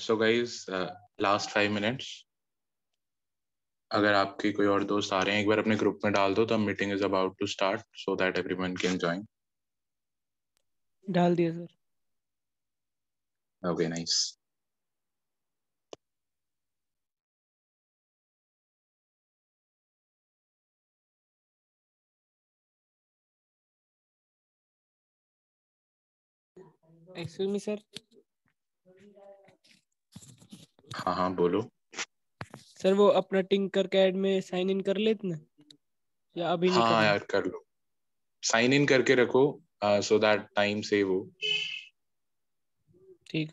So guys last five minutes अगर आपके कोई और दोस्त आ रहे हैं एक बार अपने ग्रुप में डाल दो तो meeting is about to start so that everyone can join डाल दिया sir okay nice excuse me sir हाँ हाँ बोलो। सर वो अपना टिंकर कैड में साइन इन कर लेते ना? या अभी नहीं हाँ यार कर लो। साइन इन करके रखो सो दैट टाइम सेव हो ठीक।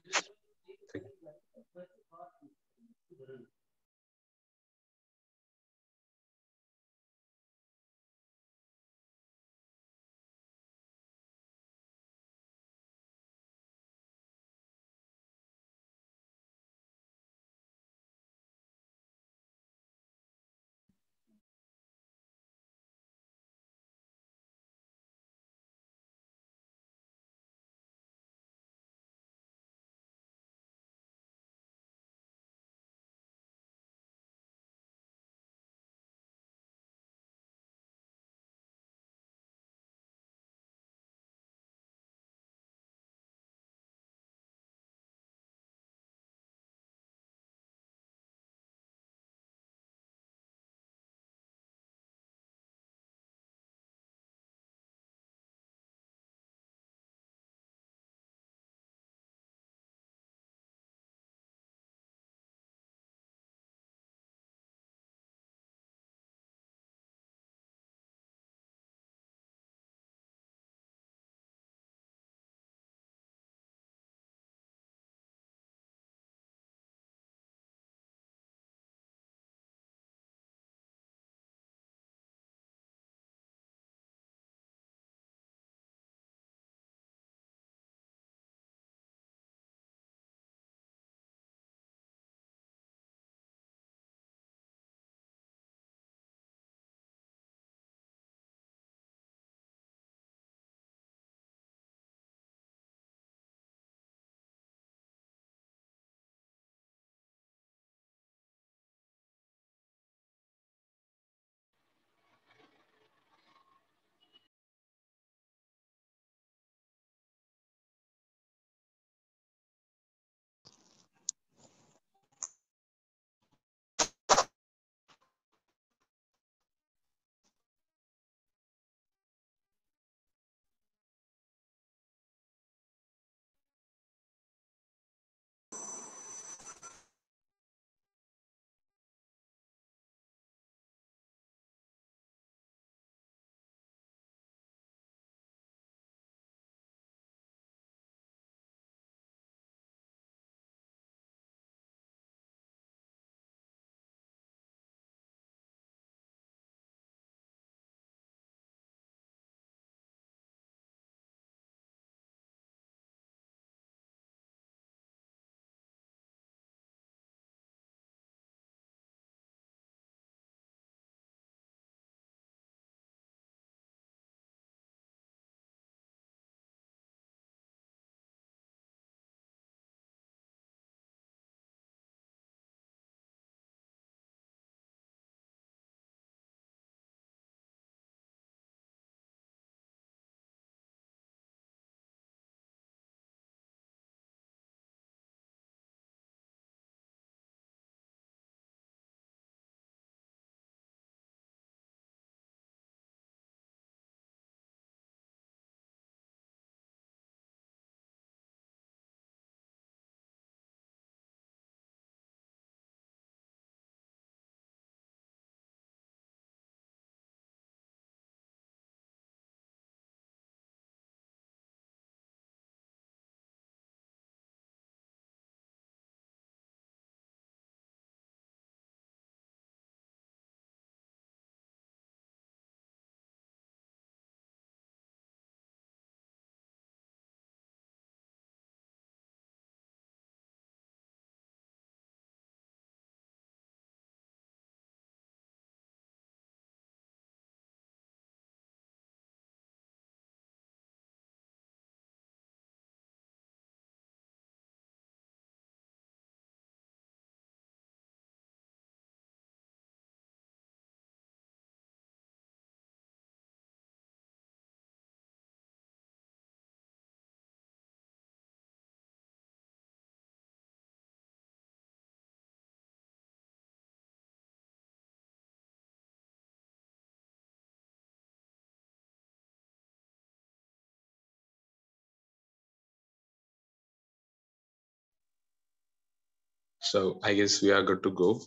So I guess we are good to go.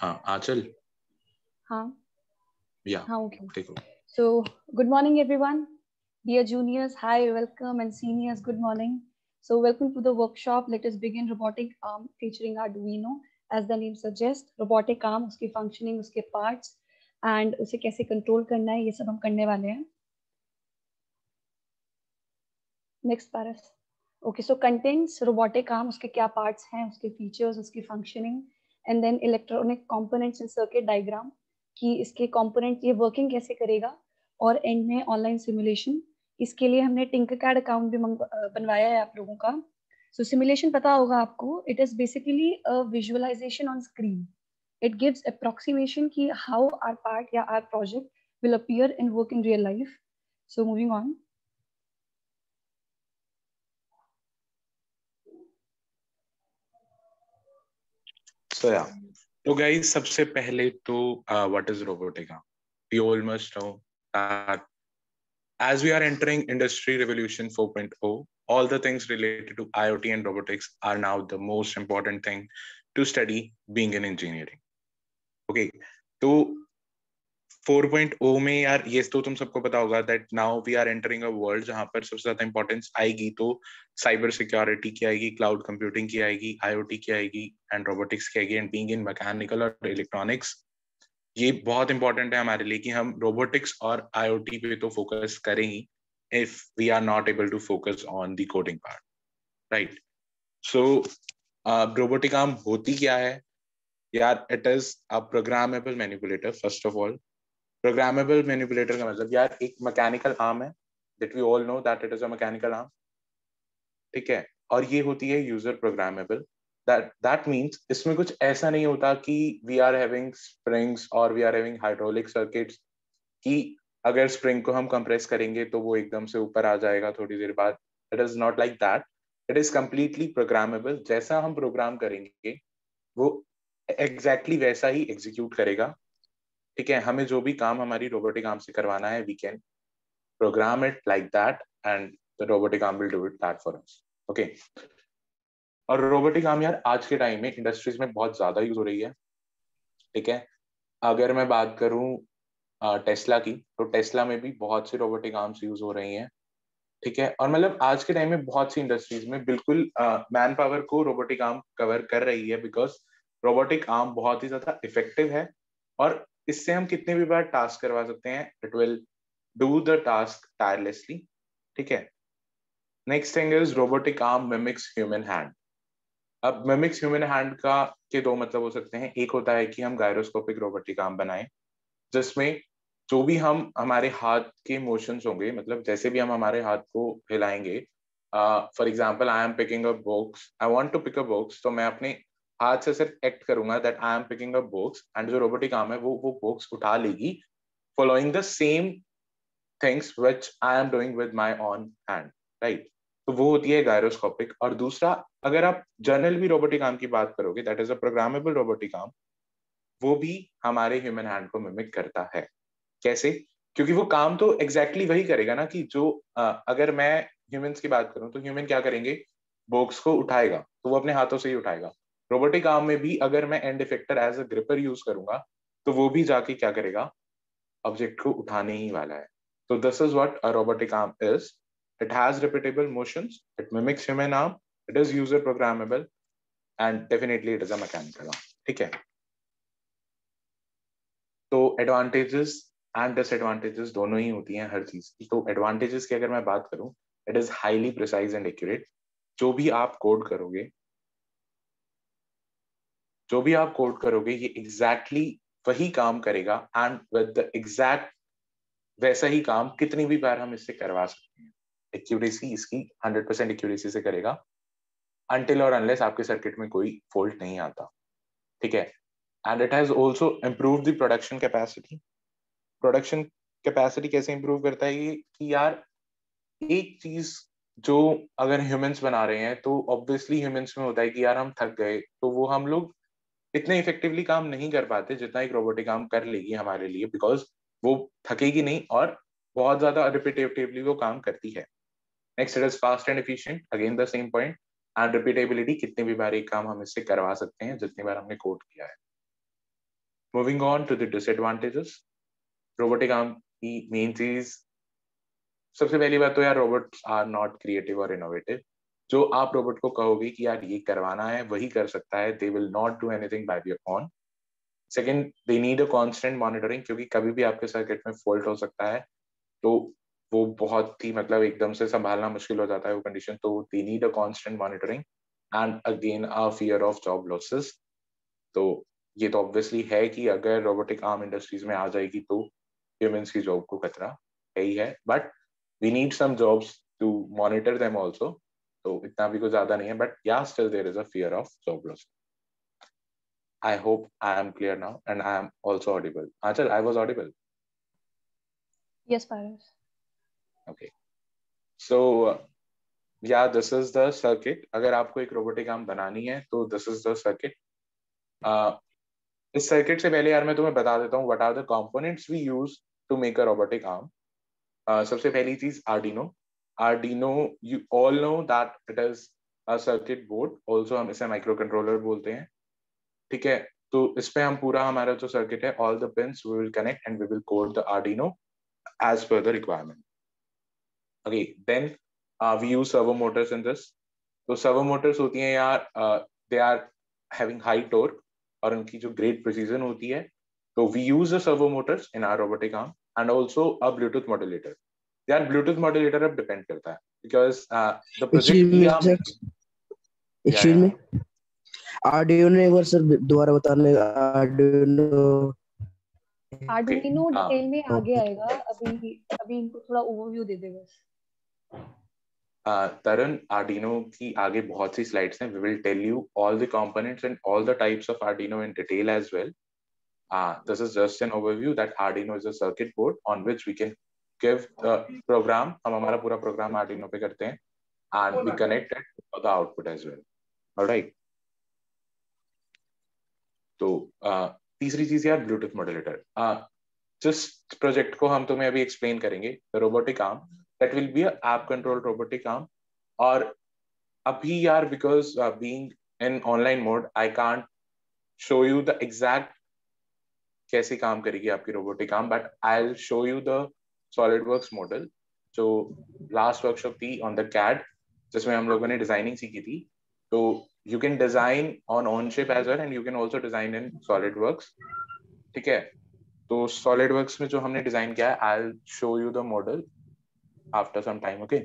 Uh, Achal? Huh? Yeah. Huh, okay. Take over. So, good morning, everyone. Dear juniors, hi, welcome, and seniors, good morning. So, welcome to the workshop. Let us begin robotic arm featuring Arduino. As the name suggests, robotic arm, उसकी functioning, उसके parts, and उसे कैसे control करना है, ये सब हम करने वाले हैं. Next, Paras. Okay so contents robotic arm उसके क्या पार्ट्स हैं उसके फीचर्स उसकी functioning and then electronic components in circuit diagram कि इसके कंपोनेंट ये वर्किंग कैसे करेगा और एंड में ऑनलाइन सिमुलेशन इसके लिए हमने टिंक कैड अकाउंट भी बनवाया है आप लोगों का। सो so, सिमुलेशन पता होगा आपको it is basically a visualisation on screen it gives approximation की हाउ आर पार्ट या our project will appear and work in real life so moving on So yeah. So guys, सबसे पहले तो uh, what is robotica? We all must know that as we are entering industry revolution 4.0, all the things related to IoT and robotics are now the most important thing to study being in engineering. Okay, so 4.0 में यार ये तो तुम सबको पता होगा that now we are entering a world जहाँ पर सबसे ज़्यादा इंपॉर्टेंस आएगी तो साइबर सिक्योरिटी की आएगी क्लाउड कंप्यूटिंग की आएगी आईओटी की आएगी एंड रोबोटिक्स की आएगी एंड बीइंग इन मैकेनिकल और इलेक्ट्रॉनिक्स ये बहुत इंपॉर्टेंट है हमारे लिए कि हम रोबोटिक्स और आईओटी पे तो फोकस करें ही if we are not able to focus on the coding part right so robotic arm होती क्या है? यार it is a programmable manipulator first of all programmable manipulator का मतलब यार, एक मैकेनिकल आर्म है that we all know that it is a mechanical arm ठीक है? और ये होती है user programmable that that means इसमें कुछ ऐसा नहीं होता कि वी आर हैविंग स्प्रिंग्स और we are having hydraulic circuits कि अगर स्प्रिंग को हम कंप्रेस करेंगे तो वो एकदम से ऊपर आ जाएगा थोड़ी देर बाद. It is not like that it is completely programmable जैसा हम प्रोग्राम करेंगे, वो एग्जैक्टली exactly वैसा ही एग्जीक्यूट करेगा. ठीक है, हमें जो भी काम हमारी रोबोटिक आर्म से करवाना है we can program it like that and the robotic arm will do it that for us okay और रोबोटिक आर्म यार, आज के टाइम में इंडस्ट्रीज़ में बहुत ज़्यादा यूज़ हो रही है। ठीक है? अगर मैं बात करूँ टेस्ला की तो टेस्ला में भी बहुत सी रोबोटिक आर्म्स यूज़ हो रही हैं। ठीक है? और मतलब आज के टाइम में बहुत सी इंडस्ट्रीज़ में बिल्कुल मैन पावर को रोबोटिक आर्म कवर कर रही है बिकॉज़ रोबोटिक आर्म बहुत ही ज़्यादा इफ़ेक्टिव है और इससे हम कितने भी बार टास्क करवा सकते हैं it will do the task tirelessly ठीक है? Next thing is robotic arm mimics human hand अब मिमिक्स ह्यूमन हैंड का, के दो मतलब हो सकते हैं। एक होता है कि हम गायरोस्कोपिक रोबोटिक आर्म बनाएँ, जिसमें जो भी हम, हमारे हाथ के मोशंस होंगे मतलब जैसे भी हम हमारे हाथ को हिलाएँगे for example I am picking a box I want to pick a box तो मैं अपने हाथ से सिर्फ़ एक्ट करूँगा that I am picking a box and जो रोबोटिक आर्म है वो वो बॉक्स उठा लेगी following the same things which I am doing with my own hand right तो वो होती है गायरोस्कोपिक और दूसरा अगर आप जर्नल भी रोबोटिक आर्म की बात करोगे that is a programmable robotic arm वो भी हमारे ह्यूमन हैंड को मिमिक करता है। कैसे? क्योंकि वो काम तो एग्जैक्टली exactly वही करेगा ना कि जो आ, अगर मैं ह्यूमंस की बात करूँ तो ह्यूमन क्या करेंगे? बॉक्स को उठाएगा तो वो अपने हाथों से ही उठाएगा। रोबोटिक आर्म में भी अगर मैं end effector as a gripper use करूँगा तो वो भी जाके क्या करेगा? ऑब्जेक्ट को उठाने ही वाला है। तो this is what a robotic arm is it has repeatable motions it mimics human arm it is user programmable and definitely it is a mechanical arm ठीक है? तो एडवांटेजेस एंड डिसएडवांटेजेस दोनों ही होती हैं हर चीज़ की। तो एडवांटेजेस की अगर मैं बात करूँ it is highly precise and accurate जो भी आप कोड करोगे जो भी आप कोड करोगे, ये एग्जैक्टली exactly वही काम करेगा एंड विद द एग्जैक्ट वैसा ही काम कितनी भी बार हम इससे करवा सकते हैं। एक्यूरेसी इसकी 100 परसेंट एक्यूरेसी से करेगा अनटिल और अनलेस आपके सर्किट में कोई फॉल्ट नहीं आता। ठीक है? And it has also improve the production capacity production capacity कैसे इंप्रूव करता है ये कि यार, एक चीज़ जो अगर ह्यूमंस बना रहे हैं तो ऑब्वियसली ह्यूमंस में होता है कि यार हम थक गए तो वो हम लोग इतने इफेक्टिवली काम नहीं कर पाते जितना एक रोबोटिक काम कर लेगी हमारे लिए बिकॉज़ वो थकेगी नहीं और बहुत ज़्यादा रिपीटेटिवली वो काम करती है। Next it is fast and efficient again the same point and repeatability कितनी भी बार एक काम हम इससे करवा सकते हैं, जितनी बार हमने कोड किया है। Moving on to the disadvantages robotic arm की मेन चीज़, सबसे पहली बात तो यार रोबोट्स आर नॉट क्रिएटिव और इनोवेटिव जो आप रोबोट को कहोगे कि यार ये करवाना है, वही कर सकता है they will not do anything by your own second they need a constant monitoring क्योंकि कभी भी आपके सर्किट में फॉल्ट हो सकता है तो वो बहुत ही मतलब एकदम से संभालना मुश्किल हो जाता है वो कंडीशन तो they need a constant monitoring and again a fear of job losses तो ये तो ऑब्वियसली है कि अगर रोबोटिक आर्म इंडस्ट्रीज़ में आ जाएगी तो ह्यूमंस की जॉब को खतरा है ही है but we need some jobs to monitor them also तो इतना भी कुछ ज़्यादा नहीं है but yeah still there is a fear of jobless I hope I am clear now and I am also audible Aanchal I was audible okay so yeah this is the circuit अगर आपको एक robotic arm बनानी है तो this is the circuit इस circuit से पहले यार मैं तुम्हें बता देता हूँ what are the components we use to make a robotic arm सबसे पहली चीज़ Arduino Arduino, you all know that it is a circuit board. Also हम इसे microcontroller बोलते हैं। ठीक है? तो इस पे हम पूरा हमारा जो सर्किट है all the pins we will connect and we will code the Arduino as per the requirement okay then we use servo motors in this तो सर्वो मोटर्स होती हैं यार they are having high torque और उनकी जो great precision होती है। तो we use the servo motors in our robotic arm and also a Bluetooth modulator यार ब्लूटूथ मॉड्यूलेटर अब डिपेंड करता है because the project excuse me Arduino एक बार सर दोबारा बताने आर्डिनो आर्डिनो। डिटेल में आगे आएगा। अभी अभी इनको थोड़ा ओवरव्यू दे दे बस। तरन आर्डिनो की आगे बहुत सी स्लाइड्स हैं। We will tell you all the components and all the types of Arduino in detail as well this is just an overview that Arduino is a circuit board on which we can the program, हम हमारा पूरा programme Arduino पे करते हैं, and we connect it for the output as well. All right. तो तीसरी चीज़ यार Bluetooth modulator जिस प्रोजेक्ट को हम तुम्हें अभी एक्सप्लेन करेंगे robotic arm that will be app control robotic arm और अभी यार because being in online mode I can't show you the exact कैसे काम करेगी आपकी robotic arm but I show you the SolidWorks model जो लास्ट वर्कशॉप थी on the CAD जिसमें हम लोगों ने डिज़ाइनिंग सीखी थी। तो you can design on OnShip as well, and you can also design in SolidWorks ठीक है? तो SolidWorks में जो हमने डिज़ाइन किया है I show you the model after some time okay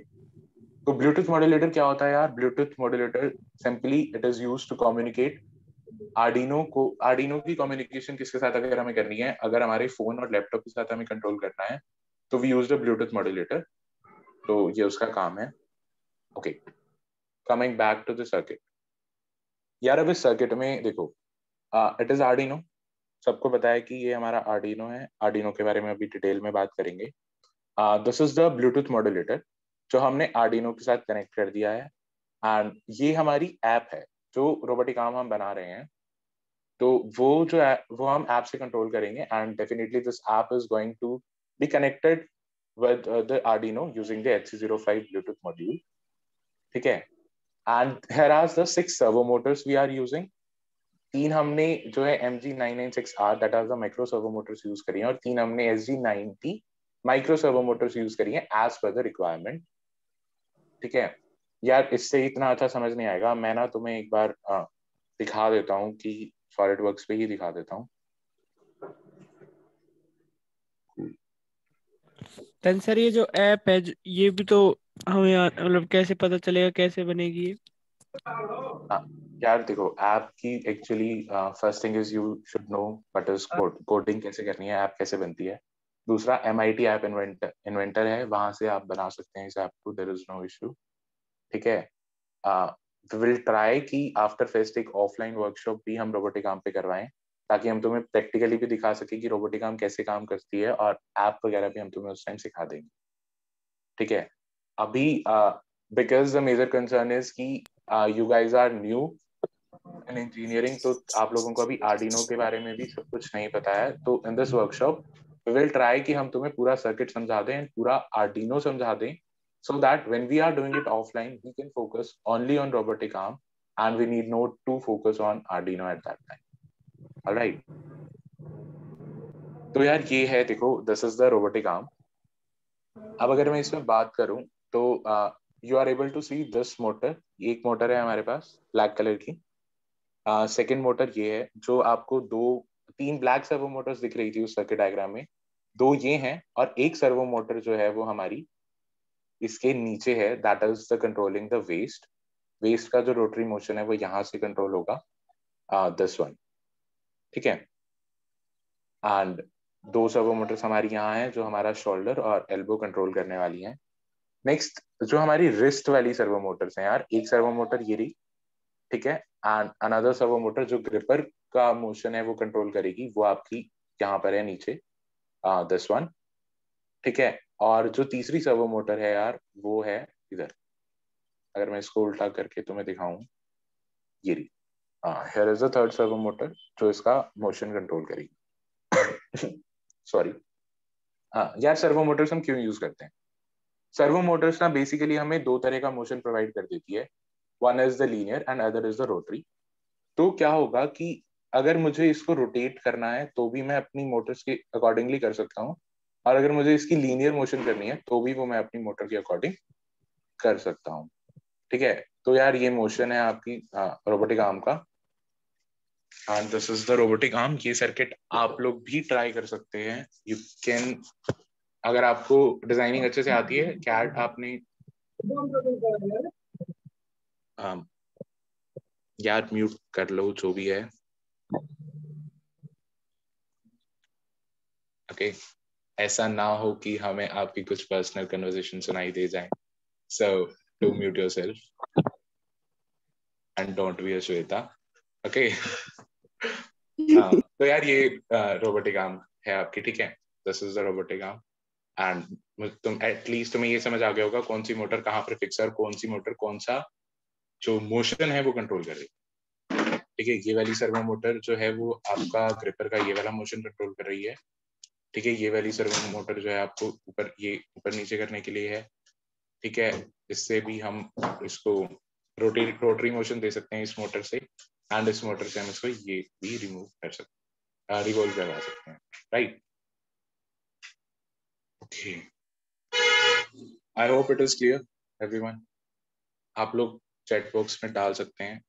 तो ब्लूटूथ मॉड्यूलेटर क्या होता है यार? Bluetooth modulator simply it is use to communicate Arduino को आर्डिनो की कम्युनिकेशन किसके साथ अगर हमें करनी है? अगर हमारे फ़ोन और लैपटॉप के साथ हमें कंट्रोल करना है तो we use the Bluetooth modulator तो ये उसका काम है। Okay coming back to the circuit यार, अब इस सर्किट में देखो इट इज़ आर्डिनो सबको है कि ये हमारा आर्डिनो है। आर्डिनो के बारे में अभी डिटेल में बात करेंगे। This is the Bluetooth modulator जो हमने आर्डिनो के साथ कनेक्ट कर दिया है। एंड ये हमारी ऐप है, जो रोबोटिक आर्म हम बना रहे हैं। तो वो जो वो हम ऐप से कंट्रोल करेंगे। And definitely this app is going to be connected with the Arduino using the HC05 Bluetooth module ठीक है एंड here are the six servo motors we are using. तीन हमने जो है M G nine nine six R that are the micro servo motors use करी हैं और तीन हमने S G ninety micro servo motors use करी हैं एज पर द रिक्वायरमेंट ठीक है? यार इससे इतना अच्छा समझ नहीं आएगा। मैं ना तुम्हें एक बार आ, दिखा देता हूँ कि सॉलिड वर्क्स पे ही दिखा देता हूँ। तन सर ये जो ऐप है ये भी तो हमें मतलब कैसे पता चलेगा, कैसे बनेगी ये? यार देखो ऐप की actually first thing is you should know what is coding कैसे करनी है ऐप कैसे बनती है। दूसरा M I T app inventor inventor है, वहाँ से आप बना सकते हैं इस ऐप को देर इज़ नो इशू ठीक है? विल ट्राई कि आफ्टर फेस्ट एक ऑफलाइन वर्कशॉप भी हम रोबोटिक आर्म पे करवाएँ। ताकि हम तुम्हें प्रैक्टिकली भी दिखा सके कि रोबोटिक आर्म कैसे काम करती है और ऐप वगैरह भी हम तुम्हें उस टाइम सिखा देंगे। ठीक है? अभी because the major concern is कि you guys are new in engineering तो आप लोगों को अभी आर्डिनो के बारे में भी सब कुछ नहीं पता है। तो in this workshop we will try कि हम तुम्हें पूरा सर्किट समझा दें पूरा आर्डिनो समझा दें so that when we are doing it offline, we can focus only on robotic arm and we need not to focus on Arduino at that time. Right. तो यार ये है देखो this is the robotic arm अब अगर मैं इसमें बात करूँ तो you are able to see this motor एक मोटर है हमारे पास ब्लैक कलर की. सेकेंड uh, मोटर ये है जो आपको दो तीन ब्लैक सर्वो मोटर्स दिख रही थी उस सर्किट डायग्राम में. दो ये हैं और एक सर्वो मोटर जो है वो हमारी इसके नीचे है. That is the controlling the waist waist का जो रोटरी मोशन है वो यहाँ से कंट्रोल होगा दिस वन ठीक है? एंड दो सर्वो मोटर्स हमारी यहाँ है, जो हमारा शोल्डर और एल्बो कंट्रोल करने वाली हैं। नेक्स्ट जो हमारी रिस्ट वाली सर्वो मोटर्स हैं यार, एक सर्वो मोटर ये रही, ठीक है? एंड अनदर सर्वो मोटर जो ग्रिपर का मोशन है, वो कंट्रोल करेगी, वो आपकी यहाँ पर है नीचे दस वन ठीक है? और जो तीसरी सर्वो मोटर है यार, वो है इधर। अगर मैं इसको उल्टा करके तुम्हें दिखाऊँ, ये रही। Here is the third servo motor जो इसका मोशन कंट्रोल करेगी। सॉरी हाँ यार सर्वो मोटर्स हम क्यों यूज़ करते हैं? सर्वो मोटर्स ना बेसिकली हमें दो तरह का मोशन प्रोवाइड कर देती है। One is the linear and other is the rotary तो क्या होगा कि अगर मुझे इसको रोटेट करना है तो भी मैं अपनी मोटर्स के अकॉर्डिंगली कर सकता हूँ। और अगर मुझे इसकी लीनियर मोशन करनी है तो भी वो मैं अपनी मोटर के अकॉर्डिंग कर सकता हूँ। ठीक है? तो यार ये मोशन है आपकी रोबोटिक आर्म का। And this is the robotic arm ये सर्किट आप लोग भी ट्राई कर सकते हैं। यू कैन अगर आपको डिज़ाइनिंग अच्छे से आती है कैट आपने um, यार म्यूट कर लो जो भी है। Okay okay. ऐसा ना हो कि हमें आपकी कुछ पर्सनल कन्वर्सेशन सुनाई दे जाए। So to mute yourself and don't be a Shweta okay तो यार ये रोबोटिक uh, आर्म है आपकी ठीक है? This is the robotic arm and तुम एटलीस्ट तुम्हें ये समझ आ गया होगा कौन सी मोटर कहाँ पर फिक्स है और कौन सी मोटर कौन सा जो मोशन है वो कंट्रोल करे ठीक है? ये वाली सर्वो मोटर जो है वो आपका ग्रिपर का ये वाला मोशन कंट्रोल कर रही है। ठीक है? ये वाली सर्वो मोटर जो है आपको ऊपर ये ऊपर नीचे करने के लिए है। ठीक है, इससे भी हम इसको रोटी, रोटरी मोशन दे सकते हैं इस मोटर से एंड इस मोटर से हम इसको ये भी रिमूव कर सकते हैं रिवॉल्व करवा सकते हैं right okay I hope it is clear everyone आप लोग चैट बॉक्स में डाल सकते हैं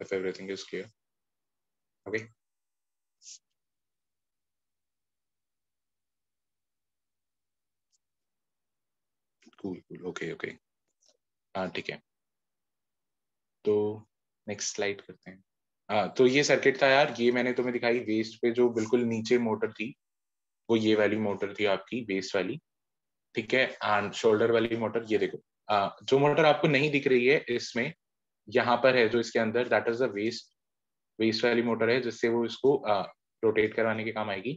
if everything is clear okay cool cool okay okay. हाँ ठीक है। तो नेक्स्ट स्लाइड करते हैं। हाँ तो ये सर्किट था यार ये मैंने तुम्हें दिखाई वेस्ट पे जो बिल्कुल नीचे मोटर थी वो ये वाली मोटर थी आपकी वेस्ट वाली। ठीक है एंड शोल्डर वाली मोटर ये देखो। आ, जो मोटर आपको नहीं दिख रही है इसमें यहाँ पर है जो इसके अंदर that is the waist waist वाली मोटर है जिससे वो इसको रोटेट करवाने के काम आएगी।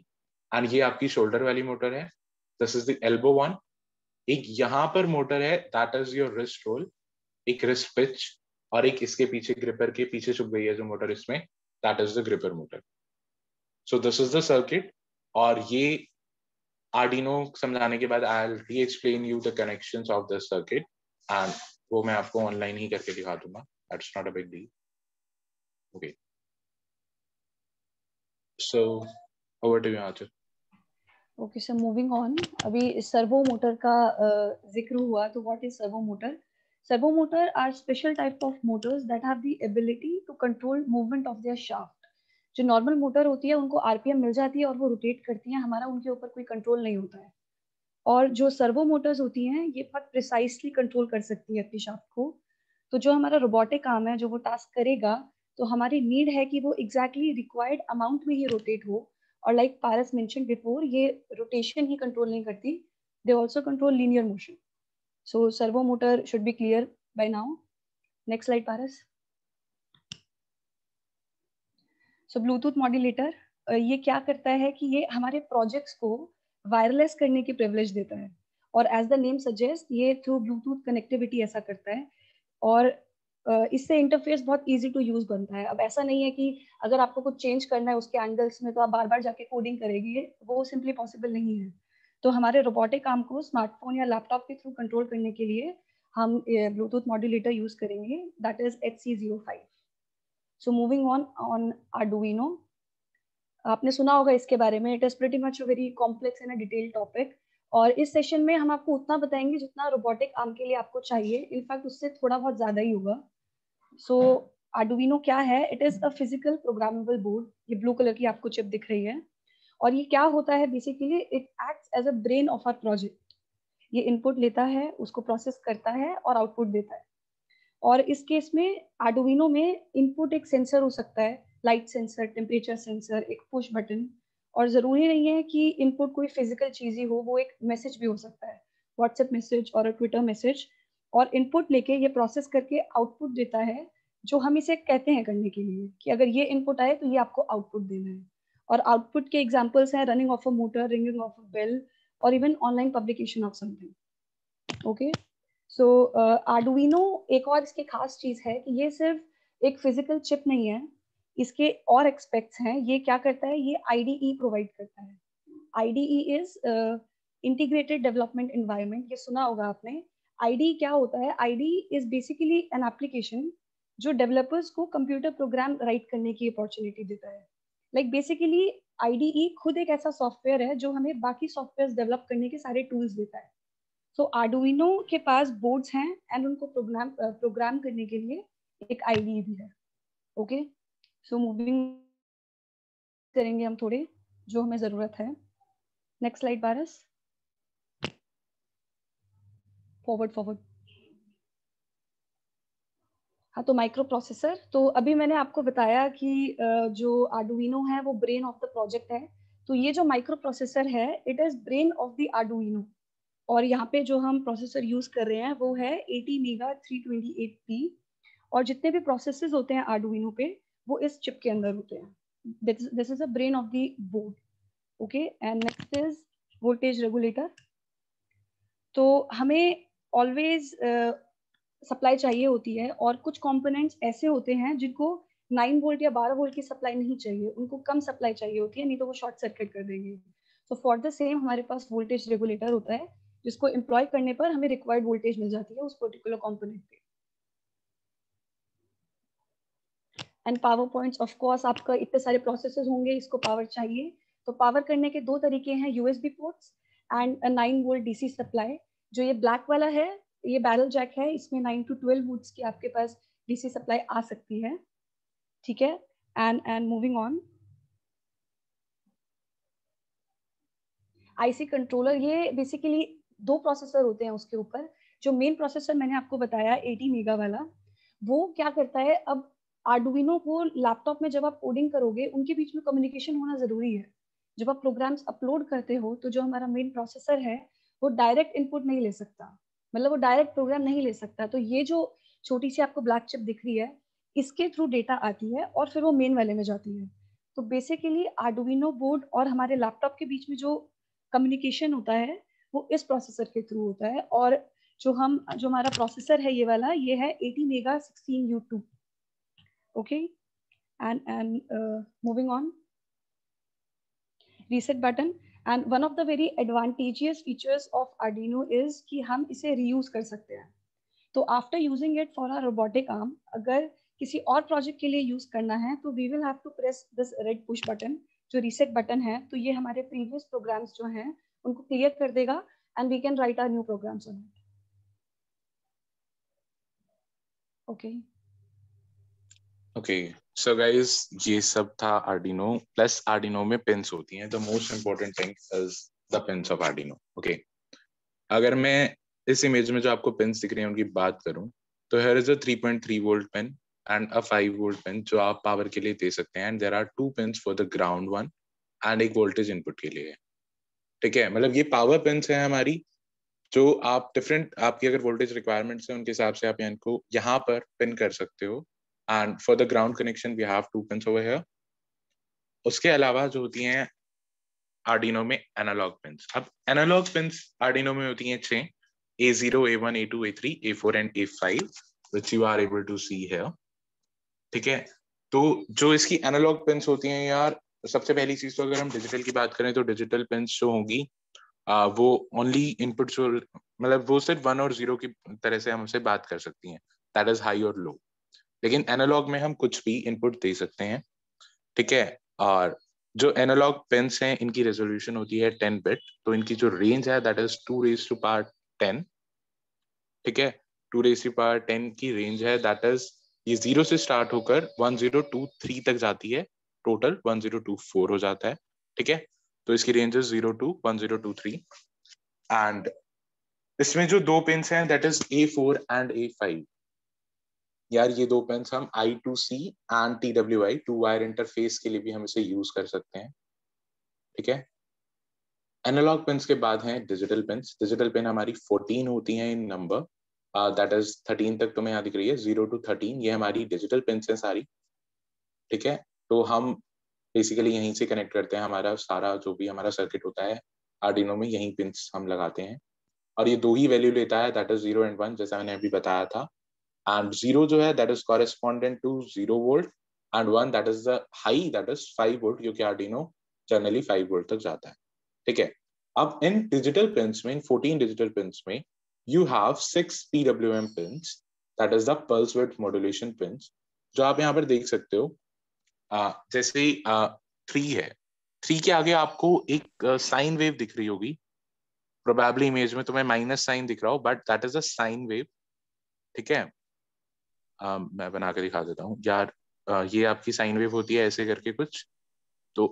एंड ये आपकी शोल्डर वाली मोटर है। This is the elbow one एक यहाँ पर मोटर है that is your wrist roll एक रिस्ट पिच और एक इसके पीछे ग्रिपर के पीछे छुप गई है जो मोटर इसमें that is the gripper motor so this is the circuit और ये आर्डिनो समझाने के बाद I re explain you the connection of the circuit and वो मैं आपको ऑनलाइन ही करके दिखा दूँगा that's not a big deal okay so over to you Archer okay sir moving on अभी सर्वो मोटर का ज़िक्र हुआ तो what is servo motor servo motor are special type of motors that have the ability to control movement of their shaft जो normal motor होती है, उनको RPM मिल जाती है और वो रोटेट करती हैं। हमारा उनके ऊपर कोई कंट्रोल नहीं होता है। और जो सर्वो मोटर्स होती हैं, ये बहुत प्रिसाइसली कंट्रोल कर सकती है अपनी शाफ्ट को। तो जो हमारा रोबोटिक काम है, जो वो टास्क करेगा तो हमारी नीड है कि वो एग्जैक्टली रिक्वायर्ड अमाउंट में ही रोटेट हो। और लाइक पारस मेंशन बिफोर ये रोटेशन ही कंट्रोल नहीं करती. They also control linear motion so servo motor should be clear by now next slide Paras so Bluetooth modulator ये क्या करता है कि ये हमारे प्रोजेक्ट्स को वायरलेस करने की प्रिविलेज देता है. और एज द नेम सजेस्ट ये थ्रू ब्लूटूथ कनेक्टिविटी ऐसा करता है. और इससे इंटरफेस बहुत इजी टू यूज़ बनता है। अब ऐसा नहीं है कि अगर आपको कुछ चेंज करना है उसके एंगल्स में तो आप बार बार जाके कोडिंग करेगी वो सिंपली पॉसिबल नहीं है। तो हमारे रोबोटिक काम को स्मार्टफ़ोन या लैपटॉप के थ्रू कंट्रोल करने के लिए हम ब्लूटूथ मॉड्यूलेटर यूज़ करेंगे that is H C zero five so moving on on Arduino आपने सुना होगा इसके बारे में it is pretty much very complex and detail topic और इस सेशन में हम आपको उतना बताएँगे जितना रोबोटिक आर्म के लिए आपको चाहिए। इनफैक्ट उससे थोड़ा बहुत ज़्यादा ही होगा। सो आर्डुइनो क्या है? It is a physical programmable board ये ब्लू कलर की आपको चिप दिख रही है। और ये क्या होता है? Basically it acts as a brain of our project ये इनपुट लेता है, उसको प्रोसेस करता है और आउटपुट देता है। और इस केस में आर्डुइनो में इनपुट एक सेंसर हो सकता है। लाइट सेंसर टेम्परेचर सेंसर एक पुश बटन और ज़रूरी नहीं है कि इनपुट कोई फ़िज़िकल चीज़ ही हो, वो एक मैसेज भी हो सकता है। व्हाट्सएप मैसेज और ट्विटर मैसेज और इनपुट लेके ये प्रोसेस करके आउटपुट देता है, जो हम इसे कहते हैं करने के लिए कि अगर ये इनपुट आए तो ये आपको आउटपुट देना है। और आउटपुट के एग्जाम्पल्स हैं running of a motor ringing of a bell और even online publication of something okay so Arduino एक और इसकी खास चीज़ है कि ये सिर्फ़ एक फ़िज़िकल चिप नहीं है, इसके और एक्सपेक्ट्स हैं। ये क्या करता है? ये आईडीई प्रोवाइड करता है। IDE is integrated development environment ये सुना होगा आपने आईडी क्या होता है? ID is basically an application जो डेवलपर्स को कंप्यूटर प्रोग्राम राइट करने की अपॉर्चुनिटी देता है। लाइक बेसिकली आईडीई खुद एक ऐसा सॉफ्टवेयर है जो हमें बाकी सॉफ्टवेयर डेवलप करने के सारे टूल्स देता है। सो so, आर्डुइनो के पास बोर्ड्स हैं एंड उनको प्रोग्राम प्रोग्राम करने के लिए एक आईडी भी है। ओके सो मूविंग करेंगे हम थोड़े जो हमें ज़रूरत है। नेक्स्ट स्लाइड बारस फॉरवर्ड फॉरवर्ड हाँ तो माइक्रो प्रोसेसर तो अभी मैंने आपको बताया कि जो आर्डुइनो है, वो ब्रेन ऑफ़ द प्रोजेक्ट है। तो ये जो माइक्रो प्रोसेसर है it is brain of the Arduino और यहाँ पे जो हम प्रोसेसर यूज़ कर रहे हैं, वो है 80 मेगा 328p और जितने भी प्रोसेसेस होते हैं आर्डुइनो पे, वो इस चिप के अंदर होते हैं। This is a brain of the board okay and next is voltage regulator तो हमें ऑलवेज सप्लाई चाहिए होती है और कुछ कंपोनेंट्स ऐसे होते हैं जिनको 9 वोल्ट या 12 वोल्ट की सप्लाई नहीं चाहिए। उनको कम सप्लाई चाहिए होती है, नहीं तो वो शॉर्ट सर्किट कर देंगे। सो फॉर द सेम हमारे पास वोल्टेज रेगुलेटर होता है, जिसको एम्प्लॉय करने पर हमें रिक्वायर्ड वोल्टेज मिल जाती है उस पर्टिकुलर कॉम्पोनेंट पे। And power points of course आपका इतने सारे प्रोसेसेस होंगे, इसको पावर चाहिए। तो पावर करने के दो तरीके हैं USB ports and nine volt DC supply जो ये ब्लैक वाला है, ये बैरल जैक है, इसमें नाइन टू ट्वेल्व वुड्स की आपके पास डीसी सप्लाई आ सकती है। ठीक है? And and moving on IC controller ये बेसिकली दो प्रोसेसर होते हैं उसके ऊपर। जो मेन प्रोसेसर मैंने आपको बताया 80 मेगा वाला, वो क्या करता है, अब आर्डुइनो को लैपटॉप में जब आप कोडिंग करोगे, उनके बीच में कम्युनिकेशन होना ज़रूरी है। जब आप प्रोग्राम्स अपलोड करते हो तो जो हमारा मेन प्रोसेसर है वो डायरेक्ट इनपुट नहीं ले सकता। मतलब वो डायरेक्ट प्रोग्राम नहीं ले सकता। तो ये जो छोटी सी आपको ब्लैक चिप दिख रही है, इसके थ्रू डेटा आती है और फिर वो मेन वाले में जाती है। तो बेसिकली आर्डुइनो बोर्ड और हमारे लैपटॉप के बीच में जो कम्युनिकेशन होता है, वो इस प्रोसेसर के थ्रू होता है। और जो हम, जो हमारा प्रोसेसर है ये वाला, ये है 80 mega 16 U two okay and and moving on reset button and one of the very advantageous features of Arduino is कि हम इसे रीयूज कर सकते हैं। तो after using it for our robotic arm अगर किसी और प्रोजेक्ट के लिए यूज़ करना है तो we will have to press this red push button जो रीसेट बटन है तो ये हमारे प्रीवियस प्रोग्राम्स जो हैं, उनको क्लियर कर देगा and we can write our new programs on it okay okay so guys ये सब था आर्डिनो प्लस आर्डिनो में पिंस होती हैं. The most important thing is the pins of Arduino okay अगर मैं इस इमेज में जो आपको पिंस दिख रहे हैं, उनकी बात करूँ तो here is a 3.3 volt pin and a 5 volt pin जो आप पावर के लिए दे सकते हैं. And there are two pins for the ground one and एक वोल्टेज इनपुट के लिए. ठीक है? मतलब ये पावर पिंस है हमारी, जो आप डिफरेंट आपकी अगर वोल्टेज रिक्वायरमेंट्स है, उनके हिसाब से आप इनको यहाँ पर पिन कर सकते हो. And for the ground connection we have two pins over here. उसके अलावा जो होती हैं आर्डिनो में एनालॉग पिंस अब एनालॉग पिंस आर्डिनो में होती हैं छह A zero A one A two A three A four and A five which you are able to see है ठीक है? तो जो इसकी एनालॉग पिंस होती हैं यार सबसे पहली चीज़ तो अगर हम डिजिटल की बात करें तो डिजिटल पिंस जो होंगी uh, वो ओनली इनपुट मतलब वो सिर्फ़ वन और ज़ीरो की तरह से हमसे बात कर सकती हैं. दैट इज़ हाई और लो लेकिन एनालॉग में हम कुछ भी इनपुट दे सकते हैं, ठीक है? और जो एनालॉग पेन्स हैं, इनकी रेजोल्यूशन होती है टेन बिट तो इनकी जो रेंज है that is two raise to power ten ठीक है? Two raise to power ten की रेंज है दैट इज़ ये ज़ीरो से स्टार्ट होकर वन ज़ीरो टू थ्री तक जाती है total one zero two four हो जाता है, ठीक है? तो इसकी range is zero to one zero two three and इसमें जो दो पेन्स हैं that is A four and A five यार, ये दो पेन्स हम I two C and T W I two wire interface के लिए भी हम इसे यूज़ कर सकते हैं। ठीक है? एनालॉग पेन्स के बाद हैं डिजिटल पेन्स डिजिटल पेन हमारी 14 होती हैं इन नंबर दैट इज़ 13 तक तुम्हें यहाँ दिख रही है ज़ीरो टू थर्टीन ये हमारी डिजिटल पेन्स हैं सारी। ठीक है? तो हम बेसिकली यहीं से कनेक्ट करते हैं हमारा सारा जो भी हमारा सर्किट होता है आर्डिनो में यही पिंस हम लगाते हैं। और ये दो ही वैल्यू लेता है that is zero and one जैसा मैंने अभी बताया था। एंड ज़ीरो जो है that is correspondent to zero volt and one that is the high that is five volt क्योंकि आर्डिनो जनरली फाइव वोल्ट तक जाता है। ठीक है? अब इन डिजिटल पिंस में इन फोर्टीन डिजिटल पिंस में six P W M pins that is the pulse with modulation pins जो आप यहाँ पर देख सकते हो। uh, जैसे थ्री है। थ्री के आगे आपको एक साइन वेव दिख रही होगी। प्रोबेबली इमेज में तुम्हें माइनस साइन दिख रहा हो but that is a sine wave ठीक है? Uh, मैं बना के दिखा देता हूँ। यार uh, ये आपकी साइन वेव होती है ऐसे करके कुछ। तो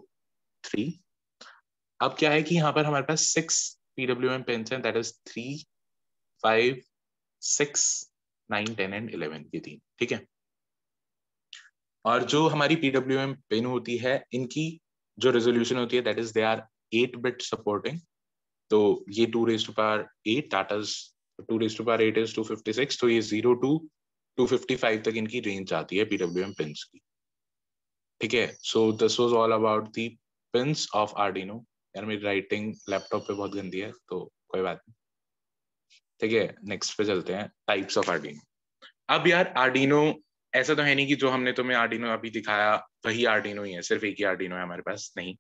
थ्री अब क्या है कि यहाँ पर हमारे पास six P W M pin है that is three five six nine ten and eleven ये तीन ठीक है? और जो हमारी पीडब्ल्यू एम पेन होती है इनकी जो रेजोल्यूशन होती है that is they are eight bit supporting तो ये two raise to power eight Tata two raise to power eight is two fifty six तो ये zero to two fifty five तक इनकी रेंज आती है पीडब्ल्यू एम पिंस की। ठीक है? So this was all about the pins of Arduino यार मेरी राइटिंग लैपटॉप पे बहुत गंदी है तो कोई बात नहीं। ठीक है? नेक्स्ट पे चलते हैं। टाइप्स ऑफ़ आर्डिनो अब यार आर्डिनो ऐसा तो है नहीं कि जो हमने तुम्हें आर्डिनो अभी दिखाया, वही आर्डिनो ही है, सिर्फ़ एक ही आर्डिनो है हमारे पास, नहीं।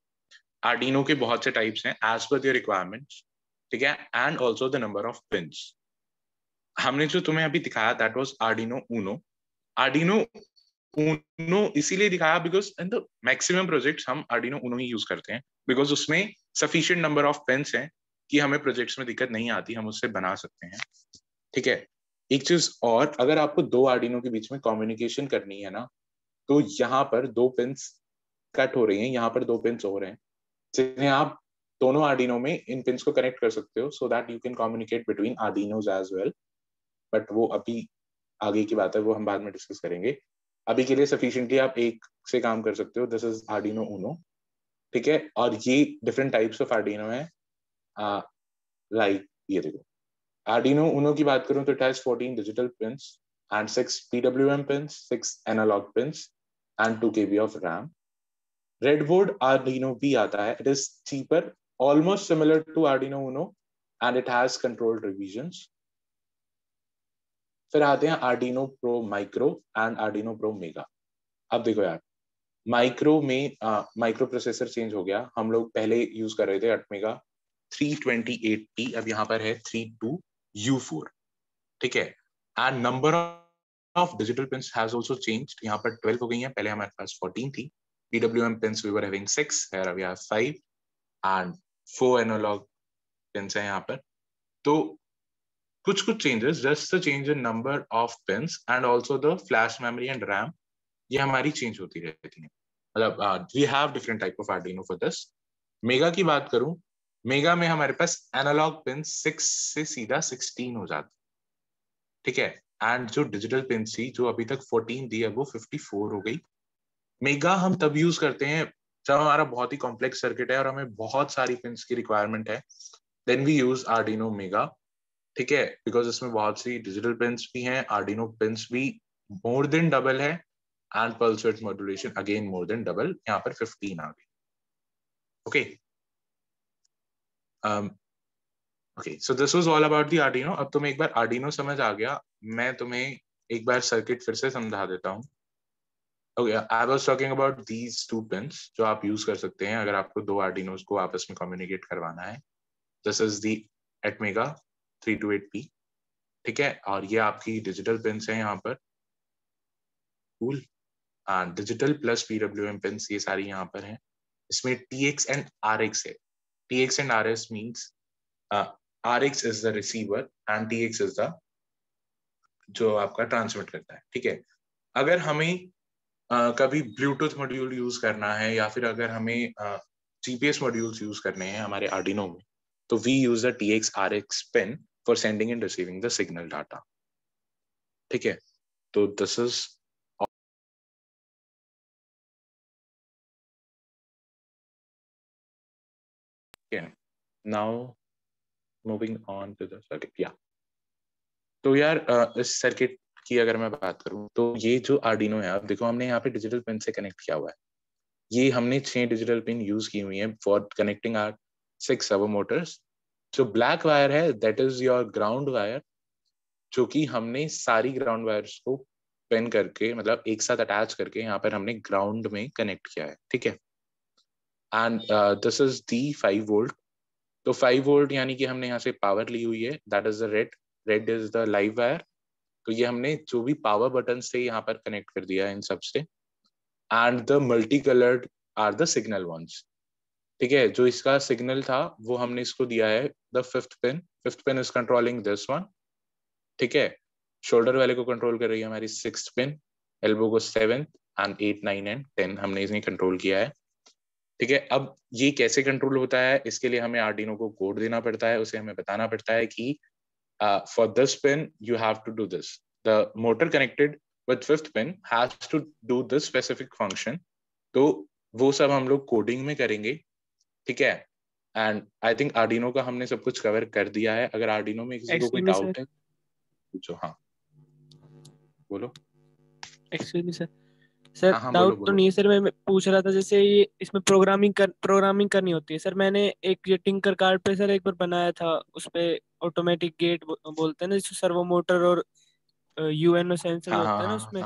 आर्डिनो के बहुत से टाइप्स हैं एज पर योर रिक्वायरमेंट्स ठीक है? And also the number of pins हमने जो तुम्हें अभी दिखाया that was Arduino Uno Arduino Uno इसीलिए दिखाया because in the maximum projects हम आर्डिनो ऊनो ही यूज़ करते हैं बिकॉज़ उसमें सफिशियंट नंबर ऑफ़ पेन्स हैं कि हमें प्रोजेक्ट्स में दिक्कत नहीं आती, हम उससे बना सकते हैं। ठीक है? एक चीज़ और, अगर आपको दो आर्डिनो के बीच में कम्युनिकेशन करनी है ना तो यहाँ पर दो पिंस कट हो रही हैं, यहाँ पर दो पिंस हो रहे हैं। जिन्हें आप दोनों आर्डिनो में इन पिंस को कनेक्ट कर सकते हो so that you can communicate between Arduinos as well but वो अभी आगे की बात है, वो हम बाद में डिस्कस करेंगे। अभी के लिए सफिशियंटली आप एक से काम कर सकते हो। दिस इज़ आर्डिनो ऊनो ठीक है? और ये डिफरेंट टाइप्स ऑफ़ आर्डिनो है। लाइक ये देखो। आर्डिनो उनो की बात करूँ तो it has 14 digital pins and 6 PWM pins 6 analog pins and 2 KB of RAM redwood Arduino भी आता है। It is cheaper almost similar to Arduino Uno and it has controlled revisions. फिर आते हैं Arduino pro micro and Arduino pro mega अब देखो यार micro में माइक्रो प्रोसेसर चेंज हो गया। हम लोग पहले यूज़ कर रहे थे अटमेगा 328P अब यहाँ पर है 32 U4 ठीक है? And number of digital pins has also changed यहाँ पर 12 हो गई हैं। पहले हमारे पास 14 थी। PWM pins we were having 6 here we have 5 and 4 analog pins हैं यहाँ पर। तो कुछ कुछ changes just the change in number of pins and also the flash memory and RAM ये हमारी चेंज होती रहती है। मतलब we have different type of Arduino for this Mega की बात करूँ मेगा में हमारे पास एनालॉग पिन सिक्स से सीधा सिक्सटीन हो जाता ठीक है? एंड जो डिजिटल पिन थी, जो अभी तक फोर्टीन दी है, वो फिफ्टी फोर हो गई। मेगा हम तब यूज़ करते हैं जब हमारा बहुत ही कॉम्प्लेक्स सर्किट है और हमें बहुत सारी पिन की रिक्वायरमेंट है। Then we use Arduino Mega ठीक है? बिकॉज़ इसमें बहुत सी डिजिटल पेंस भी हैं आर्डिनो पेंस भी मोर देन डबल है and pulse modulation again more than double यहाँ पर फिफ्टीन आ गई। Okay okay so this was all about the Arduino अब तुम्हें एक बार आर्डिनो समझ आ गया, मैं तुम्हें एक बार सर्किट फिर से समझा देता हूँ। I was talking about these two pins जो आप यूज़ कर सकते हैं, अगर आपको दो आर्डिनोज को आपस में कम्युनिकेट करवाना है। This is the ATmega three two eight P ठीक है? और ये आपकी डिजिटल पिन है यहाँ पर। Cool digital plus PW M pin ये सारी यहाँ पर हैं। इसमें T X and R X है। T X and R S means R X is the receiver and T X is the जो आपका ट्रांसमिट करता है ठीक है? अगर हमें uh, कभी ब्लूटूथ मॉड्यूल यूज़ करना है या फिर अगर हमें जीपीएस मॉड्यूल्स यूज़ करने हैं हमारे आर्डिनो में तो we use the T X R X pin for sending and receiving the signal data ठीक है? तो this is now, moving on to the circuit. Yeah. तो यार इस सर्किट की अगर मैं बात करूँ तो ये जो आर्डिनो है, आप देखो हमने यहाँ पे डिजिटल पिन से कनेक्ट किया हुआ है। ये हमने छह डिजिटल पिन यूज़ की हुई है for connecting our six servo motors जो ब्लैक वायर है that is your ground wire जो कि हमने सारी ग्राउंड वायर्स को पेन करके मतलब एक साथ अटैच करके यहाँ पर हमने ग्राउंड में कनेक्ट किया है, ठीक है? And this is the five volt तो फाइव वोल्ट यानी कि हमने यहाँ से पावर ली हुई है that is the red red is the live wire तो ये हमने जो भी पावर बटन से यहाँ पर कनेक्ट कर दिया है इन सबसे and the multi coloured are the signal ones ठीक है, जो इसका सिग्नल था, वो हमने इसको दिया है the fifth pin fifth pin is controlling this one ठीक है शोल्डर वाले को कंट्रोल कर रही है हमारी सिक्स पिन एल्बो को seventh and eight nine and ten हमने इसने कंट्रोल किया है। ठीक है, अब ये कैसे कंट्रोल होता है, इसके लिए हमें आर्डिनो को कोड देना पड़ता है, उसे हमें बताना पड़ता है कि for this pin you have to do this the motor connected with fifth pin has to do this specific function तो वो सब हम लोग कोडिंग में करेंगे ठीक है? एंड आई थिंक आर्डिनो का हमने सब कुछ कवर कर दिया है। अगर आर्डिनो में किसी को कोई डाउट है पूछो हाँ। बोलो। Excuse me sir sir doubt हाँ, हाँ, तो नहीं है सर मैं पूछ रहा था जैसे ये इसमें प्रोग्रामिंग कर प्रोग्रामिंग करनी होती है। सर मैंने एक ये टिंकर कार्ड पे सर एक बार बनाया था। उस पे ऑटोमेटिक गेट बोलते हैं ना जिसमें सर्वो मोटर और यूएनओ सेंसर हाँ, होता है ना उसमें।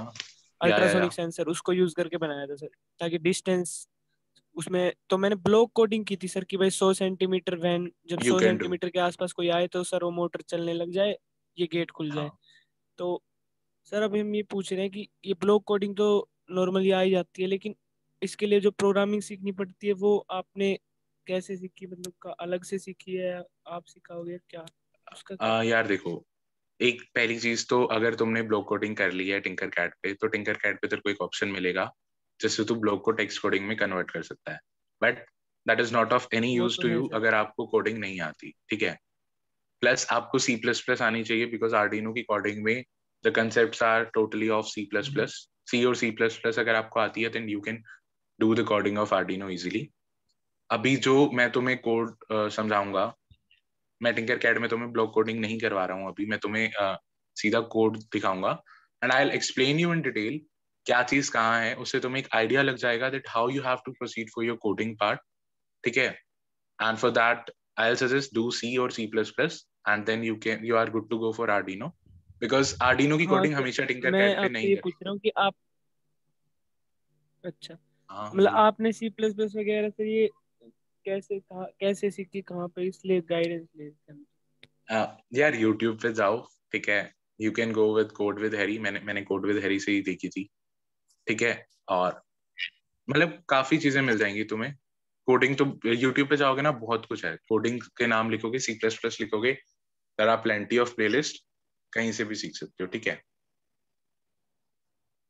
अल्ट्रासोनिक सेंसर उसको यूज़ करके बनाया था सर ताकि डिस्टेंस उसमें तो मैंने ब्लॉक कोडिंग की थी सर कि भाई सौ सेंटीमीटर वैन जब सौ सेंटीमीटर के आसपास कोई आए तो सर वो मोटर चलने लग जाए ये गेट खुल जाए। तो सर अभी हम ये पूछ रहे हैं कि ये ब्लॉक कोडिंग तो नॉर्मली आ ही जाती है लेकिन इसके लिए जो प्रोग्रामिंग सीखनी पड़ती है वो आपने कैसे सीखी? मतलब का अलग से सीखी है आप सिखाओगे क्या? उसका आ, यार देखो एक पहली चीज़ तो अगर तुमने ब्लॉक कोडिंग कर ली है टिंकर कैट पे तो टिंकर कैट पे तेरे को एक ऑप्शन मिलेगा। जिससे तू ब्लॉक को टेक्स्ट कोडिंग में कन्वर्ट कर सकता है। But that is not of any use to you अगर आपको कोडिंग नहीं आती ठीक है? प्लस आपको सी प्लस प्लस आनी चाहिए बिकॉज़ आर्डिनो की कोडिंग में the concept are totally of C plus plus C और सी प्लस प्लस अगर आपको आती है then you can do the coding of Arduino easily अभी जो मैं तुम्हें कोड uh, समझाऊँगा मैं टिंकर कैड में तुम्हें ब्लॉक कोडिंग नहीं करवा रहा हूँ अभी मैं तुम्हें uh, सीधा कोड दिखाऊँगा। And I explain you in detail क्या चीज़ कहाँ है उससे तुम्हें एक आइडिया लग जाएगा that how you have to proceed for your coding part ठीक है? And for that I suggest do C और C plus plus and then you can you are good to go for Arduino because Arduino की coding हाँ, हमेशा tinker cat पे नहीं है। पूछ रहा हूँ कि आप अच्छा हाँ, मतलब आपने सी प्लस प्लस वगैरह से ये कैसे कहा कैसे सीखी कहाँ पे इसलिए गाइडेंस ले यार यूट्यूब पे जाओ ठीक है? You can go with Code with Harry मैंने मैंने कोड विद हैरी से ही देखी थी। ठीक है? और मतलब काफ़ी चीज़ें मिल जाएँगी तुम्हें। कोडिंग तो यूट्यूब पे जाओगे ना, बहुत कुछ है। कोडिंग के नाम लिखोगे सी प्लस प्लस लिखोगे there are plenty of playlist कहीं से भी सीख सकते हो, ठीक है?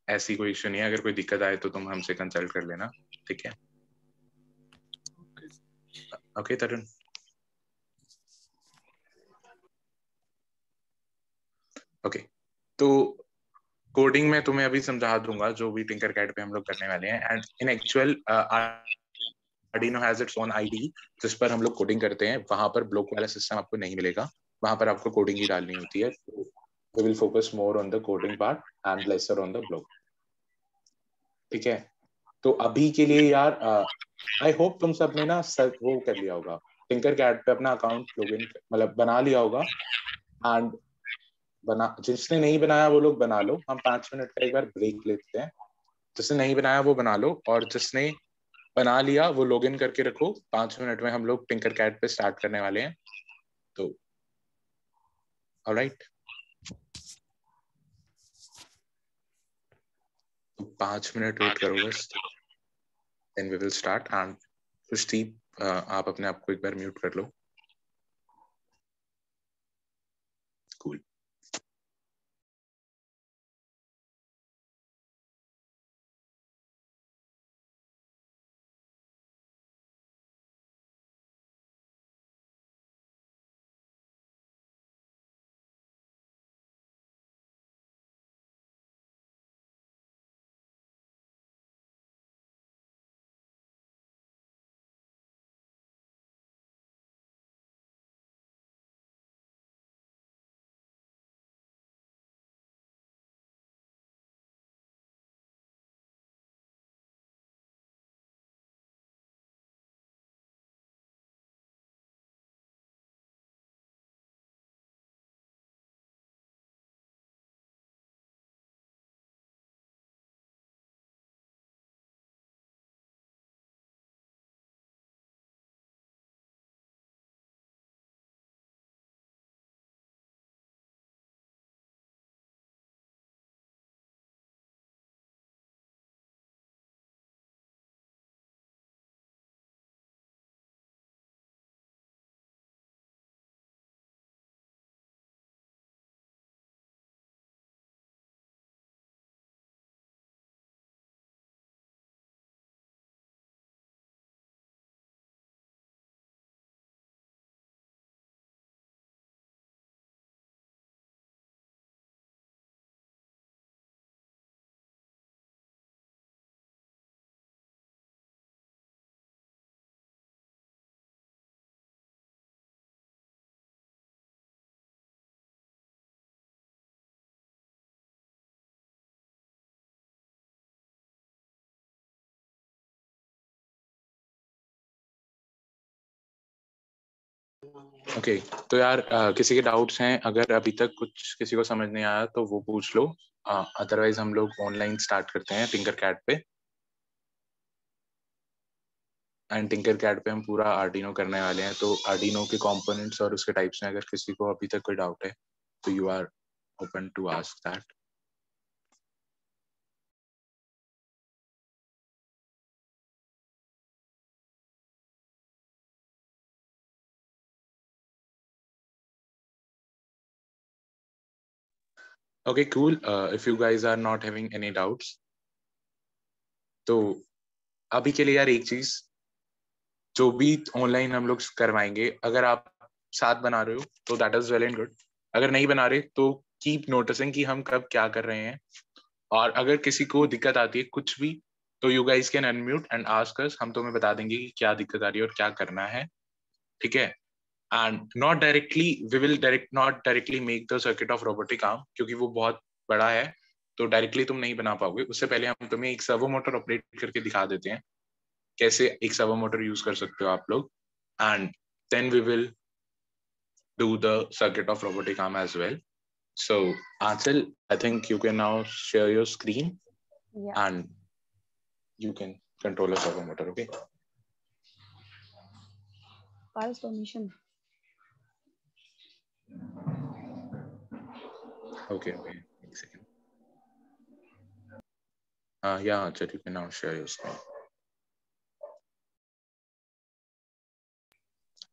ऐसी कोई इश्यू नहीं है, अगर कोई दिक्कत आए तो तुम हमसे कंसल्ट कर लेना, ठीक है? ओके तरुण ओके तो कोडिंग में तुम्हें अभी समझा दूँगा जो भी टिंकर कैट पे हम लोग करने वाले हैं। And in actual Arduino has its own ID जिस पर हम लोग कोडिंग करते हैं। वहाँ पर ब्लॉक वाला सिस्टम आपको नहीं मिलेगा। वहाँ पर आपको कोडिंग ही डालनी होती है। We will focus more on the coding part and lesser on the block ठीक है? तो अभी के लिए यार आई uh, होप तुम सबने ना सर वो कर लिया होगा। टिंकर कैट पे अपना अकाउंट लॉगिन मतलब बना लिया होगा। एंड बना, जिसने नहीं बनाया वो लोग बना लो। हम पाँच मिनट का एक बार ब्रेक लेते हैं। जिसने नहीं बनाया वो बना लो और जिसने बना लिया वो लॉग इन करके रखो। पाँच मिनट में हम लोग टिंकर कैट पे स्टार्ट करने वाले हैं। तो ऑलराइट पाँच मिनट वेट करो बस। Then we will start and step आप अपने आप को एक बार म्यूट कर लो। ओके तो यार किसी के डाउट्स हैं, अगर अभी तक कुछ किसी को समझ नहीं आया तो वो पूछ लो। अदरवाइज़ हम लोग ऑनलाइन स्टार्ट करते हैं टिंकर कैट पे। एंड टिंकर कैट पे हम पूरा आर्डिनो करने वाले हैं तो आर्डिनो के कंपोनेंट्स और उसके टाइप्स में अगर किसी को अभी तक कोई डाउट है तो you are open to ask that Cool. Uh, if you guys are not having any doubts, तो अभी के लिए यार एक चीज़ जो भी ऑनलाइन हम लोग करवाएँगे अगर आप साथ बना रहे हो तो that is well and good अगर नहीं बना रहे तो कीप नोटिसिंग कि हम कब क्या कर रहे हैं। और अगर किसी को दिक्कत आती है कुछ भी तो you guys can unmute and ask us हम तुम्हें बता देंगे कि क्या दिक्कत आ रही है और क्या करना है। ठीक है? And not directly we will direct not directly make the circuit of robotic arm क्योंकि वो बहुत बड़ा है तो डायरेक्टली तुम नहीं बना पाओगे उससे पहले हम तुम्हें एक सर्वो मोटर ऑपरेट करके दिखा देते हैं कैसे एक सर्वो मोटर यूज़ कर सकते हो आप लोग and then we will do the circuit of robotic arm as well. So, Achal, I think you can now share your screen yeah. and you can control a servo motor, okay? Files permission. Okay, okay. One second. Uh, yeah, Chat, you can now share your screen.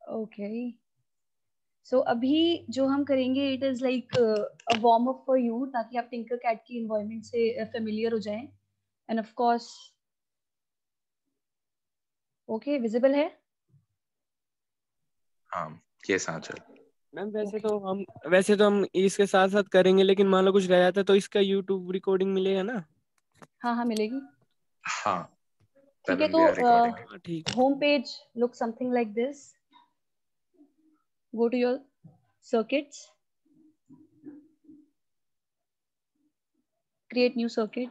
Okay. So so, अभी जो हम करेंगे it is like a warm up for you ताकि आप Tinkercad की environment से familiar हो जाएँ and of course okay visible है हाँ यस हाँ चल मैम वैसे तो हम वैसे तो हम इसके साथ साथ करेंगे लेकिन मान लो कुछ रह जाता है तो इसका यूट्यूब रिकॉर्डिंग मिलेगा ना? हाँ हाँ मिलेगी। हाँ ठीक है तो ठीक home page look something like this go to your circuits create new circuit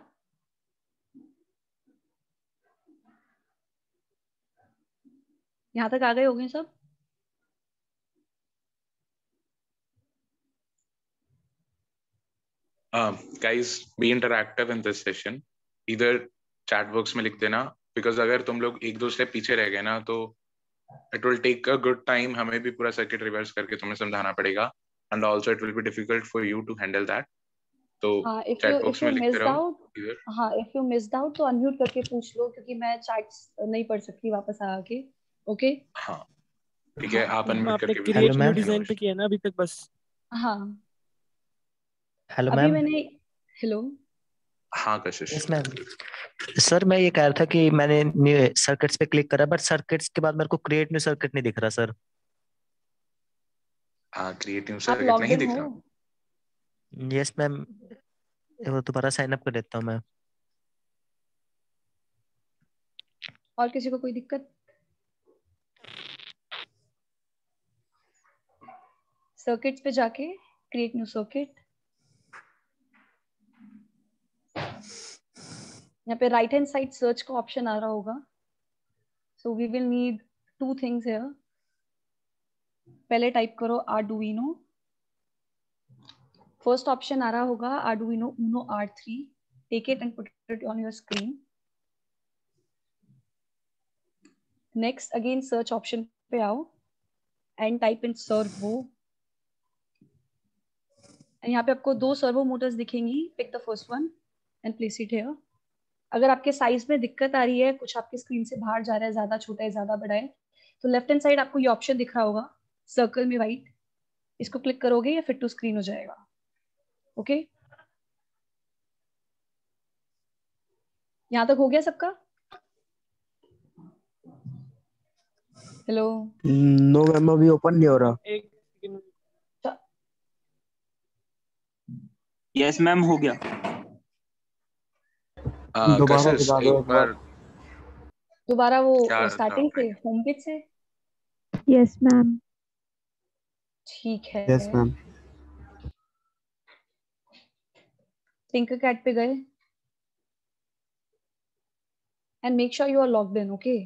यहाँ तक आ गए होंगे सब? Guys be interactive in this session. Either chat box में लिख देना बिकॉज़ अगर तुम लोग एक दो स्टेप पीछे रह गए ना तो it will take a good time हमें भी पूरा सर्किट रिवर्स करके तुम्हें समझाना पड़ेगा. And also it will be difficult for you to handle that तो चैट बॉक्स में लिखते रहो हाँ इफ़ यू मिस्ड आउट तो अनम्यूट करके पूछ लो क्योंकि मैं चैट्स नहीं पढ़ सकती वापस आके ओके हाँ ठीक है आप अनम्यूट करके क्रिएट न्यू डिज़ाइन पे किया ना अभी तक बस। हाँ। हेलो मैम अभी मैंने हेलो हाँ कशिश। यस मैम सर मैं ये कह रहा था कि मैंने सर्किट्स पे क्लिक करा बट सर्किट्स के बाद मेरे को क्रिएट न्यू सर्किट नहीं दिख रहा सर हाँ क्रिएट न्यू सर्किट नहीं दिख रहा। यस मैम वो दोबारा साइन अप कर देता हूँ मैं। और किसी को कोई दिक्कत? सर्किट्स पे जाके क्रिएट न्यू सर्किट यहाँ पे राइट हैंड साइड सर्च का ऑप्शन आ रहा होगा। So we will need two things here पहले टाइप करो आर्डुइनो फ़र्स्ट ऑप्शन आ रहा होगा Arduino Uno R three take it and put it on your screen next again search option पे आओ एंड टाइप इन सर्वो यहाँ पे आपको दो सर्वो मोटर्स दिखेंगी। Pick the first one and place it here अगर आपके साइज़ में दिक्कत आ रही है कुछ आपके स्क्रीन से बाहर जा रहा है ज़्यादा छोटा है ज़्यादा बड़ा है तो लेफ़्ट हैंड साइड आपको ये ऑप्शन दिख रहा होगा सर्कल में वाइट इसको क्लिक करोगे या फिट टू स्क्रीन हो जाएगा ओके यहाँ तक हो गया सबका? हेलो नो मैम अभी ओपन नहीं हो रहा। एक यस मैम हो गया। दोबारा दोबारा वो स्टार्टिंग से होम पेज से? यस मैम ठीक है। यस मैम पिंक कैट पे गए। And make sure you are logged in okay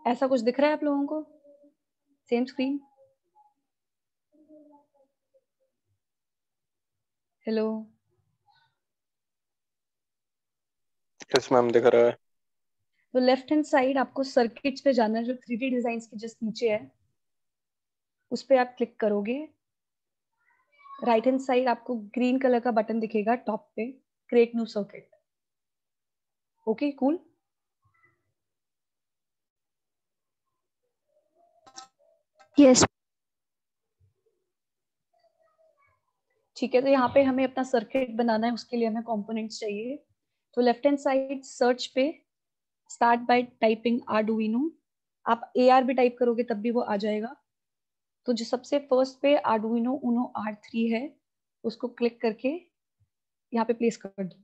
ऐसा कुछ दिख रहा है आप लोगों को? Same screen hello yes ma'am दिख रहा है? तो लेफ़्ट हैंड साइड आपको सर्किट्स पे जाना है जो थ्री डी डिज़ाइन के जस्ट नीचे है। उस पर आप क्लिक करोगे। राइट हैंड साइड आपको ग्रीन कलर का बटन दिखेगा टॉप पे create new circuit okay cool yes ठीक है तो यहाँ पे हमें अपना सर्किट बनाना है उसके लिए हमें कंपोनेंट्स चाहिए। तो लेफ़्ट हैंड साइड सर्च पे स्टार्ट बाय टाइपिंग आर्डुइनो आप ए आर भी टाइप करोगे, तब भी वो आ जाएगा। तो जो सबसे फ़र्स्ट पे आर्डुइनो उनो आर थ्री है, उसको क्लिक करके यहाँ पे प्लेस कर दो।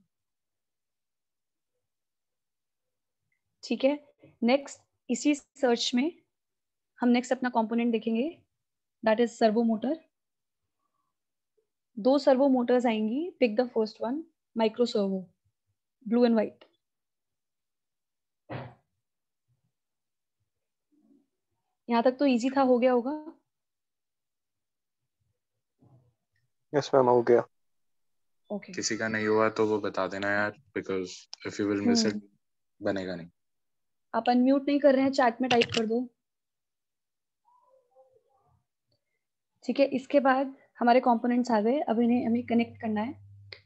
ठीक है? नेक्स्ट इसी सर्च में हम नेक्स्ट अपना कंपोनेंट देखेंगे। दैट इज़ सर्वो मोटर दो सर्वो मोटर्स आएँगी pick the first one micro servo blue and white यहाँ तक तो इजी था हो गया होगा? यस मैम हो गया। Okay okay. किसी का नहीं हुआ तो वो बता देना यार because if you will miss it बनेगा नहीं। आप अनम्यूट नहीं कर रहे हैं चैट में टाइप कर दो। ठीक है इसके बाद हमारे कंपोनेंट्स आ गए अब इन्हें हमें कनेक्ट करना है।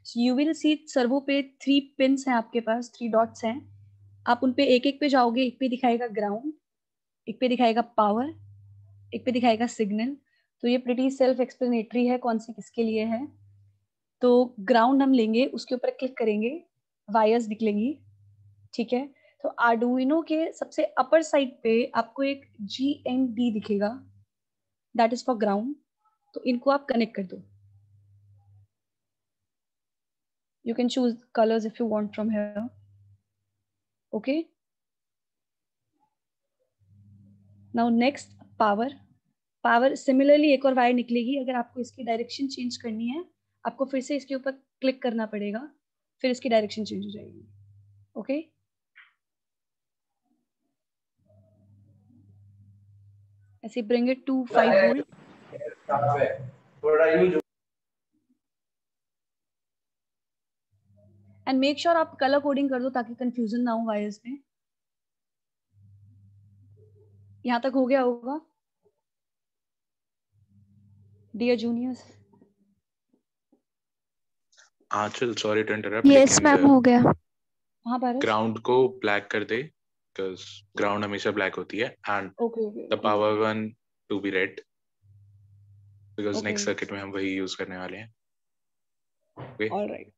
यू विल सी सर्वो पे थ्री पिंस हैं आपके पास थ्री डॉट्स हैं। आप उन पे एक एक पे जाओगे, एक पे दिखाएगा ग्राउंड एक पे दिखाएगा पावर एक पे दिखाएगा सिग्नल तो ये प्रिटी सेल्फ एक्सप्लेनेटरी है कौन सी किसके लिए है। तो ग्राउंड हम लेंगे, उसके ऊपर क्लिक करेंगे वायर्स निकलेंगी, ठीक है। तो आर्डुइनो के सबसे अपर साइड पे आपको एक जी एन डी दिखेगा दैट इज़ फॉर ग्राउंड तो इनको आप कनेक्ट कर दो। You can choose colors if you want from here. Okay? Now next, power. Power similarly एक और वायर निकलेगी। अगर आपको इसकी डायरेक्शन चेंज करनी है, आपको फिर से इसके ऊपर क्लिक करना पड़ेगा। फिर इसकी डायरेक्शन चेंज हो जाएगी। ओके ऐसे bring it to five volt and make sure आप कलर कोडिंग कर दो ताकि कंफ्यूजन ना हो वायर्स में। यहाँ तक हो गया होगा। Dear juniors Aanchal sorry to interrupt yes ma'am हो गया। वहाँ पर ग्राउंड को ब्लैक कर दे बिकॉज़ ग्राउंड हमेशा ब्लैक होती है। And okay the power one to be red because next circuit में हम वही यूज़ करने वाले हैं। ओके ऑलराइट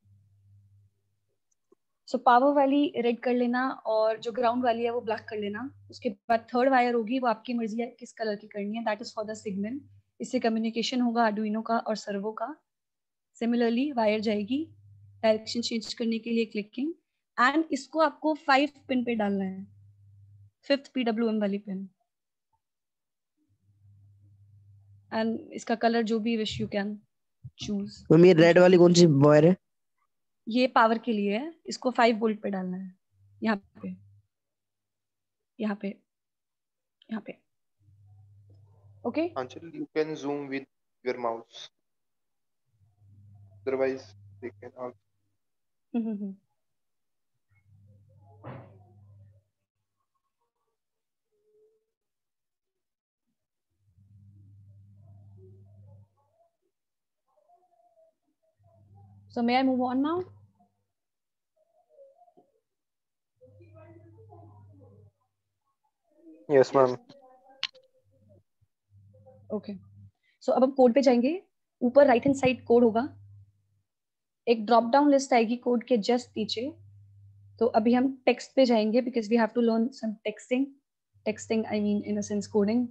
सो पावर वाली रेड कर लेना और जो ग्राउंड वाली है वो ब्लैक कर लेना। उसके बाद थर्ड वायर होगी, वो आपकी मर्ज़ी है किस कलर की करनी है। That is for the signal इससे कम्युनिकेशन होगा आर्डुइनो का और सर्वो का। सिमिलरली वायर जाएगी डायरेक्शन चेंज करने के लिए क्लिकिंग एंड इसको आपको फाइव पिन पे डालना है। फिफ्थ पीडब्ल्यूएम वाली पिन एंड इसका कलर जो भी wish you can choose red वाली कौन सी वायर है? ये पावर के लिए है इसको फाइव वोल्ट पे डालना है। यहाँ पे। यहाँ पे। यहाँ पे। Okay Anchal you can zoom with your mouse otherwise they can all So may I move on now? Yes, ma'am. Okay so अब हम कोड पे जाएँगे। ऊपर राइट हैंड साइड कोड होगा। एक ड्रॉप डाउन लिस्ट आएगी कोड के just नीचे तो अभी हम टेक्स्ट पे जाएँगे because we have to learn some texting texting I mean in sense coding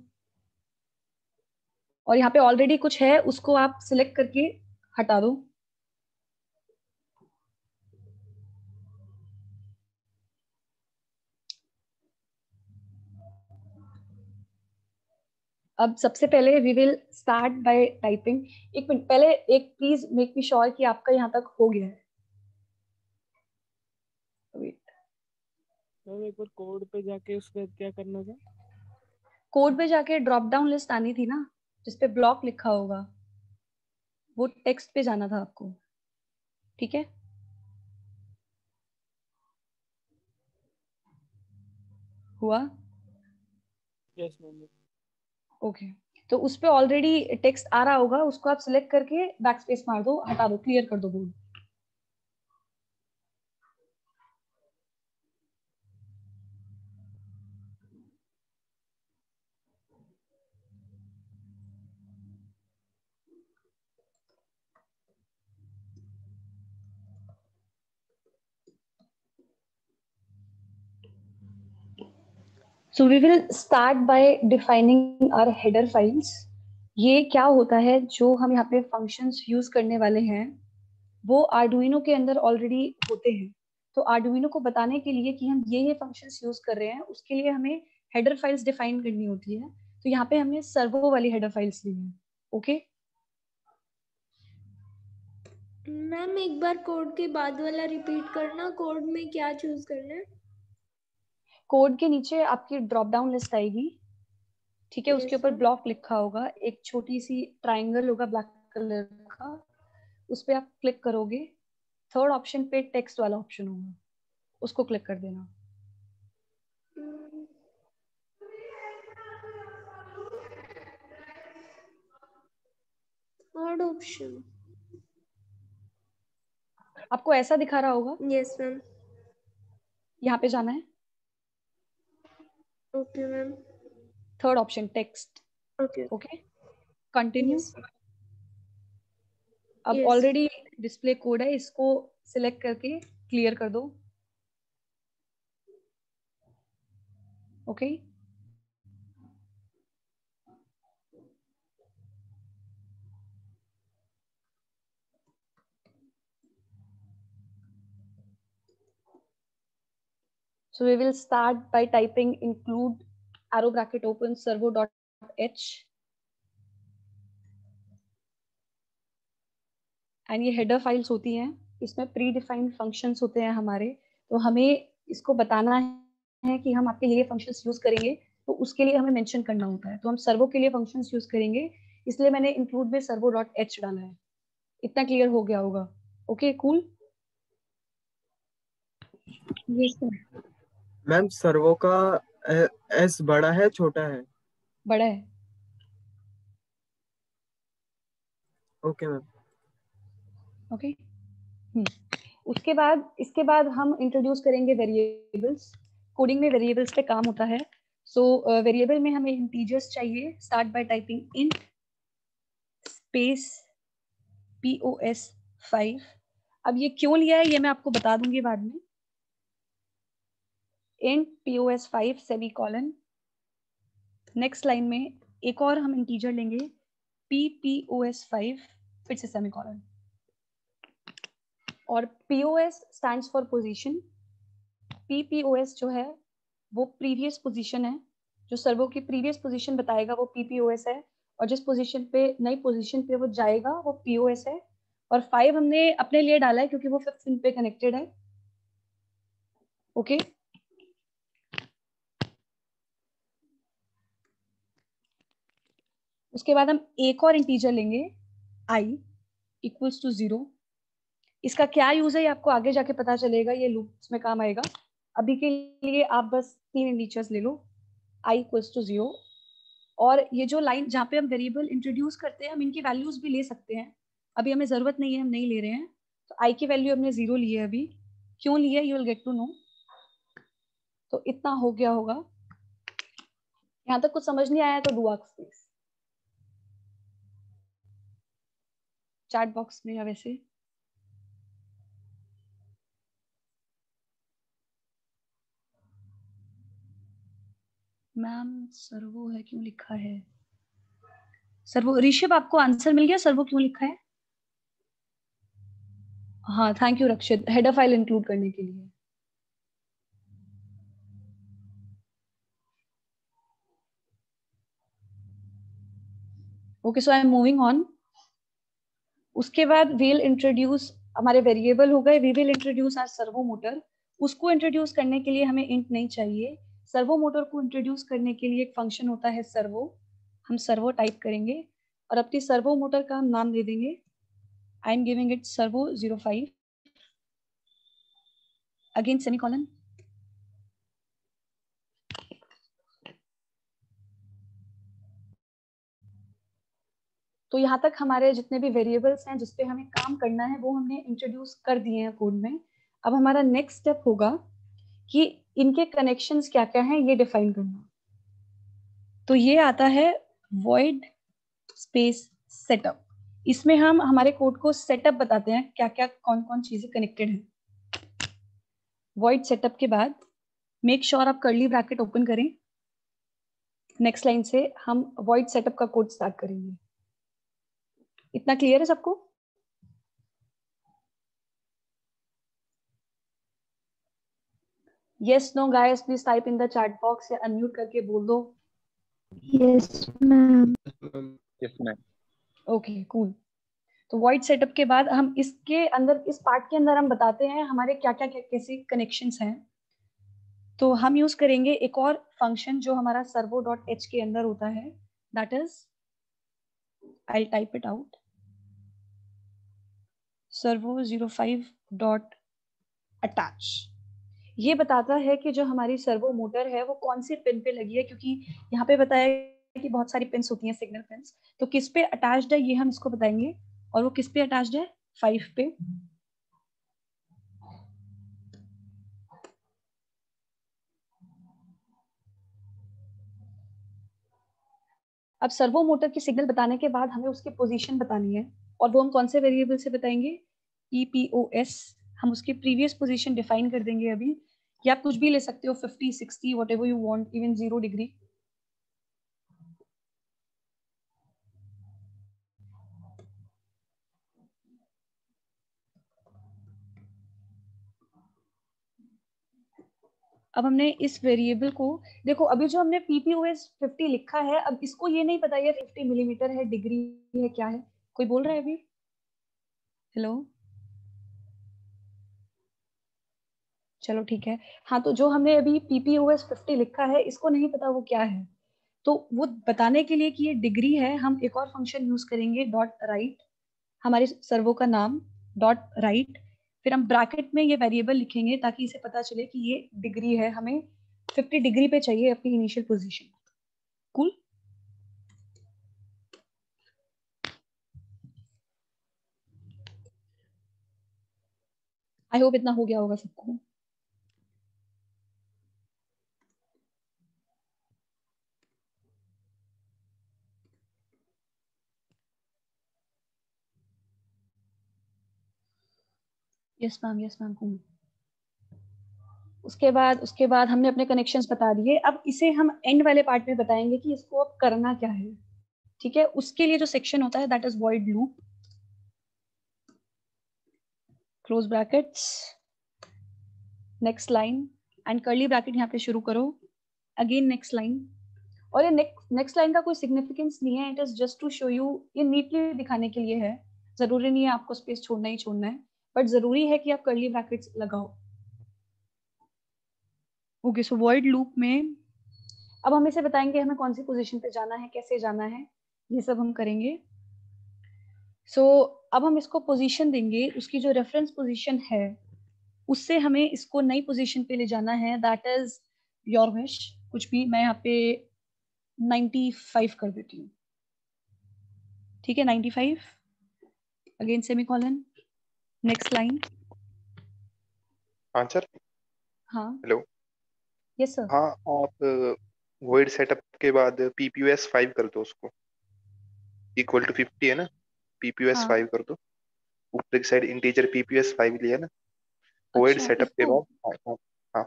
और यहाँ पे ऑलरेडी कुछ है उसको आप सिलेक्ट करके हटा दो। अब सबसे पहले we will start by typing एक मिनट पहले एक प्लीज़ मेक मी श्योर कि आपका यहाँ तक हो गया है। एक बार कोड पे जाके उसके क्या करना था? कोड पे जाके ड्रॉप डाउन लिस्ट आनी थी ना जिसपे ब्लॉक लिखा होगा वो टेक्स्ट पे जाना था आपको। ठीक है? हुआ? यस yes, मैम। ओके. तो उस ऑलरेडी टेक्स्ट आ रहा होगा, उसको आप सिलेक्ट करके बैक स्पेस मार दो, हटा दो क्लियर कर दो board So we will start by defining our header files. ये क्या होता है जो हम यहाँ पे फ़ंक्शंस यूज़ करने वाले हैं? वो आर्डुइनो के अंदर ऑलरेडी होते हैं। तो आर्डुइनो को बताने के लिए कि हम ये ये फ़ंक्शंस यूज़ कर रहे हैं, उसके लिए हमें हेडर फाइल्स डिफाइन करनी होती है। तो यहाँ पे हमने सर्वो वाली हेडर फाइल्स ली है। ओके मैम, एक बार कोड के बाद वाला रिपीट करना। कोड में क्या चूज़ करना है? कोड के नीचे आपकी ड्रॉप डाउन लिस्ट आएगी। ठीक है उसके ऊपर ब्लॉक लिखा होगा। एक छोटी सी ट्राइंगल होगा ब्लैक कलर का। उस पर आप क्लिक करोगे। थर्ड ऑप्शन पे टेक्स्ट वाला ऑप्शन होगा। उसको क्लिक कर देना। थर्ड ऑप्शन आपको ऐसा दिखा रहा होगा। यस मैम यहाँ पे जाना है। Okay ma'am third option text okay okay continue अब ऑलरेडी डिस्प्ले कोड है इसको सिलेक्ट करके क्लियर कर दो। Okay okay? So we will start by typing include arrow bracket open servo dot h. And ये हेडर फाइल्स होती हैं, इसमें प्री डिफाइंड फ़ंक्शंस होते हैं हमारे। तो हमें इसको बताना है कि हम आपके लिए फ़ंक्शंस यूज़ करेंगे तो उसके लिए हमें मेंशन करना होता है। तो हम सर्वो के लिए फ़ंक्शंस यूज़ करेंगे, इसलिए मैंने इंक्लूड में सर्वो डॉट एच डाला है। इतना क्लियर हो गया होगा। Okay cool yes sir ma'am servo का एस बड़ा है छोटा है? बड़ा है। Okay ma'am. ओके। हम्म। उसके बाद इसके बाद हम इंट्रोड्यूस करेंगे वेरिएबल्स कोडिंग में वेरिएबल्स पे काम होता है। सो so, वेरिएबल uh, में हमें इंटीजर्स चाहिए। Start by typing in space P O S five अब ये क्यों लिया है ये मैं आपको बता दूँगी बाद में। Int pos 5 semicolon next line में एक और हम इंटीजर लेंगे ppos 5 फिर से सेमीकोलन और pos stands for position ppos जो है, वो प्रीवियस पोजीशन है, जो सर्वो की प्रीवियस पोजीशन बताएगा, वो ppos है, और जिस पोजीशन पे, नई पोजीशन पे वो जाएगा, वो pos है। और फाइव हमने अपने लिए डाला है, क्योंकि वो फिफ्थ पिन पे कनेक्टेड है। Okay okay? उसके बाद हम एक और इंटीजर लेंगे आई इक्वल्स टू ज़ीरो इसका क्या यूज़ है ये आपको आगे जाके पता चलेगा, ये लूप्स में काम आएगा। अभी के लिए आप बस तीन इंटीजर्स ले लो आई इक्वल्स टू ज़ीरो और ये जो लाइन जहाँ पे हम वेरिएबल इंट्रोड्यूस करते हैं, हम इनकी वैल्यूज़ भी ले सकते हैं। अभी हमें ज़रूरत नहीं है, हम नहीं ले रहे हैं। तो आई की वैल्यू हमने ज़ीरो ली है अभी। क्यों ली है you will get to know तो इतना हो गया होगा। यहाँ तक कुछ समझ नहीं आया तो do ask please chat box में या वैसे? मैम सर्वो है, क्यों लिखा है? सर्वो ऋषभ, आपको आंसर मिल गया? सर्वो क्यों लिखा है? हाँ thank you Rakshit. Header file include करने के लिए। Okay so I am moving on उसके बाद विल इंट्रोड्यूस हमारे वेरिएबल हो गए we will introduce our servo motor उसको इंट्रोड्यूस करने के लिए हमें इंट नहीं चाहिए। सर्वो मोटर को इंट्रोड्यूस करने के लिए एक फ़ंक्शन होता है सर्वो हम सर्वो टाइप करेंगे और अपनी सर्वो मोटर का हम नाम दे देंगे। I am giving it servo zero five again semicolon तो यहाँ तक हमारे जितने भी वेरिएबल्स हैं जिसपे हमें काम करना है, वो हमने इंट्रोड्यूस कर दिए हैं कोड में। अब हमारा नेक्स्ट स्टेप होगा कि इनके कनेक्शंस क्या क्या हैं, ये डिफाइन करना। तो ये आता है वॉइड स्पेस सेटअप इसमें हम, हमारे कोड को सेटअप बताते हैं क्या क्या कौन कौन चीज़ें कनेक्टेड हैं। वॉइड सेटअप के बाद मेक श्योर sure आप कर्ली ब्रैकेट ओपन करें। नेक्स्ट लाइन से हम वॉइड सेटअप का कोड स्टार्ट करेंगे। इतना क्लियर है सबको? Yes no guys please type in the chat box या अनम्यूट करके बोल दो। Yes ma'am yes ma'am okay cool तो वॉइड सेटअप के बाद हम इसके अंदर इस पार्ट के अंदर हम बताते हैं हमारे क्या क्या कैसे कनेक्शंस हैं। तो हम यूज़ करेंगे एक और फ़ंक्शन जो हमारा सर्वो डॉट एच के अंदर होता है। That is I type it out servo 05 dot attach ये बताता है कि जो हमारी सर्वो मोटर है, वो कौन सी पिन पे लगी है? क्योंकि यहाँ पे बताया कि बहुत सारी पिन होती हैं सिग्नल पिन्स तो किस पे अटैच्ड है, ये हम इसको बताएँगे। और वो किस पे अटैच्ड है? फाइव पे। अब सर्वो मोटर की सिग्नल बताने के बाद हमें उसकी पोजीशन बतानी है। और वो हम कौन से वेरिएबल से बताएँगे? ई पी ओ एस हम उसके प्रीवियस पोजीशन डिफाइन कर देंगे अभी। या आप कुछ भी ले सकते हो fifty sixty whatever you want even zero degree अब हमने इस वेरिएबल को, देखो, अभी जो हमने पीपीओएस 50 लिखा है, अब इसको ये नहीं पता ये 50 मिलीमीटर है डिग्री है, क्या है? कोई बोल रहा है अभी? हेलो चलो ठीक है। हाँ तो जो हमने अभी पीपीओएस 50 लिखा है, इसको नहीं पता वो क्या है। तो वो बताने के लिए कि ये डिग्री है, हम एक और फ़ंक्शन यूज़ करेंगे डॉट राइट हमारे सर्वो का नाम डॉट राइट फिर हम ब्रैकेट में ये वेरिएबल लिखेंगे, ताकि इसे पता चले कि ये डिग्री है, हमें फिफ्टी डिग्री पे चाहिए अपनी initial position cool I hope इतना हो गया होगा सबको। यस मैम यस मैम उसके बाद उसके बाद हमने अपने कनेक्शंस बता दिए। अब इसे हम एंड वाले पार्ट में बताएँगे कि इसको अब करना क्या है। ठीक है? उसके लिए जो सेक्शन होता है that is void loop close brackets next line and curly bracket यहाँ पे शुरू करो। अगेन नेक्स्ट लाइन और ये नेक्स्ट लाइन का कोई सिग्निफिकेंस नहीं है। It is just to show you ये नीटली दिखाने के लिए है। ज़रूरी नहीं है आपको स्पेस छोड़ना ही छोड़ना है। बट ज़रूरी है कि आप कर्ली ब्रैकेट्स लगाओ। ओके सो वॉइड लूप में अब हम इसे बताएँगे हमें कौन सी पोजीशन पे जाना है कैसे जाना है ये सब हम करेंगे। सो so, अब हम इसको पोजीशन देंगे उसकी जो रेफरेंस पोजीशन है उससे हमें इसको नई पोजीशन पे ले जाना है दैट इज़ योर विश कुछ भी मैं यहाँ पे 95 कर देती हूँ। ठीक है 95 again semicolon next line answer हाँ। हेलो यस सर हाँ आप वॉइड सेटअप के बाद पीपीयूएस फाइव कर दो उसको। इक्वल टू फिफ्टी है ना? पीपीयूएस हाँ। फाइव कर दो। ऊपर की साइड इंटीजर पीपीयूएस फाइव लिया ना? वॉइड अच्छा सेटअप के बाद हाँ हाँ हाँ।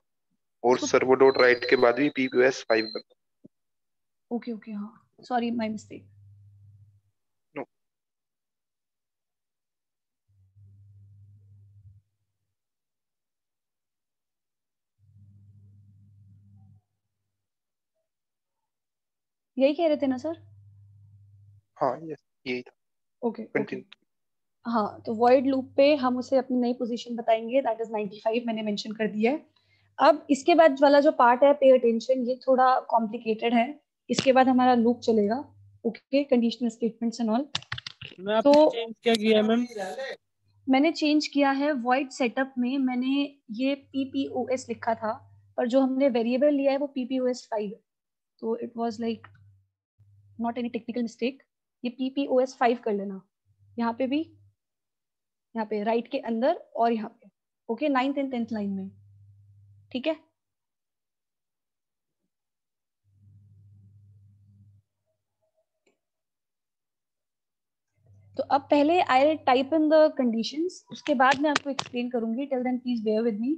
और सर्वो डॉट राइट के बाद भी पीपीयूएस फाइव कर दो। ओके ओके हाँ। सॉरी माय मिस्टेक यही कह रहे थे ना सर? हाँ यस यही था। ओके कंटिन्यू हाँ तो वॉइड लूप पे हम उसे अपनी नई पोजीशन बताएँगे दैट इज़ 95 मैंने मेंशन कर दिया है। अब इसके बाद वाला जो पार्ट है पे अटेंशन ये थोड़ा कॉम्प्लिकेटेड है। इसके बाद हमारा लूप चलेगा okay conditional statements and all तो चेंज क्या किया है मैम मैंने चेंज किया है वॉइड सेटअप में मैंने ये पीपीओएस लिखा था पर जो हमने वेरिएबल लिया है वो पीपीओएस 5 तो it was like not any technical mistake ये पीपीओएस 5 कर लेना। यहाँ पे भी, यहाँ पे राइट के अंदर और यहाँ पे। Okay ninth and tenth line में। ठीक है? तो अब पहले I type in the conditions उसके बाद मैं आपको एक्सप्लेन करूँगी। Till then please bear with me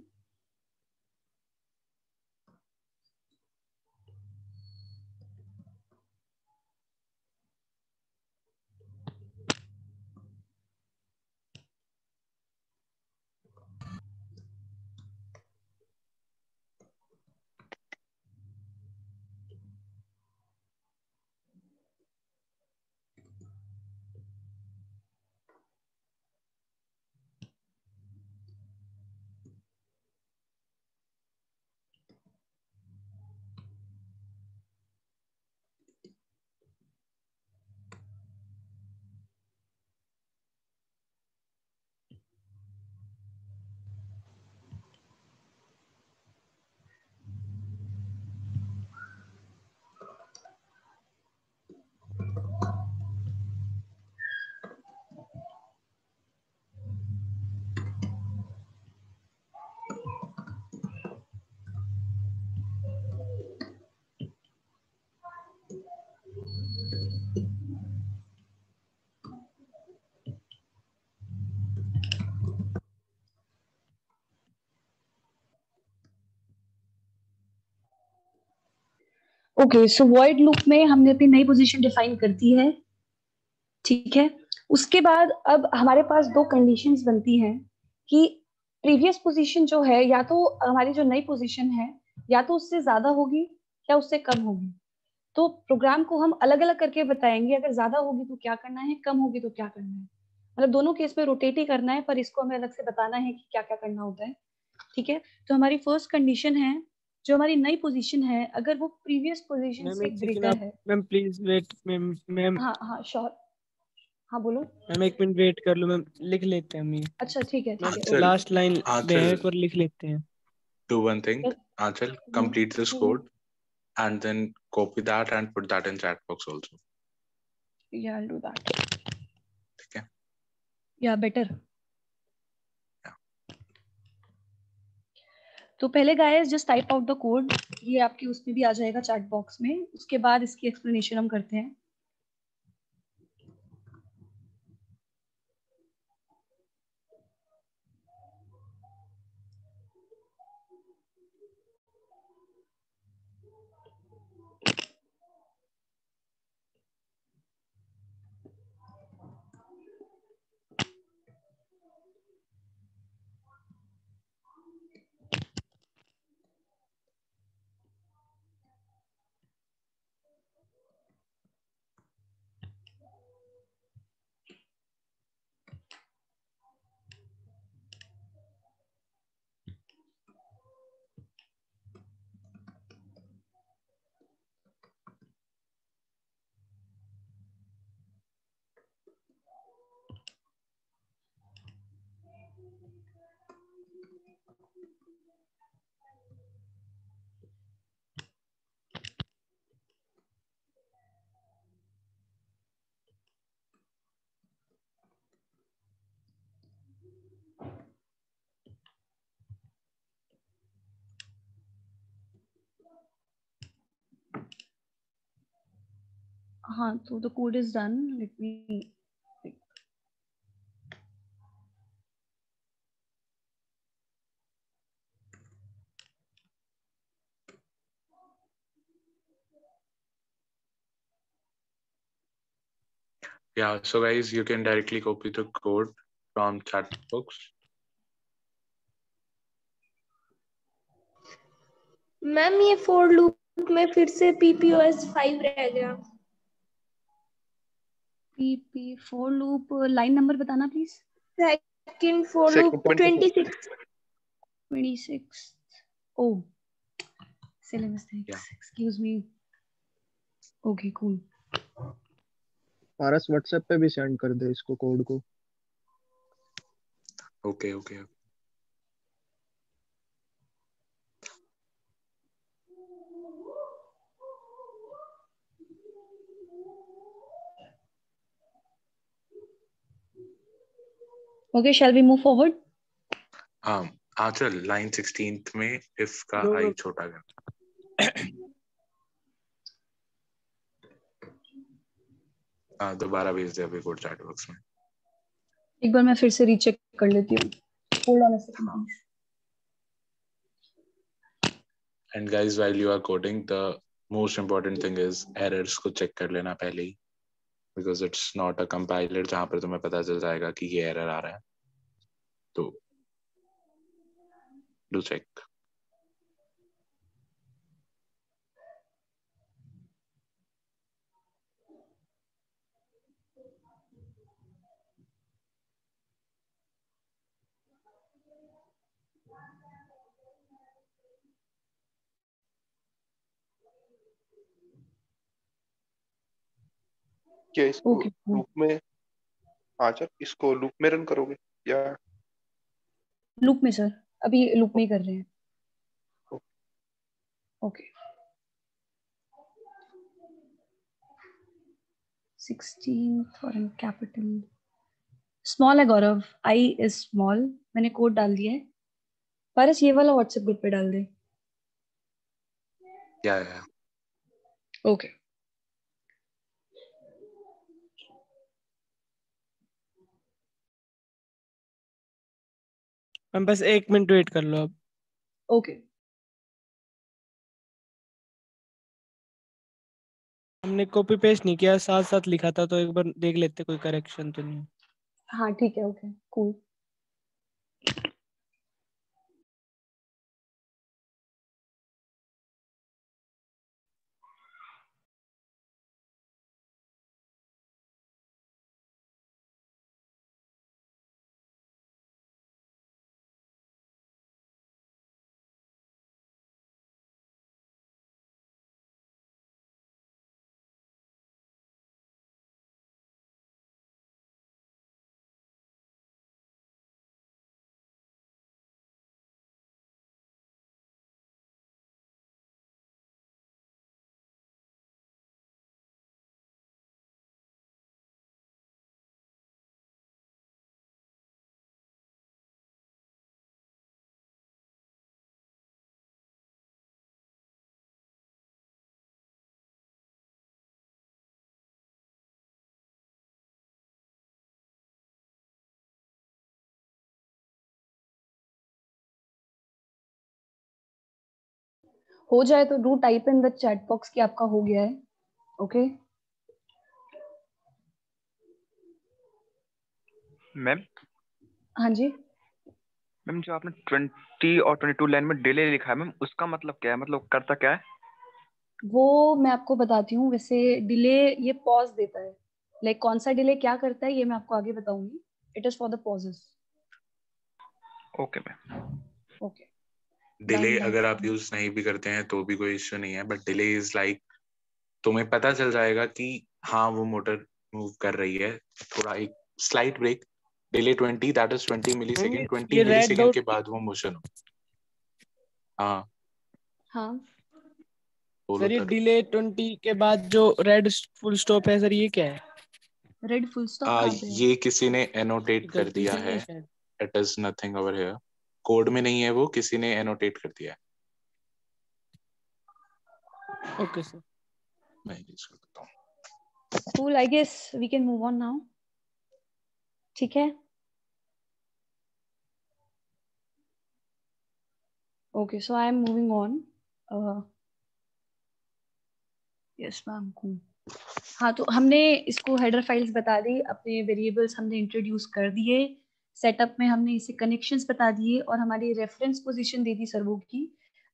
okay so void loop में हमने अपनी नई पोजीशन डिफाइन कर दी है, ठीक है? उसके बाद अब हमारे पास दो कंडीशंस बनती हैं कि प्रीवियस पोजीशन जो है, या तो हमारी जो नई पोजीशन है, या तो उससे ज़्यादा होगी, या उससे कम होगी। तो प्रोग्राम को हम अलग अलग करके बताएँगे, अगर ज़्यादा होगी तो क्या करना है, कम होगी तो क्या करना है। मतलब दोनों केस में रोटेट ही करना है, पर इसको हमें अलग से बताना है कि क्या क्या करना होता है, ठीक है? तो हमारी फ़र्स्ट कंडीशन है जो हमारी नई पोजीशन है अगर वो प्रीवियस पोजीशन से ग्रेटर है ma'am please wait ma'am ma'am हाँ हाँ श्योर हाँ बोलो मैम एक मिनट वेट कर लो मैम लिख लेते हैं हम ये अच्छा ठीक है ठीक है. लास्ट लाइन में है. एक बार लिख लेते हैं Do one thing. Yes. Anchal, complete this code and then copy that and put that in chat box also. Yeah, I'll do that. Okay. Yeah, better. तो पहले guys just type out the code ये आपके उसमें भी आ जाएगा chat box में. उसके बाद इसकी एक्सप्लेनेशन हम करते हैं. हाँ, so the code is done. Let me Yeah, so guys, you can directly copy the code from chat box. Ma'am ये फोर लूप में फिर से पीपीओएस फाइव रह गया pp for loop line number बताना please second for loop 26 26 oh silly mistakes Yeah. excuse me okay cool Paras WhatsApp पे भी send कर दे इसको कोड को Okay, okay. okay shall we move forward Um, Achal, line 16th में if का no. छोटा कर हाँ, दोबारा भेज दिया गुड चैट बॉक्स में। एक बार मैं फिर से रीचेक कर लेती हूँ। And guys while you are coding the most important thing is errors को चेक कर लेना पहले ही। Because it's not a compiler जहाँ पर तुम्हें पता चल जाएगा कि ये एरर आ रहा है। तो डू चेक क्या इसको Okay, लूप में हाँ सर इसको लूप में रन करोगे या? लूप में सर अभी लूप में ही कर रहे हैं। Okay sixteen for capital small है गौरव आई इज़ स्मॉल मैंने कोड डाल दिया है। पारस ये वाला व्हाट्सएप ग्रुप पे डाल दे। Yeah yeah ओके हम बस एक मिनट वेट कर लो अब। ओके हमने कॉपी पेस्ट नहीं किया साथ साथ लिखा था तो एक बार देख लेते कोई करेक्शन तो नहीं। हाँ ठीक है ओके कूल हो जाए तो do type in the chat box कि आपका हो गया है। ओके मैम हाँ जी। मैम जो आपने ट्वेंटी और ट्वेंटी टू लाइन में डिले लिखा है मैम उसका मतलब क्या है? मतलब करता क्या है? वो मैं आपको बताती हूँ वैसे डिले ये पॉज देता है। लाइक कौन सा डिले क्या करता है ये मैं आपको आगे बताऊँगी। It is for the pauses okay ma'am okay delay अगर आप यूज़ नहीं भी करते हैं तो भी कोई इश्यू नहीं है बट डिले इज़ लाइक तुम्हें पता चल जाएगा कि हाँ वो मोटर मूव कर रही है। थोड़ा एक slight break delay 20 that is 20 millisecond 20 millisecond के बाद वो मोशन हो। हाँ। हाँ। सर ये डिले 20 के बाद जो रेड फुल स्टॉप है सर ये क्या है? रेड फुल स्टॉप ये किसी ने एनोटेट कर दिया है। It is nothing over here code में नहीं है वो किसी ने एनोटेट कर दिया है। ओके सर मैं यूज़ कर देता हूँ। Cool i guess we can move on now. ठीक है? Okay so i am moving on. Uh, yes ma'am cool. हाँ तो हमने इसको हेडर फाइल्स बता दी अपने वेरिएबल्स हमने इंट्रोड्यूस कर दिए। सेटअप में हमने इसे कनेक्शंस बता दिए और हमारी रेफरेंस पोजीशन दे दी सर्वो की।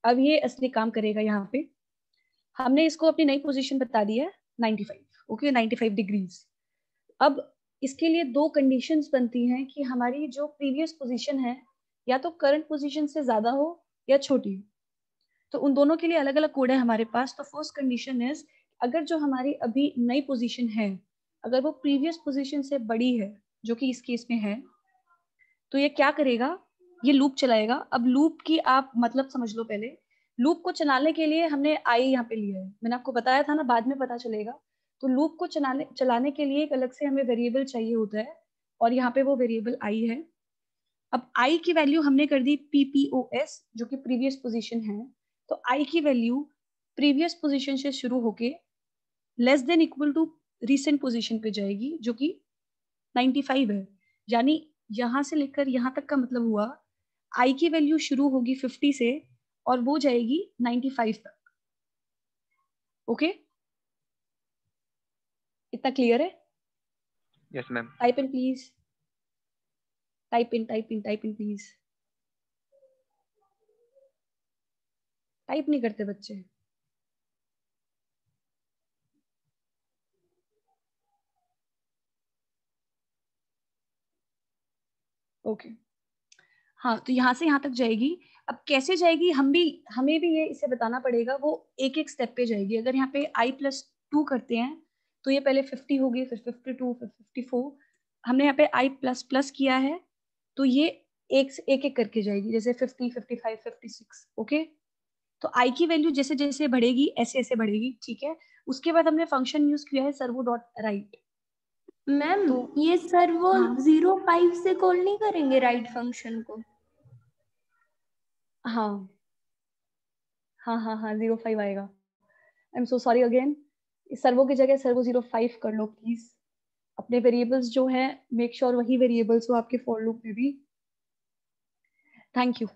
अब ये असली काम करेगा यहाँ पे। हमने इसको अपनी नई पोजीशन बता दी है 95 ओके okay, 95 डिग्रीज अब इसके लिए दो कंडीशंस बनती हैं कि हमारी जो प्रीवियस पोजीशन है या तो करंट पोजीशन से ज़्यादा हो या छोटी हो। तो उन दोनों के लिए अलग अलग कोड है हमारे पास। तो फ़र्स्ट कंडीशन इज़ अगर जो हमारी अभी नई पोजीशन है अगर वो प्रीवियस पोजीशन से बड़ी है जो कि इस केस में है तो ये क्या करेगा? ये लूप चलाएगा। अब लूप की आप मतलब समझ लो पहले। लूप को चलाने के लिए हमने आई यहाँ पे लिया है। मैंने आपको बताया था ना, बाद में पता चलेगा। तो लूप को चलाने चलाने के लिए एक अलग से हमें वेरिएबल चाहिए होता है और यहाँ पे वो वेरिएबल आई है। अब आई की वैल्यू हमने कर दी पीपीओएस जो कि प्रीवियस पोजीशन है। तो आई की वैल्यू प्रीवियस पोजीशन से शुरू होके less than equal to recent position पे जाएगी, जो कि 95 है। यानी यहाँ से लेकर यहाँ तक का मतलब हुआ आई की वैल्यू शुरू होगी 50 से और वो जाएगी 95 तक। Okay okay? इतना क्लियर है? Yes ma'am type in please type in type in type in please type नहीं करते बच्चे। ओके। हाँ तो यहाँ से यहाँ तक जाएगी। अब कैसे जाएगी, हम भी, हमें भी ये इसे बताना पड़ेगा, वो एक एक स्टेप पे जाएगी। अगर यहाँ पे आई प्लस टू करते हैं तो ये पहले फिफ्टी होगी, फिर फिफ्टी टू फिर फिफ्टी फोर हमने यहाँ पे आई प्लस प्लस किया है तो ये एक एक एक करके जाएगी, जैसे fifty fifty five fifty six okay? तो आई की वैल्यू जैसे जैसे बढ़ेगी ऐसे ऐसे बढ़ेगी, ठीक है? उसके बाद हमने फ़ंक्शन यूज़ किया है सर्वो डॉट राइट मैम तो, ये सर वो ज़ीरो हाँ, फाइव से कॉल नहीं करेंगे राइट फ़ंक्शन को? हाँ। हाँ हाँ हाँ ज़ीरो फाइव आएगा। I am so sorry again servo की जगह सर्वो ज़ीरो फाइव कर लो प्लीज़ अपने वेरिएबल्स जो है मेक श्योर वही वेरिएबल्स हो आपके फॉर लूप में भी। Thank you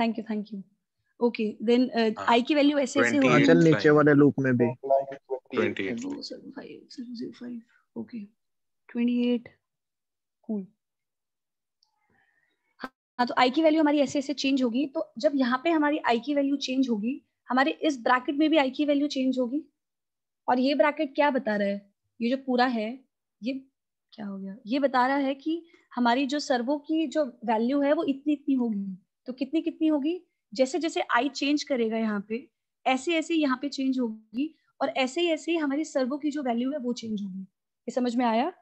thank you thank you okay then i की वैल्यू ऐसे ऐसे होगी। चल नीचे वाले लूप में भी। 28 ओके 28 कूल हाँ तो आई की वैल्यू हमारी ऐसे ऐसे चेंज होगी। तो जब यहाँ पे हमारी आई की वैल्यू चेंज होगी हमारे इस ब्रैकेट में भी आई की वैल्यू चेंज होगी। और ये ब्रैकेट क्या बता रहा है? ये जो पूरा है ये क्या हो गया? ये बता रहा है कि हमारी जो सर्वो की जो वैल्यू है वो इतनी इतनी होगी। तो कितनी कितनी होगी? जैसे जैसे आई चेंज करेगा यहाँ पे ऐसे ऐसे यहाँ पे चेंज होगी। और ऐसे ही ऐसे ही हमारी सर्वो की जो वैल्यू है वो चेंज होगी। ये समझ में आया?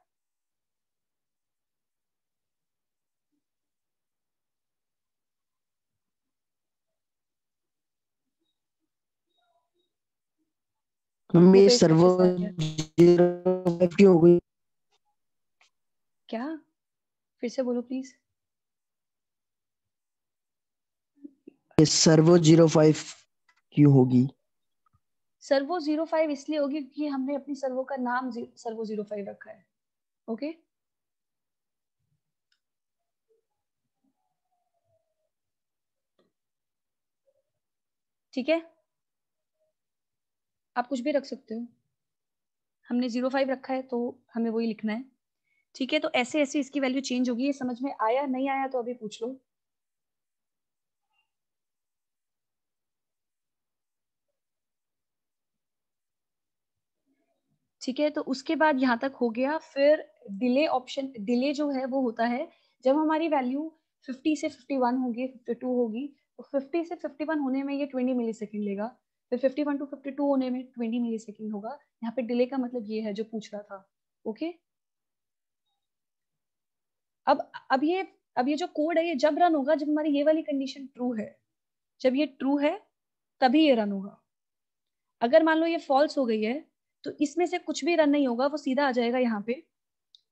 मम्मी सर्वर हो गई। क्या? फिर से बोलो प्लीज़ सर्वो ज़ीरो फाइव क्यों होगी। सर्वो ज़ीरो फाइव इसलिए होगी क्योंकि हमने अपनी सर्वो का नाम सर्वो ज़ीरो फाइव रखा है। ओके ठीक है? आप कुछ भी रख सकते हो। हमने ज़ीरो फाइव रखा है तो हमें वही लिखना है। ठीक है तो ऐसे ऐसे इसकी वैल्यू चेंज होगी। ये समझ में आया, नहीं आया तो अभी पूछ लो। ठीक है तो उसके बाद यहाँ तक हो गया। फिर डिले ऑप्शन डिले जो है वो होता है, जब हमारी वैल्यू 50 से 51 होगी 52 होगी तो 50 से 51 होने में ये 20 मिली सेकेंड लेगा। फिर 51 टू 52 होने में 20 मिली सेकेंड होगा। यहाँ पे डिले का मतलब ये है जो पूछ रहा था। ओके अब अब ये अब ये जो कोड है, ये जब रन होगा, जब हमारी ये वाली कंडीशन ट्रू है, जब ये ट्रू है, तभी ये रन होगा। अगर मान लो ये फॉल्स हो गई है तो इसमें से कुछ भी रन नहीं होगा, वो सीधा आ जाएगा यहाँ पे।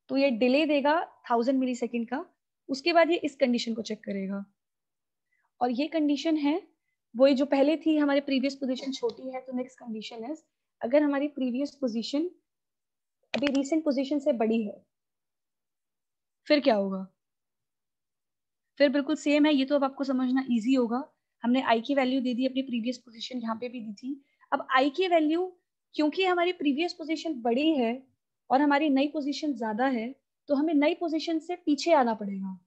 तो ये डिले देगा थाउज़ेंड मिली सेकेंड का, उसके बाद ये इस कंडीशन को चेक करेगा। और ये कंडीशन है वही जो पहले थी, हमारे प्रीवियस पोजीशन छोटी है तो नेक्स्ट कंडीशन है अगर हमारी प्रीवियस पोजीशन अभी रीसेंट पोजीशन से बड़ी है, फिर क्या होगा? फिर बिल्कुल सेम है, ये तो अब आपको समझना इजी होगा। हमने आई की वैल्यू दे दी अपनी प्रीवियस पोजीशन यहाँ पे भी दी थी। अब आई की वैल्यू क्योंकि हमारी प्रीवियस पोजीशन बड़ी है और हमारी नई पोजीशन ज़्यादा है तो हमें नई पोजीशन से पीछे आना पड़ेगा।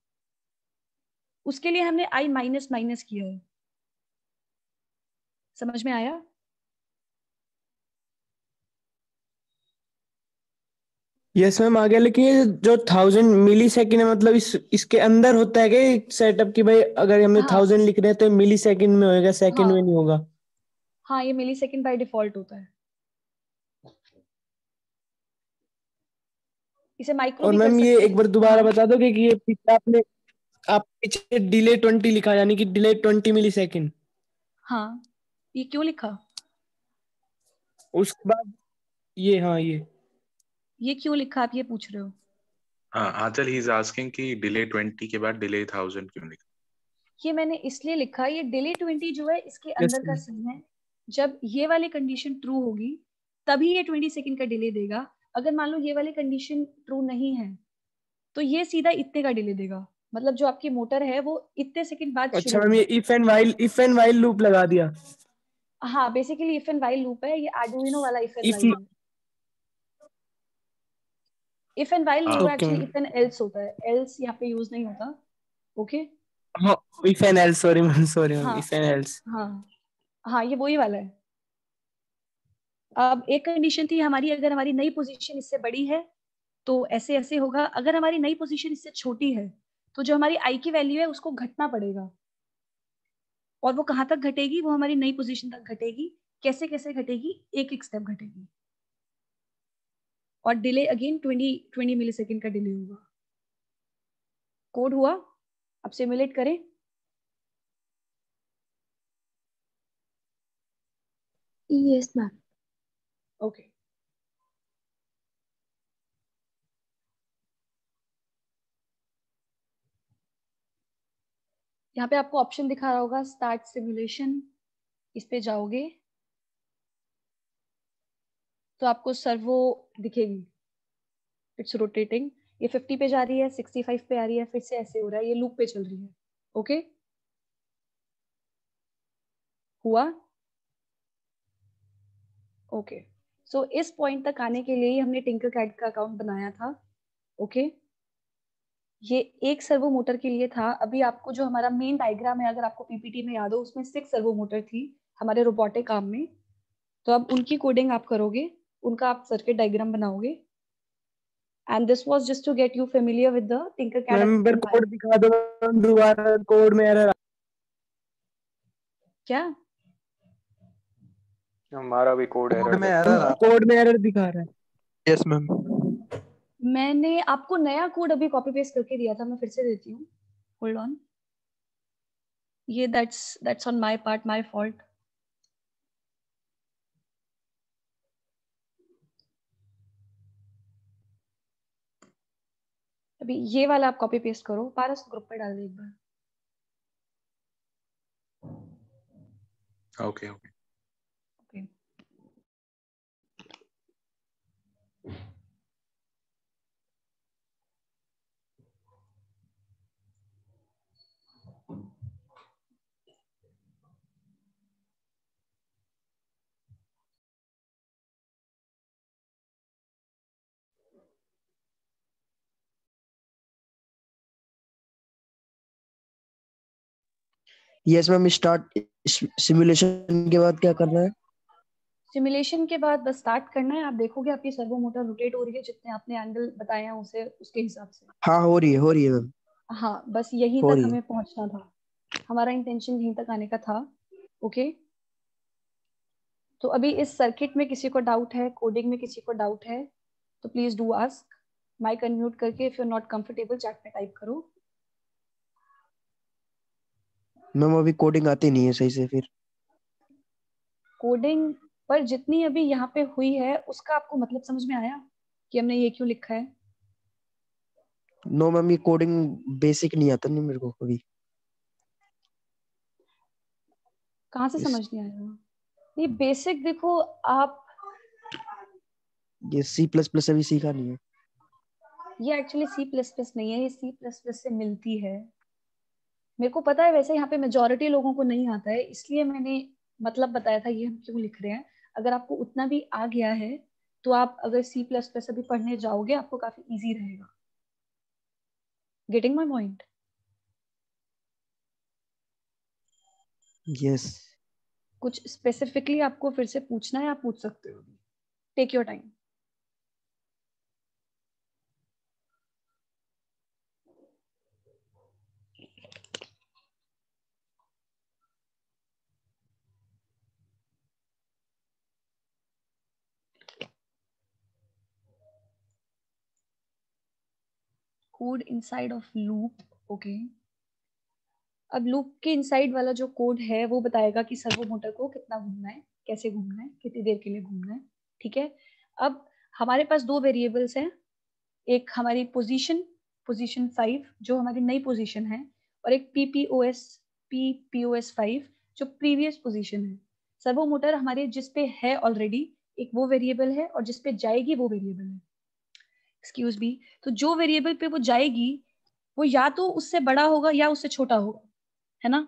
उसके लिए हमने आई माइनस माइनस किया है। समझ में आया? यस मैम आ गया लेकिन ये जो थाउज़ेंड मिली सेकेंड है मतलब इस इसके अंदर होता है क्या सेटअप की भाई अगर हमें थाउज़ेंड हाँ। लिख रहे हैं तो मिली सेकेंड में होएगा सेकेंड हाँ, में नहीं होगा? हाँ ये मिली सेकेंड बाय डिफ़ॉल्ट होता है। इसे माइक्रो और मैम ये एक बार दोबारा बता दोगे कि ये पीछे आपने आप पीछे डिले ट्वेंटी लिखा यानी कि डिले ट्वेंटी मिली सेकेंड हाँ। ये क्यों लिखा? उसके बाद ये हाँ ये। ये क्यों लिखा? आप ये पूछ रहे हो। हाँ आंचल ही इज़ आस्किंग कि डिले ट्वेंटी के बाद डिले थाउज़ेंड क्यों लिखा? ये मैंने इसलिए लिखा ये डिले ट्वेंटी जो है इसके yes, अंदर का सीन है। जब ये वाली कंडीशन ट्रू होगी तभी ये ट्वेंटी सेकंड का डिले देगा। अगर मान लो ये वाली कंडीशन ट्रू नहीं है तो ये सीधा इतने का डिले देगा। मतलब जो आपकी मोटर है वो इतने सेकंड बाद अच्छा मैम ये if and while if and while loop लगा दिया। हाँ basically if and while loop है ये आर्डुइनो वाला if and while if and while loop actually if and else होता है। एल्स यहाँ पे यूज़ नहीं होता। Okay if and else sorry ma'am sorry ma'am if and else हाँ। हाँ ये वही वाला है। अब एक कंडीशन थी हमारी अगर हमारी नई पोजीशन इससे बड़ी है तो ऐसे ऐसे होगा। अगर हमारी नई पोजीशन इससे छोटी है तो जो हमारी आई की वैल्यू है उसको घटना पड़ेगा। और वो कहाँ तक घटेगी? वो हमारी नई पोजीशन तक घटेगी। कैसे कैसे घटेगी? एक एक स्टेप घटेगी। और delay again twenty twenty millisecond का डिले होगा कोड हुआ। अब सिमुलेट करें। यस मैम ओके यहाँ पे आपको ऑप्शन दिखा रहा होगा स्टार्ट सिमुलेशन इस पे जाओगे तो आपको सर्वो दिखेगी। इट्स रोटेटिंग ये 50 पे जा रही है 65 पे आ रही है फिर से ऐसे हो रहा है ये लूप पे चल रही है। ओके हुआ? ओके. सो so, इस पॉइंट तक आने के लिए ही हमने टिंकर कैट का अकाउंट बनाया था। Okay okay? ये एक सर्वो मोटर के लिए था। अभी आपको जो हमारा मेन डायग्राम है अगर आपको पीपीटी में याद हो उसमें सिक्स सर्वो मोटर थी हमारे रोबोटिक काम में। तो अब उनकी कोडिंग आप करोगे उनका आप सर्किट डायग्राम बनाओगे। And this was just to get you familiar with the Tinkercad number code दिखा दो। दोबारा कोड में एरर क्या? हमारा भी कोड एरर में एरर कोड में एरर दिखा रहा है। यस मैम मैंने आपको नया कोड अभी कॉपी पेस्ट करके दिया था मैं फिर से देती हूँ। होल्ड ऑन ये that's that's on my part my fault अभी ये वाला आप कॉपी पेस्ट करो पारस ग्रुप पे डाल दे एक बार। Okay okay, okay okay. Yes ma'am start simulation के बाद क्या करना है? सिमुलेशन के बाद बस स्टार्ट करना है। आप देखोगे आपकी सर्वो मोटर रोटेट हो रही है जितने आपने एंगल बताए हैं उसे उसके हिसाब से। हाँ हो रही है हो रही है मैम हाँ बस यहीं तक हमें पहुँचना था। हमारा इंटेंशन यहीं तक आने का था। ओके तो अभी इस सर्किट में किसी को डाउट है कोडिंग में किसी को डाउट है तो please do ask mic unmute करके if you are not comfortable chat में टाइप करो। मैम अभी कोडिंग आती नहीं है सही से फिर। कोडिंग पर जितनी अभी यहाँ पे हुई है उसका आपको मतलब समझ में आया कि हमने ये क्यों लिखा है? नो मैम ये कोडिंग बेसिक नहीं आता नहीं मेरे को अभी कहाँ से समझ नहीं आया ये बेसिक देखो आप ये सी प्लस प्लस अभी सीखा नहीं है। ये एक्चुअली सी प्लस प्लस नहीं है ये सी प्लस प्लस से मिलती है। मेरे को पता है वैसे यहाँ पे मेजोरिटी लोगों को नहीं आता है इसलिए मैंने मतलब बताया था ये हम क्यों लिख रहे हैं? अगर आपको उतना भी आ गया है तो आप अगर सी प्लस प्लस अभी पढ़ने जाओगे आपको काफ़ी इजी रहेगा। गेटिंग माई पॉइंट यस कुछ स्पेसिफिकली आपको फिर से पूछना है आप पूछ सकते हो take your time code inside of loop okay अब लूप के इनसाइड वाला जो कोड है, वो बताएगा कि सर्वो मोटर को कितना घूमना है, कैसे घूमना है, कितनी देर के लिए घूमना है, ठीक है? अब हमारे पास दो वेरिएबल्स हैं। एक हमारी पोजीशन पोजीशन फाइव जो हमारी नई पोजीशन है, और एक P P O S P P O S five जो प्रीवियस पोजीशन है। सर्वो मोटर हमारे जिसपे है ऑलरेडी एक वो वेरिएबल है, और जिसपे जाएगी वो वेरिएबल है। एक्सक्यूज मी तो जो वेरिएबल पे वो जाएगी वो या तो उससे बड़ा होगा या उससे छोटा होगा है ना?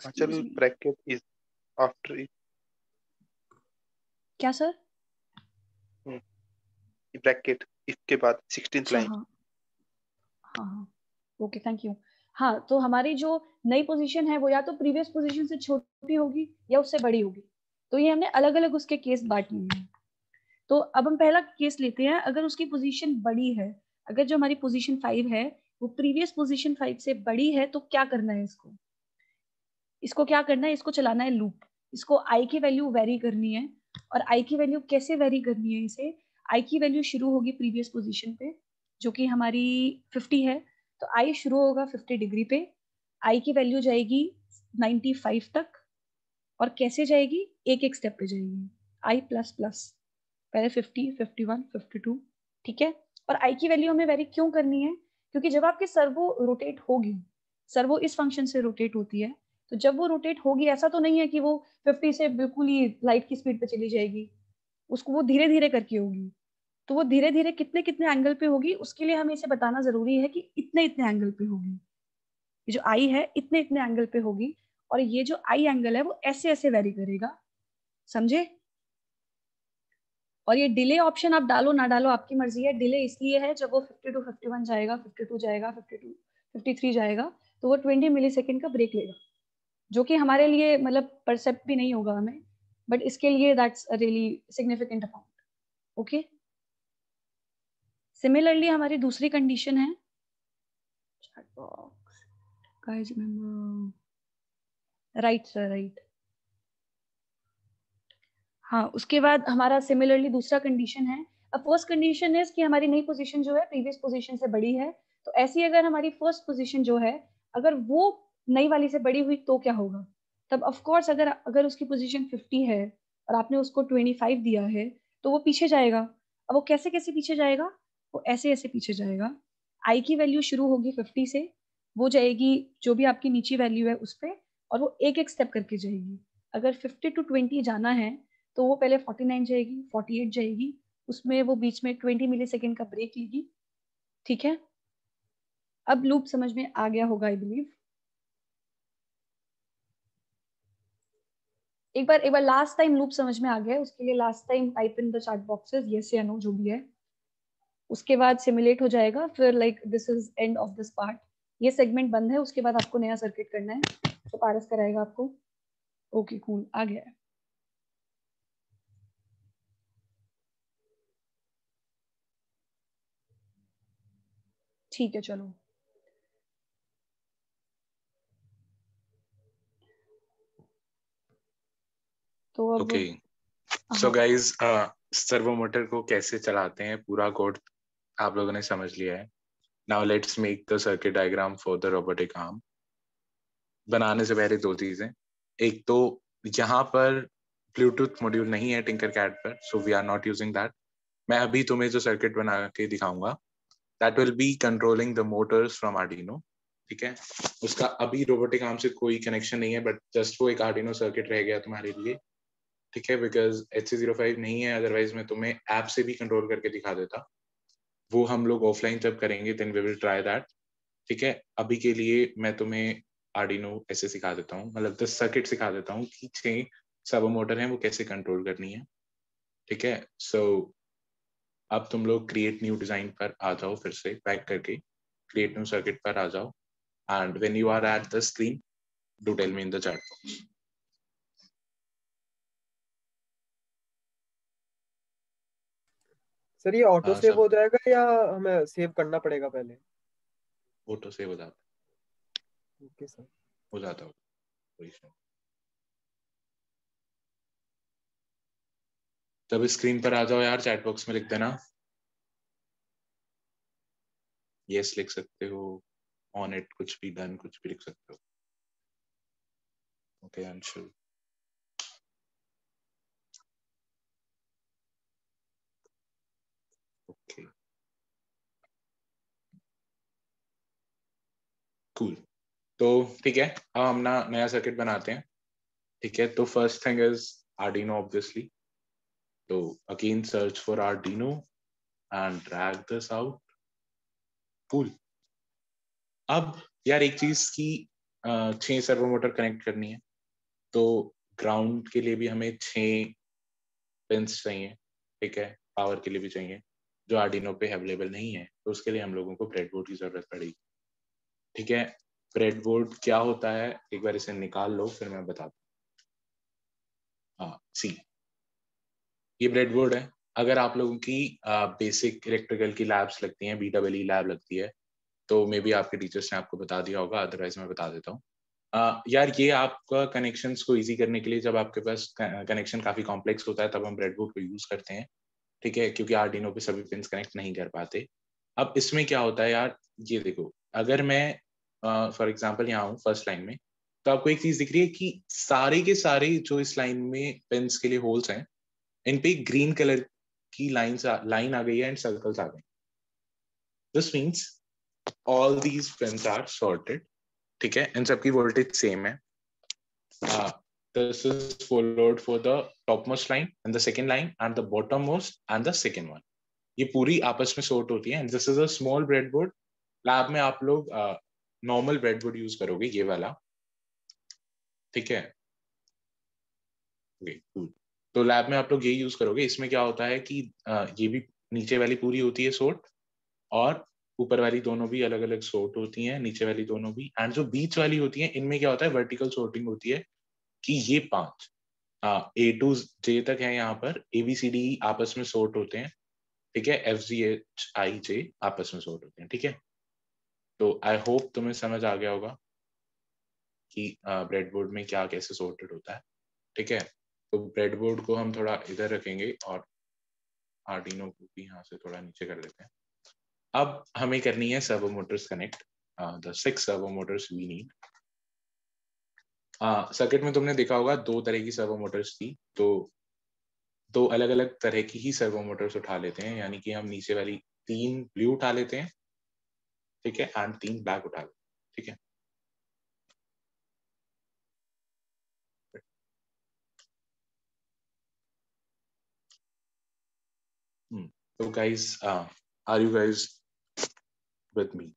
चल ब्रैकेट इज़ आफ्टर क्या सर ब्रैकेट इफ़ के बाद 16th लाइन हाँ। हाँ ओके थैंक यू हाँ तो हमारी जो नई पोजीशन है वो या तो प्रीवियस पोजीशन से छोटी होगी या उससे बड़ी होगी। तो ये हमने अलग अलग उसके केस बांट हैं। तो अब हम पहला केस लेते हैं। अगर उसकी पोजीशन बड़ी है, अगर जो हमारी पोजीशन फाइव है, वो प्रीवियस पोजीशन फाइव से बड़ी है तो क्या करना है इसको? इसको क्या करना है? इसको चलाना है लूप इसको आई की वैल्यू वेरी करनी है और आई की वैल्यू कैसे वेरी करनी है इसे? आई की वैल्यू शुरू होगी प्रीवियस पोजीशन पे, जो कि हमारी 50 है। तो आई शुरू होगा 50 डिग्री पे। आई की वैल्यू जाएगी 95 तक। और कैसे जाएगी? एक एक स्टेप पे जाएगी। आई प्लस प्लस पहले fifty fifty one fifty two ठीक है? और आई की वैल्यू हमें वेरी क्यों करनी है? क्योंकि जब आपकी सर्वो रोटेट होगी सर्वो इस फ़ंक्शन से रोटेट होती है तो जब वो रोटेट होगी, ऐसा तो नहीं है कि वो 50 से बिल्कुल ही लाइट की स्पीड पे चली जाएगी। उसको वो धीरे धीरे करके होगी। तो वो धीरे धीरे कितने कितने एंगल पे होगी, उसके लिए हमें इसे बताना ज़रूरी है कि इतने इतने एंगल पे होगी। जो आई है इतने इतने एंगल पे होगी और ये जो आई एंगल है वो ऐसे ऐसे वेरी करेगा। समझे? और ये डिले ऑप्शन आप डालो, ना डालो, आपकी मर्ज़ी है। डिले इसलिए है, जब वो 50 टू 51 जाएगा 52 जाएगा 52 53 जाएगा तो वो 20 मिली सेकेंड का ब्रेक लेगा। जो कि हमारे लिए मतलब परसेप्ट भी नहीं होगा हमें बट इसके लिए that's really significant amount okay similarly हमारी दूसरी कंडीशन है। राइट सर राइट हाँ उसके बाद हमारा सिमिलरली दूसरा कंडीशन है। अब फ़र्स्ट कंडीशन है कि हमारी नई पोजीशन जो है प्रीवियस पोजीशन से बड़ी है। तो ऐसी अगर हमारी फ़र्स्ट पोजीशन जो है, अगर वो नई वाली से बड़ी हुई तो क्या होगा? तब ऑफ़ कोर्स अगर अगर उसकी पोजीशन 50 है और आपने उसको 25 दिया है तो वो पीछे जाएगा। अब वो कैसे कैसे पीछे जाएगा? वो ऐसे ऐसे पीछे जाएगा। आई की वैल्यू शुरू होगी 50 से, वो जाएगी जो भी आपकी नीचे वैल्यू है उस पर और वो एक एक स्टेप करके जाएगी। अगर 50 टू 20 जाना है तो वो पहले 49 जाएगी 48 जाएगी, उसमें वो बीच में 20 मिली सेकेंड का ब्रेक लेगी। ठीक है? अब लूप समझ में आ गया होगा आई बिलीव एक बार एक बार लास्ट टाइम लूप समझ में आ गया, उसके लिए last time type in the chat boxes yes या नो जो भी है, उसके बाद सिमुलेट हो जाएगा, फिर like this is end of this part ये सेगमेंट बंद है उसके बाद आपको नया सर्किट करना है तो पारस कराएगा आपको। ओके कूल आ गया है। ठीक है चलो। तो अब okay so guys servo motor को कैसे चलाते हैं पूरा कोड आप लोगों ने समझ लिया है। Now let's make the circuit diagram for the robotic arm बनाने से पहले दो चीज़ें। एक तो यहाँ पर ब्लूटूथ मॉड्यूल नहीं है टिंकर कैट पर so we are not using that मैं अभी तुम्हें जो सर्किट बना के दिखाऊँगा that will be controlling the motors from Arduino ठीक है? उसका अभी रोबोटिक आर्म से कोई कनेक्शन नहीं है बट जस्ट वो एक आर्डिनो सर्किट रह गया तुम्हारे लिए, ठीक है? Because H C zero five नहीं है अदरवाइज़ मैं तुम्हें ऐप से भी कंट्रोल करके दिखा देता। वो हम लोग ऑफलाइन जब करेंगे then we will try that ठीक है? अभी के लिए मैं तुम्हें आर्डिनो ऐसे सिखा देता हूँ मतलब दस सर्किट सिखा देता हूँ कि छह सब मोटर है वो कैसे कंट्रोल करनी है। ठीक है? सो so, अब तुम लोग क्रिएट न्यू डिज़ाइन पर आ जाओ फिर से बैक करके क्रिएट न्यू सर्किट पर आ जाओ। And when you are at the screen do tell me in the chat box sir ये ऑटो सेव हो जाएगा या हमें सेव करना पड़ेगा पहले? ऑटो सेव हो जाता ओके सर हो जाता कोई तब स्क्रीन पर आ जाओ यार चैट बॉक्स में लिख देना। यस लिख सकते हो। ऑन इट कुछ भी डन कुछ भी लिख सकते हो। ओके अंशुल ओके कूल तो ठीक है, अब हम ना नया सर्किट बनाते हैं। ठीक है तो first thing is Arduino obviously तो again search for Arduino and drag this out cool अब यार एक चीज़ की छह सर्वो मोटर कनेक्ट करनी है। तो ग्राउंड के लिए भी हमें छह पिंस चाहिए। ठीक है पावर के लिए भी चाहिए। जो आर्डिनो पे अवेलेबल नहीं है तो उसके लिए हम लोगों को ब्रेडबोर्ड की ज़रूरत पड़ेगी। ठीक है? ब्रेडबोर्ड क्या होता है? एक बार इसे निकाल लो फिर मैं बताता हूँ। हाँ सी ये ब्रेडबोर्ड है। अगर आप लोगों की बेसिक इलेक्ट्रिकल की लैब्स लगती हैं बी डबल ई लैब लगती है तो मे बी आपके टीचर्स ने आपको बता दिया होगा अदरवाइज़ मैं बता देता हूँ। Uh, यार ये आपका कनेक्शंस को इजी करने के लिए जब आपके पास कनेक्शन काफ़ी कॉम्प्लेक्स होता है तब हम ब्रेडबोर्ड को यूज़ करते हैं। ठीक है? क्योंकि आर्डिनो पे सभी पिंस कनेक्ट नहीं कर पाते। अब इसमें क्या होता है यार? ये देखो, अगर मैं फॉर एग्ज़ाम्पल यहाँ हूँ फ़र्स्ट लाइन में तो आपको एक चीज़ दिख रही है कि सारे के सारे जो इस लाइन में पिंस के लिए होल्स हैं, इन पे ग्रीन कलर की लाइन लाइन आ गई है एंड सर्कल्स आ गए this means all these pins are sorted ठीक है? इन सबकी वोल्टेज सेम है। This is followed for the topmost line and the second line and the bottommost and the second one. ये पूरी आपस में सॉर्ट होती है and this is a small breadboard lab में आप लोग नॉर्मल ब्रेडबोर्ड यूज़ करोगे ये वाला। ठीक है? तो लैब में आप लोग ये यूज़ करोगे। इसमें क्या होता है कि uh, ये भी नीचे वाली पूरी होती है सोर्ट और ऊपर वाली दोनों भी अलग अलग सोर्ट होती हैं नीचे वाली दोनों भी। एंड जो बीच वाली होती है इनमें क्या होता है? वर्टिकल सोर्टिंग होती है। कि ये पाँच ए टू जे तक है यहाँ पर ए बी सी डी आपस में सोर्ट होते हैं, ठीक है? एफ़ जी एच आई जे आपस में सोर्ट होते हैं, ठीक है? तो आई होप तुम्हें समझ आ गया होगा कि ब्रेडबोर्ड में क्या कैसे सोर्टेड होता है, ठीक है? तो ब्रेडबोर्ड को हम थोड़ा इधर रखेंगे और आर्डिनो को भी यहाँ से थोड़ा नीचे कर लेते हैं। अब हमें करनी है servo motors connect the six servo motors we need circuit में तुमने देखा होगा दो तरह की सर्वो मोटर्स थी तो दो अलग अलग तरह की ही सर्वो मोटर्स उठा लेते हैं यानी कि हम नीचे वाली तीन ब्लू उठा लेते हैं ठीक है एंड तीन ब्लैक उठा लेते हैं ठीक है? hmm, तो guys are you guys with me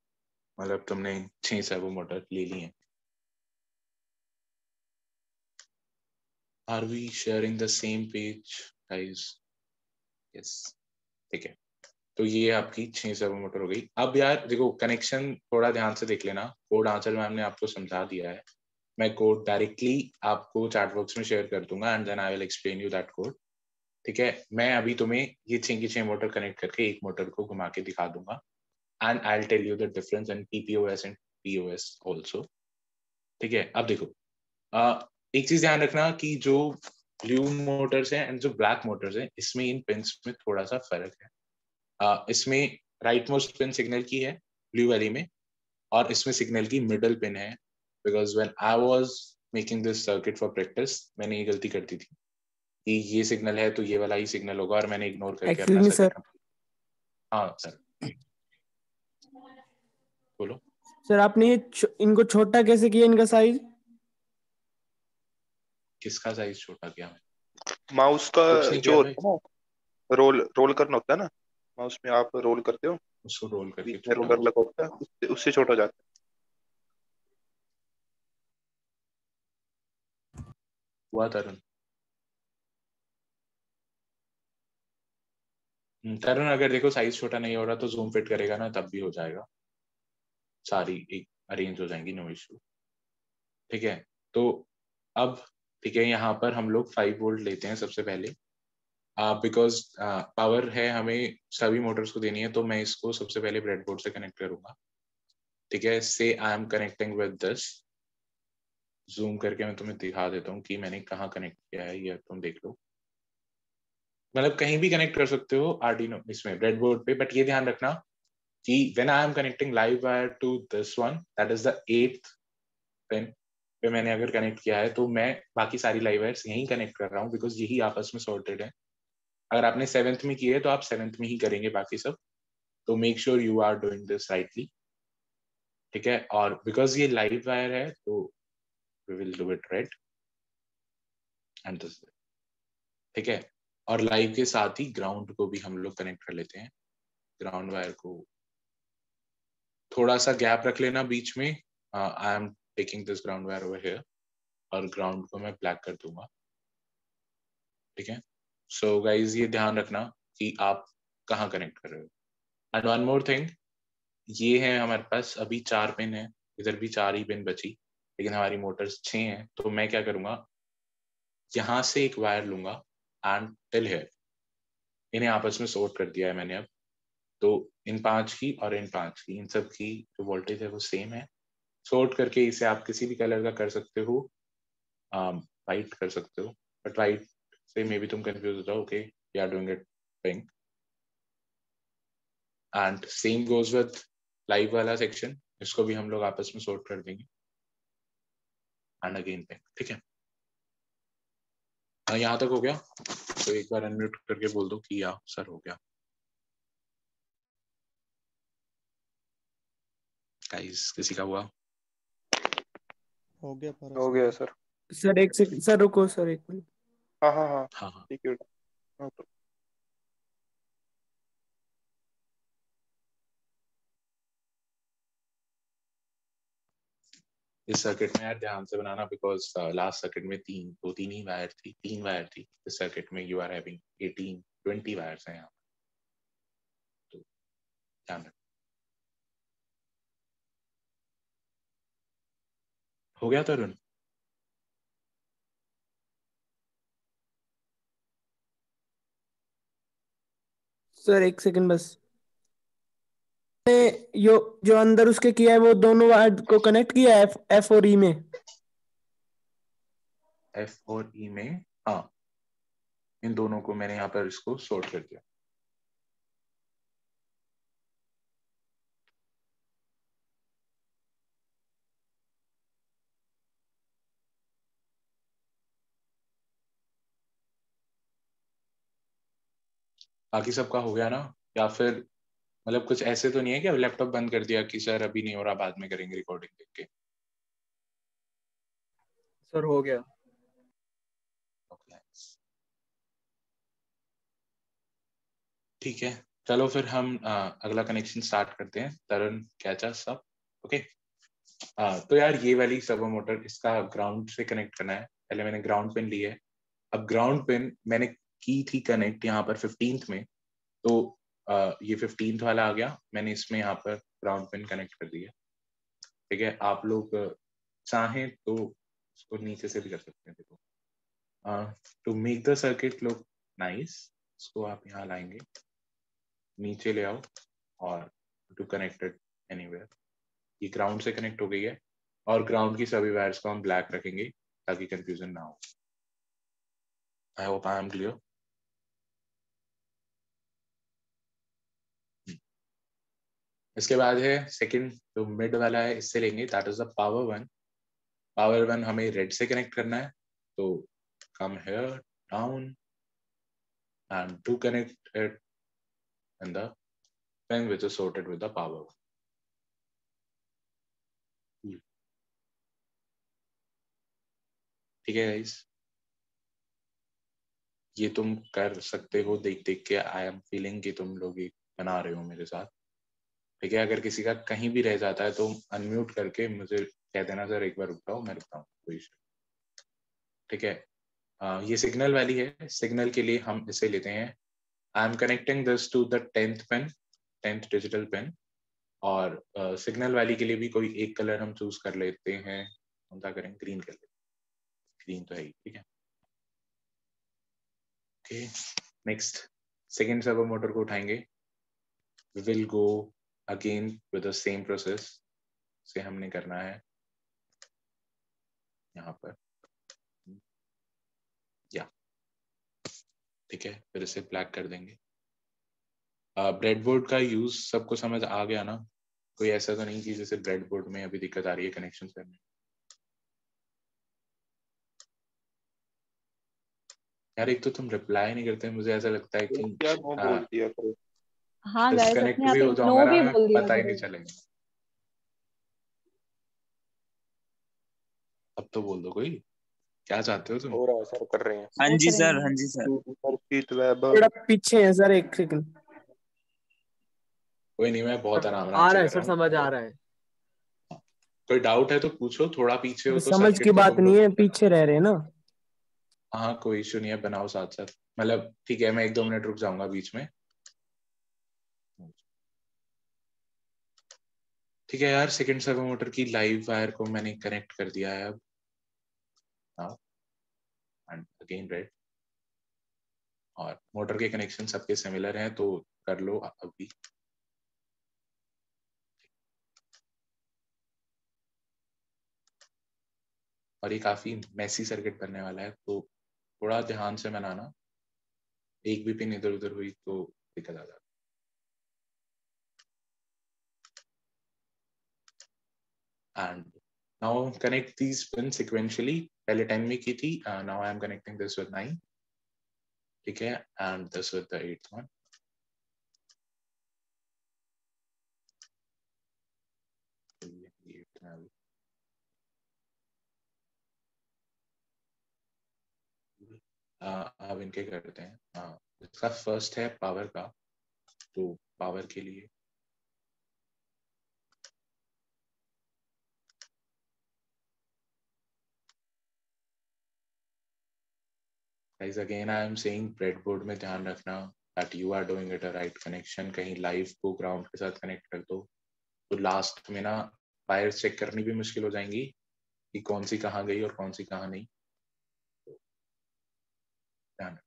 मतलब तुमने छह सर्वो मोटर ले ली हैं। Are we sharing the same page, guys? Yes. ठीक है। तो ये आपकी छह सर्वो मोटर हो गई। अब यार देखो कनेक्शन थोड़ा ध्यान से देख लेना। कोड आंचल मैम ने आपको समझा दिया है। मैं कोड डायरेक्टली आपको बॉक्स में शेयर कर दूँगा and then I will explain you that code ठीक है? मैं अभी तुम्हें ये छह की छह मोटर कनेक्ट करके एक मोटर को घुमा के दिखा दूँगा। And I tell you the difference in PPOS and POS also ठीक है? अब देखो। एक चीज़ ध्यान रखना कि जो ब्लू मोटर्स है एंड जो ब्लैक मोटर्स है इसमें इन पिंस में थोड़ा सा फ़र्क है। आ, इसमें राइट मोस्ट पिन सिग्नल की है ब्लू वाली में और इसमें सिग्नल की मिडल पिन है। Because when I was making this circuit for practice मैंने ये गलती कर दी थी कि ये सिग्नल है तो ये वाला ही सिग्नल होगा और मैंने इग्नोर करके अपना सर हाँ सर बोलो। सर आपने ये इनको छोटा कैसे किया इनका साइज़ किसका साइज़ छोटा किया माउस का जो होता है रोल रोल करना होता है ना माउस में आप रोल करते हो उसको रोल करके रोलर लगा होता है उससे उससे छोटा हो जाता है। हुआ तरुण। हम्म, तरुण अगर देखो साइज़ छोटा नहीं हो रहा तो जूम फिट करेगा ना तब भी हो जाएगा। सारी एक अरेंज हो जाएँगी नो इशू ठीक है? तो अब ठीक है यहाँ पर हम लोग फाइव वोल्ट लेते हैं सबसे पहले। बिकॉज़ uh, पावर uh, है हमें सभी मोटर्स को देनी है तो मैं इसको सबसे पहले ब्रेडबोर्ड से कनेक्ट करूँगा। ठीक है से I am connecting with this zoom करके मैं तुम्हें दिखा देता हूँ कि मैंने कहाँ कनेक्ट किया है यह तुम देख लो। मतलब कहीं भी कनेक्ट कर सकते हो आर्डिनो इसमें ब्रेडबोर्ड पे बट ये ध्यान रखना कि when I am connecting live wire to this one that is the eighth pin पे मैंने अगर कनेक्ट किया है तो मैं बाकी सारी लाइव वायर्स यहीं कनेक्ट कर रहा हूँ बिकॉज़ यही आपस में सॉर्टेड है। अगर आपने सेवेंथ में किए तो आप सेवेंथ में ही करेंगे बाकी सब। तो make sure you are doing this rightly ठीक है? और बिकॉज़ ये लाइव वायर है तो we will do it red and this ठीक है? और लाइव के साथ ही ग्राउंड को भी हम लोग कनेक्ट कर लेते हैं। ग्राउंड वायर को थोड़ा सा गैप रख लेना बीच में। I am this ground wire over here और ग्राउंड को मैं ब्लैक कर दूँगा। ठीक है? सो गाइज़ ये ध्यान रखना कि आप कहाँ कनेक्ट कर रहे हो। एंड वन मोर थिंग ये है हमारे पास अभी चार पिन है। इधर भी चार ही पिन बची, लेकिन हमारी मोटर्स छह हैं। तो मैं क्या करूँगा? यहाँ से एक वायर लूँगा एंड टिल हेयर इन्हें आपस में सोर्ट कर दिया है मैंने अब। तो इन पाँच की और इन पाँच की, इन सब की जो वोल्टेज है वो सेम है। सोर्ट करके इसे आप किसी भी कलर का कर सकते हो। वाइट um, कर सकते हो। बट वाइट से मे बी तुम कंफ्यूज हो जाओ okay you are doing it pink and same goes with live वाला सेक्शन इसको भी हम लोग आपस में सोर्ट कर देंगे। एंड अगेन पिंक ठीक है? हाँ यहाँ तक हो गया। तो एक बार अनम्यूट करके बोल दो कि या सर हो गया। गाइस किसी का हुआ? हो गया पर हो गया सर। सर एक सेकंड। सर रुको सर एक मिनट। हाँ हाँ हाँ। हाँ हाँ। ठीक है हाँ तो इस सर्किट में यार ध्यान से बनाना बिकॉज़ लास्ट सर्किट में तीन दो तीन ही वायर थी तीन वायर थी। इस सर्किट में यू आर हैविंग 18 20 वायर्स हैं यहाँ। तो ध्यान रखना हो गया तरुण सर एक सेकंड बस। यो जो अंदर उसके किया है वो दोनों वायर को कनेक्ट किया है एफ़ और ई में? एफ़ और ई में हाँ। इन दोनों को मैंने यहाँ पर इसको सॉर्ट कर दिया। बाकी सबका हो गया ना? या फिर मतलब कुछ ऐसे तो नहीं है कि अब लैपटॉप बंद कर दिया कि सर अभी नहीं हो रहा बाद में करेंगे रिकॉर्डिंग देख के? सर हो गया। ठीक है चलो फिर हम आ, अगला कनेक्शन स्टार्ट करते हैं। तरन कैचा सब? ओके आ, तो यार ये वाली सब मोटर इसका ग्राउंड से कनेक्ट करना है। पहले मैंने ग्राउंड पिन ली है। अब ग्राउंड पिन मैंने की थी कनेक्ट यहाँ पर फिफ्टींथ में तो आ, ये फिफ्टींथ वाला आ गया। मैंने इसमें यहाँ पर ग्राउंड पिन कनेक्ट कर दिया। ठीक है? आप लोग चाहें तो उसको नीचे से भी कर सकते हैं देखो। To make the circuit look nice इसको आप यहाँ लाएँगे। नीचे ले आओ और टू कनेक्टेड एनीवेयर ये ग्राउंड से कनेक्ट हो गई है और ग्राउंड की सभी वायर्स को हम ब्लैक रखेंगे ताकि कंफ्यूजन ना हो। I hope I am clear इसके बाद है सेकंड जो मिड वाला है, इससे लेंगे that is the power one power one हमें रेड से कनेक्ट करना है तो come here down and to connect it the pen which is sorted with the power ठीक है गाइस ये तुम कर सकते हो देख देख के आई एम फीलिंग कि तुम लोग ये बना रहे हो मेरे साथ। ठीक है अगर किसी का कहीं भी रह जाता है तो अनम्यूट करके मुझे कह देना सर एक बार रुक जाओ मैं रुकता हूँ कोई ठीक है? आ, ये सिग्नल वाली है। सिग्नल के लिए हम इसे लेते हैं। I am connecting this to the tenth pen tenth digital pen और सिग्नल uh, वाली के लिए भी कोई एक कलर हम चूज़ कर लेते हैं। कौन सा करें? ग्रीन कर लेते ग्रीन तो है ठीक है? Okay next second servo motor को उठाएँगे। Will go again with the same process से हमने करना है। यहाँ पर। या ठीक है फिर इसे ब्लैक कर देंगे। ब्रेडबोर्ड का यूज़ सबको समझ आ गया ना? कोई ऐसा तो नहीं कि जैसे ब्रेडबोर्ड में अभी दिक्कत आ रही है कनेक्शन करने यार एक तो तुम रिप्लाई नहीं करते मुझे ऐसा लगता है कि नो बोल दिया करो। हाँ गाइस भी हो जाऊँगा ना पता ही नहीं चलेगा। अब तो बोल दो कोई। क्या चाहते हो तुम? हो रहा है सर कर रहे हैं। हाँ जी सर हाँ। जी सर। थोड़ा पीछे है सर एक सेकंड कोई नहीं मैं बहुत आराम आ रहा है सर समझ आ रहा है। कोई डाउट है तो पूछो थोड़ा पीछे हो तो समझ की बात नहीं है पीछे रह रहे ना। हाँ कोई इशू नहीं है बनाओ साथ साथ मतलब ठीक है मैं एक दो मिनट रुक जाऊँगा बीच में। ठीक है यार सेकंड सर्वो मोटर की लाइव वायर को मैंने कनेक्ट कर दिया है अब। एंड अगेन रेड और मोटर के कनेक्शन सबके सिमिलर हैं तो कर लो अभी। और ये काफ़ी मैसी सर्किट बनने वाला है तो थोड़ा ध्यान से बनाना। एक भी पिन इधर उधर हुई तो दिक्कत आ जाती and now connect these pins sequentially पहले 10 में की थी uh, now I am connecting this with 9 ठीक है and this with the eighth one अब इनके करते हैं हाँ इसका फ़र्स्ट है पावर का तो पावर के लिए guys, again, i am saying breadboard में ध्यान रखना you are doing it a right connection. कहीं लाइव को ग्राउंड के साथ कनेक्ट कर दो। तो लास्ट में ना वायर चेक करनी भी मुश्किल हो जाएँगी कि कौन सी कहाँ गई और कौन सी कहाँ नहीं। ध्यान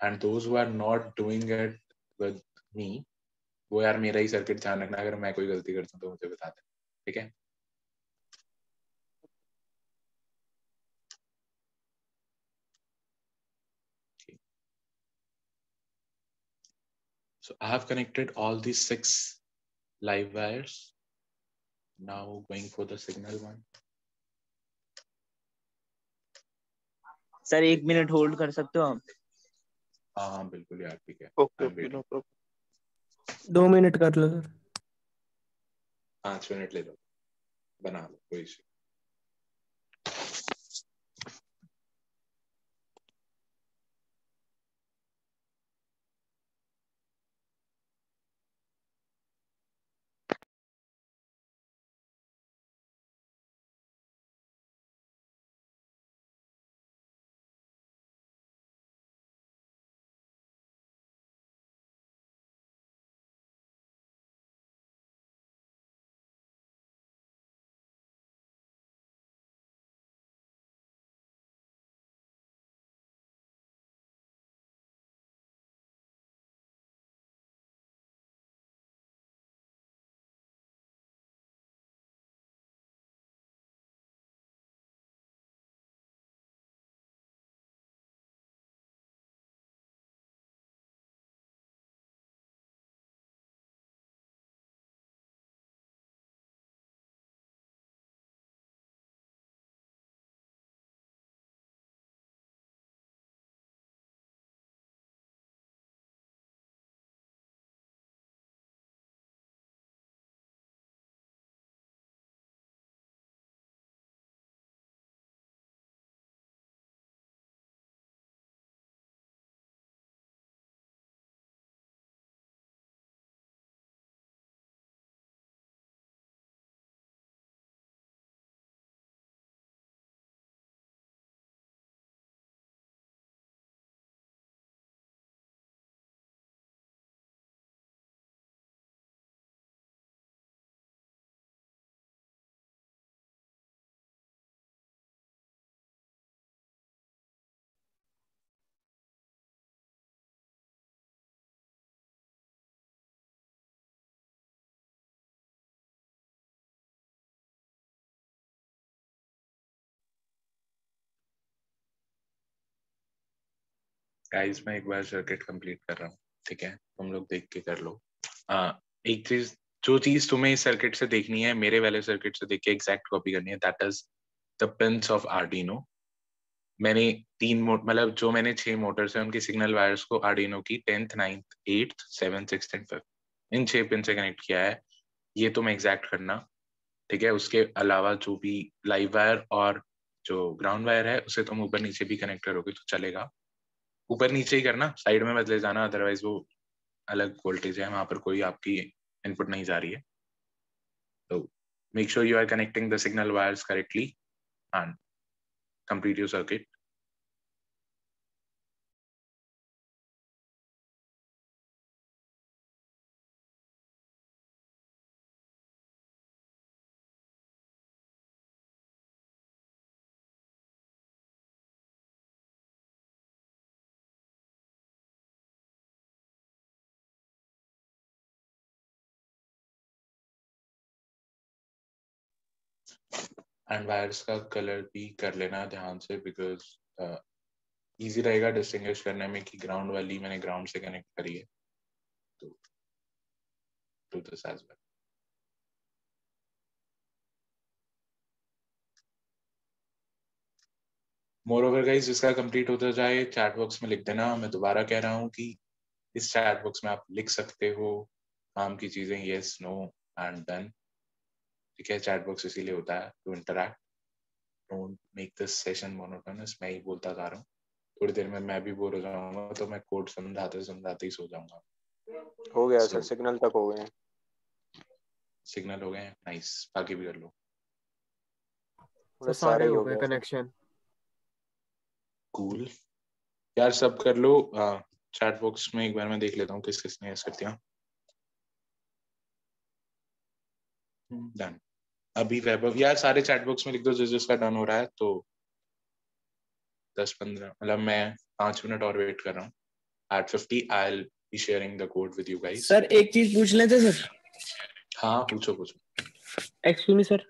and those who are not doing it with me वो यार मेरा ही सर्किट ध्यान रखना, अगर मैं कोई गलती करता हूँ तो मुझे बता दें ठीक है? So I have connected all these six live wires. Now going for the signal one. Sir एक मिनट होल्ड कर सकते हो आप? हाँ बिल्कुल यार ठीक है। ओके ओके नो प्रॉब्लम दो मिनट कर लो सर पाँच मिनट ले लो। बना लो कोई इशू गाइस मैं एक बार सर्किट कंप्लीट कर रहा हूँ ठीक है? तुम लोग देख के कर लो। आ, एक चीज़ जो चीज़ तुम्हें इस सर्किट से देखनी है मेरे वाले सर्किट से देख के एग्जैक्ट कॉपी करनी है that is the pins of Arduino मैंने तीन मतलब जो मैंने छह मोटर्स है उनकी सिग्नल वायर्स को आर्डिनो की tenth ninth eighth seven six and fifth इन छह पिन से कनेक्ट किया है ये तुम एग्जैक्ट करना ठीक है? उसके अलावा जो भी लाइव वायर और जो ग्राउंड वायर है उसे तुम ऊपर नीचे भी कनेक्ट करोगे तो चलेगा। ऊपर नीचे ही करना साइड में बदले जाना अदरवाइज़ वो अलग वोल्टेज है, वहाँ पर कोई आपकी इनपुट नहीं जा रही है। तो make sure you are connecting the signal wires correctly and complete your circuit and wires का कलर भी कर लेना ध्यान से बिकॉज़ इजी uh, रहेगा डिस्टिंग्विश करने में कि ग्राउंड वाली मैंने ग्राउंड से कनेक्ट करी है। तो to this as well moreover guys जिसका कंप्लीट होता जाए चैट बॉक्स में लिख देना। मैं दोबारा कह रहा हूँ कि इस चैट बॉक्स में आप लिख सकते हो काम की चीज़ें यस नो एंड देन ठीक है चैट बॉक्स इसीलिए होता है to interact don't make this session monotonous मैं ही बोलता जा रहा हूँ। थोड़ी देर में मैं भी बोर हो जाऊँगा तो मैं कोड समझाते समझाते ही सो जाऊँगा। हो गया सर सिग्नल तक हो गए। सिग्नल हो गए नाइस बाकी भी कर लो। सर सारे हो गए कनेक्शन कूल यार सब कर लो। चैट बॉक्स में एक बार मैं देख लेता हूँ किस किसने यस कर दिया। डन अभी वैभव यार सारे चैट बॉक्स में लिख दो जिस जिसका डन हो रहा है तो दस पंद्रह मतलब मैं पाँच मिनट और वेट कर रहा हूँ। At fifty I will be sharing the code with you guys sir एक चीज़ पूछ लेते सर। हाँ पूछो पूछो। एक्सक्यूज मी सर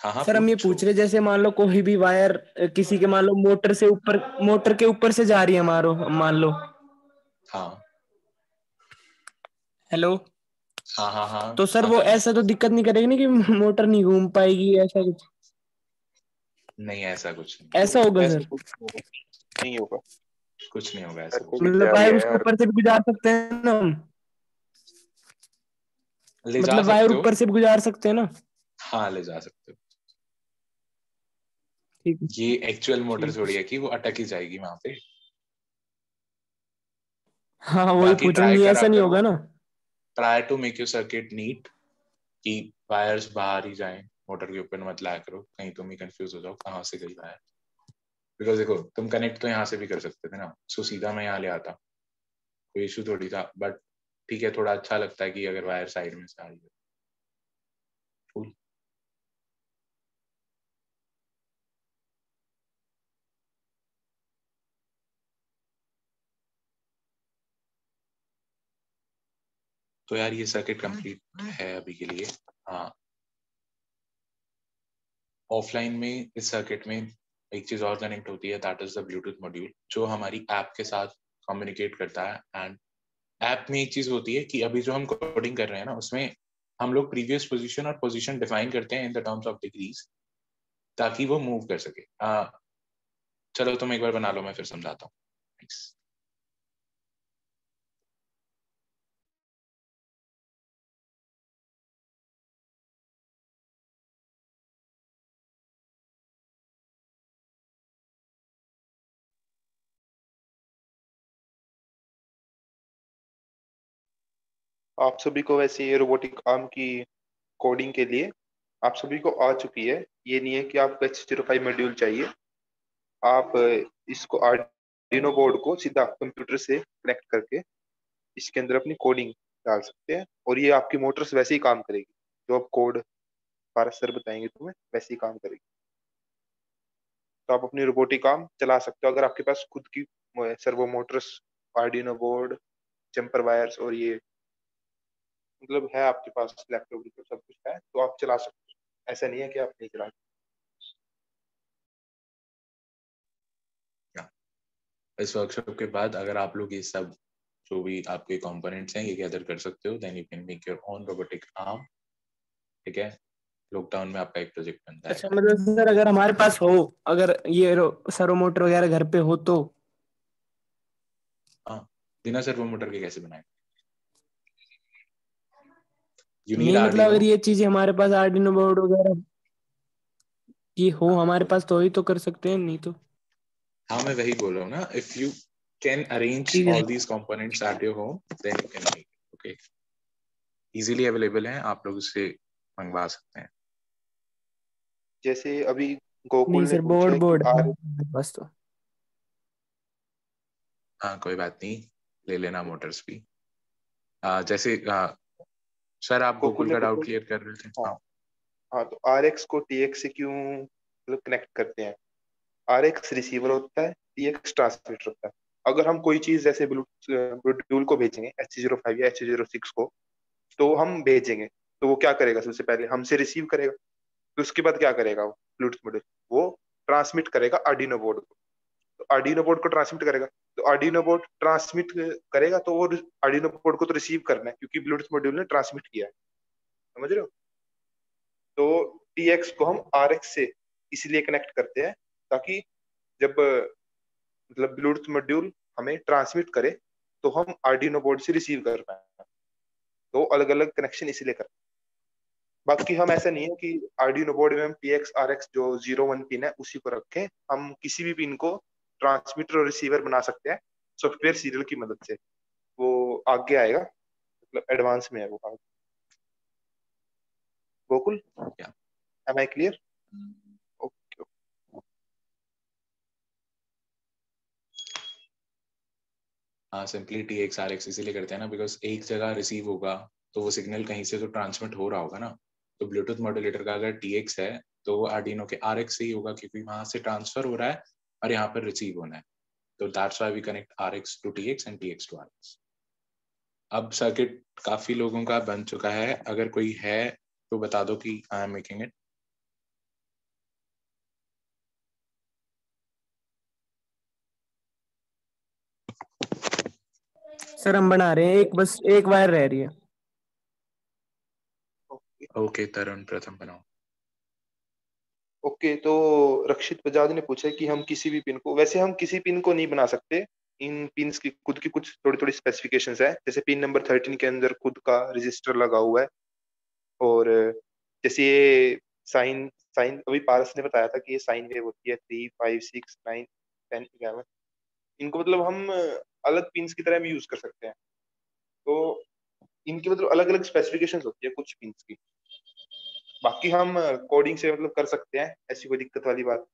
हाँ हाँ सर हम ये पूछ। रहे जैसे मान लो कोई भी वायर किसी के मान लो मोटर से ऊपर मोटर के ऊपर से जा रही है मारो मान लो। हाँ। हेलो हाँ हाँ हाँ। तो सर वो ऐसा तो दिक्कत नहीं करेगी ना कि मोटर नहीं घूम पाएगी ऐसा कुछ? नहीं ऐसा कुछ नहीं। ऐसा होगा सर? नहीं होगा। कुछ नहीं होगा ऐसा। मतलब वायर उसके ऊपर से भी गुजार सकते हैं ना हम? ले जा मतलब वायर ऊपर से भी गुजार सकते हैं ना? हाँ ले जा सकते हो। ये एक्चुअल मोटर थोड़ी है कि वो अटक ही जाएगी वहाँ पे। हाँ वही पूछ रही ऐसा नहीं होगा ना? Try to make your circuit neat कि वायर्स बाहर ही जाएँ मोटर के ऊपर मत लाया करो, कहीं तुम ही कंफ्यूज हो जाओ, कहाँ से गई वायर बिकॉज़ देखो, तुम कनेक्ट तो यहाँ से भी कर सकते थे ना सो सीधा मैं यहाँ ले आता। कोई इशू थोड़ी था बट ठीक है, थोड़ा अच्छा लगता है कि अगर वायर साइड में से आ रही है। तो यार ये सर्किट कंप्लीट है अभी के लिए। हाँ। ऑफलाइन में इस सर्किट में एक चीज़ और कनेक्ट होती है that is the Bluetooth module जो हमारी ऐप के साथ कम्युनिकेट करता है। एंड ऐप में एक चीज़ होती है कि अभी जो हम कोडिंग कर रहे हैं ना उसमें हम लोग प्रीवियस पोजीशन और पोजीशन डिफाइन करते हैं in the terms of degrees ताकि वो मूव कर सके। आ, चलो तुम एक बार बना लो मैं फिर समझाता हूँ। आप सभी को वैसे ये रोबोटिक आर्म की कोडिंग के लिए आप सभी को आ चुकी है। ये नहीं है कि आपको एच ज़ीरो फाइव मॉड्यूल चाहिए। आप इसको आर्डिनो बोर्ड को सीधा कंप्यूटर से कनेक्ट करके इसके अंदर अपनी कोडिंग डाल सकते हैं और ये आपकी मोटर्स वैसे ही काम करेगी। जो आप कोड पारस सर बताएँगे तुम्हें, वैसे ही काम करेगी। तो आप अपनी रोबोटिक आर्म चला सकते हो। अगर आपके पास खुद की servo motors Arduino board jumper wires और ये मतलब है आपके पास लैपटॉप तो सब कुछ है तो आप चला सकते हो। ऐसा नहीं है कि आप नहीं चला सकते। इस वर्कशॉप के बाद अगर आप लोग ये सब जो भी आपके कंपोनेंट्स हैं ये गैदर कर सकते हो then you can make your own robotic arm ठीक है? लॉकडाउन में आपका एक प्रोजेक्ट बनता है। अच्छा मतलब सर अगर हमारे पास हो अगर ये सर्वो मोटर वगैरह घर पे हो तो? हाँ बिना सर्वो मोटर के कैसे नहीं मतलब अगर ये चीज़ हमारे पास आर्डिनो बोर्ड वगैरह ये हो हमारे पास तो ही तो कर सकते हैं नहीं तो। हाँ मैं वही बोल रहा हूँ ना if you can arrange all these components at your home then you can make okay easily available है आप लोग इससे मंगवा सकते हैं। जैसे अभी गोकुल नहीं सर बोर्ड बोर्ड बस तो। हाँ कोई बात नहीं ले लेना मोटर्स भी। आ, जैसे आ, सर आप गोकुल का डाउट क्लियर कर रहे थे। हाँ। हाँ तो आर एक्स को टी एक्स से क्यों मतलब कनेक्ट करते हैं? आर एक्स रिसीवर होता है टी एक्स ट्रांसमीटर होता है। अगर हम कोई चीज़ जैसे ब्लूटूल को भेजेंगे एच ज़ीरो फाइव या एच ज़ीरो सिक्स को तो हम भेजेंगे। तो वो क्या करेगा? सबसे पहले हमसे रिसीव करेगा तो उसके बाद क्या करेगा वो ब्लूटूथ मॉड्यूल वो ट्रांसमिट करेगा आर्डिनो बोर्ड को। आर्डिनो बोर्ड को ट्रांसमिट करेगा। तो आर्डिनो बोर्ड ट्रांसमिट करेगा तो वो आर्डिनो बोर्ड को तो रिसीव करना है, क्योंकि ब्लूटूथ मॉड्यूल ने ट्रांसमिट किया है। समझ रहे हो? तो टी एक्स को हम आर एक्स से इसलिए कनेक्ट करते हैं, ताकि जब मतलब ब्लूटूथ मॉड्यूल हमें ट्रांसमिट करे तो हम आर्डिनो बोर्ड से रिसीव कर पाए। तो अलग अलग कनेक्शन इसीलिए करते हैं बाकी हम ऐसा नहीं है कि आर्डिनो बोर्ड में हम टी एक्स आर एक्स जो ज़ीरो वन पिन है, उसी को रखें। हम किसी भी पिन को ट्रांसमीटर और रिसीवर बना सकते हैं। सॉफ्टवेयर सीरियल की मदद से। वो आगे आएगा। मतलब एडवांस में है वो आगे Gokul? Am I clear okay हाँ simply T X R X इसीलिए करते हैं ना बिकॉज़ एक जगह रिसीव होगा तो वो सिग्नल कहीं से तो ट्रांसमिट हो रहा होगा ना। तो ब्लूटूथ मॉड्यूलेटर का अगर टी एक्स है तो वो आर्डिनो के आर एक्स से ही होगा क्योंकि वहाँ से ट्रांसफ़र हो रहा है। और यहाँ पर रिसीव होना है। तो that's why we connect R X to T X and T X to R X अब सर्किट काफ़ी लोगों का बन चुका है। अगर कोई है तो बता दो कि I am making it sir हम बना रहे हैं। एक बस एक वायर रह रही है। ओके तरुण प्रथम बनाओ। ओके तो रक्षित बजाज ने पूछा कि हम किसी भी पिन को, वैसे हम किसी पिन को नहीं बना सकते। इन पिन की, खुद की कुछ थोड़ी थोड़ी स्पेसिफिकेशंस है। जैसे पिन नंबर थर्टीन के अंदर खुद का रजिस्टर लगा हुआ है। और जैसे ये साइन साइन अभी पारस ने बताया था कि ये साइन वेव होती है। Three five six nine ten eleven इनको मतलब हम अलग पिन की तरह भी यूज़ कर सकते हैं। तो इनकी मतलब अलग अलग स्पेसिफिकेशंस होती है कुछ पिन की। बाकी हम कोडिंग से मतलब कर सकते हैं, ऐसी कोई दिक्कत वाली बात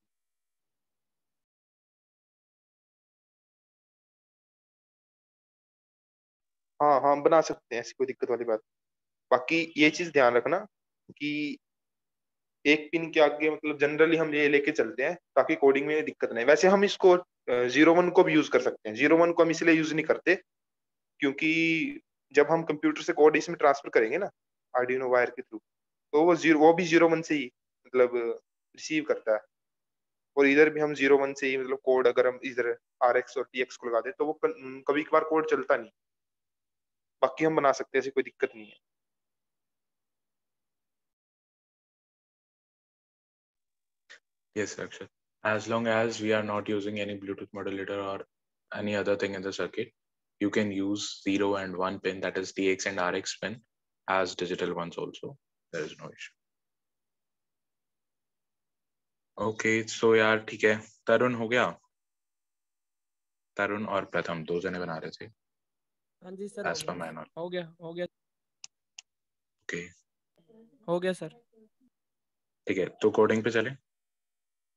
हाँ हाँ बना सकते हैं, ऐसी कोई दिक्कत वाली बात बाकी ये चीज़ ध्यान रखना कि एक पिन के आगे मतलब जनरली हम ये लेके चलते हैं, ताकि कोडिंग में दिक्कत नहीं। वैसे हम इसको ज़ीरो वन को भी यूज़ कर सकते हैं। ज़ीरो वन को हम इसलिए यूज़ नहीं करते, क्योंकि जब हम कंप्यूटर से कोड इसमें ट्रांसफ़र करेंगे ना आर्डिनो वायर के थ्रू तो वो ज़ीरो वो भी ज़ीरो वन से ही मतलब रिसीव करता है और इधर भी हम ज़ीरो वन से ही मतलब कोड अगर हम इधर आर एक्स और टी एक्स को लगा दे तो वो कभी कभार कोड चलता नहीं बाकी हम बना सकते हैं ऐसी कोई दिक्कत नहीं है Yes, Rakshit. As long as we are not using any Bluetooth modulator or any other thing in the circuit, you can use 0 and 1 pin, that is TX and RX pin, as digital ones also. There is no issue. Okay okay, so so यार ठीक है। तरुण हो गया? तरुण और प्रथम दो जने बना रहे थे। हाँ जी सर हो गया। हो गया ओके okay. हो गया सर। ठीक है तो कोडिंग पे चले।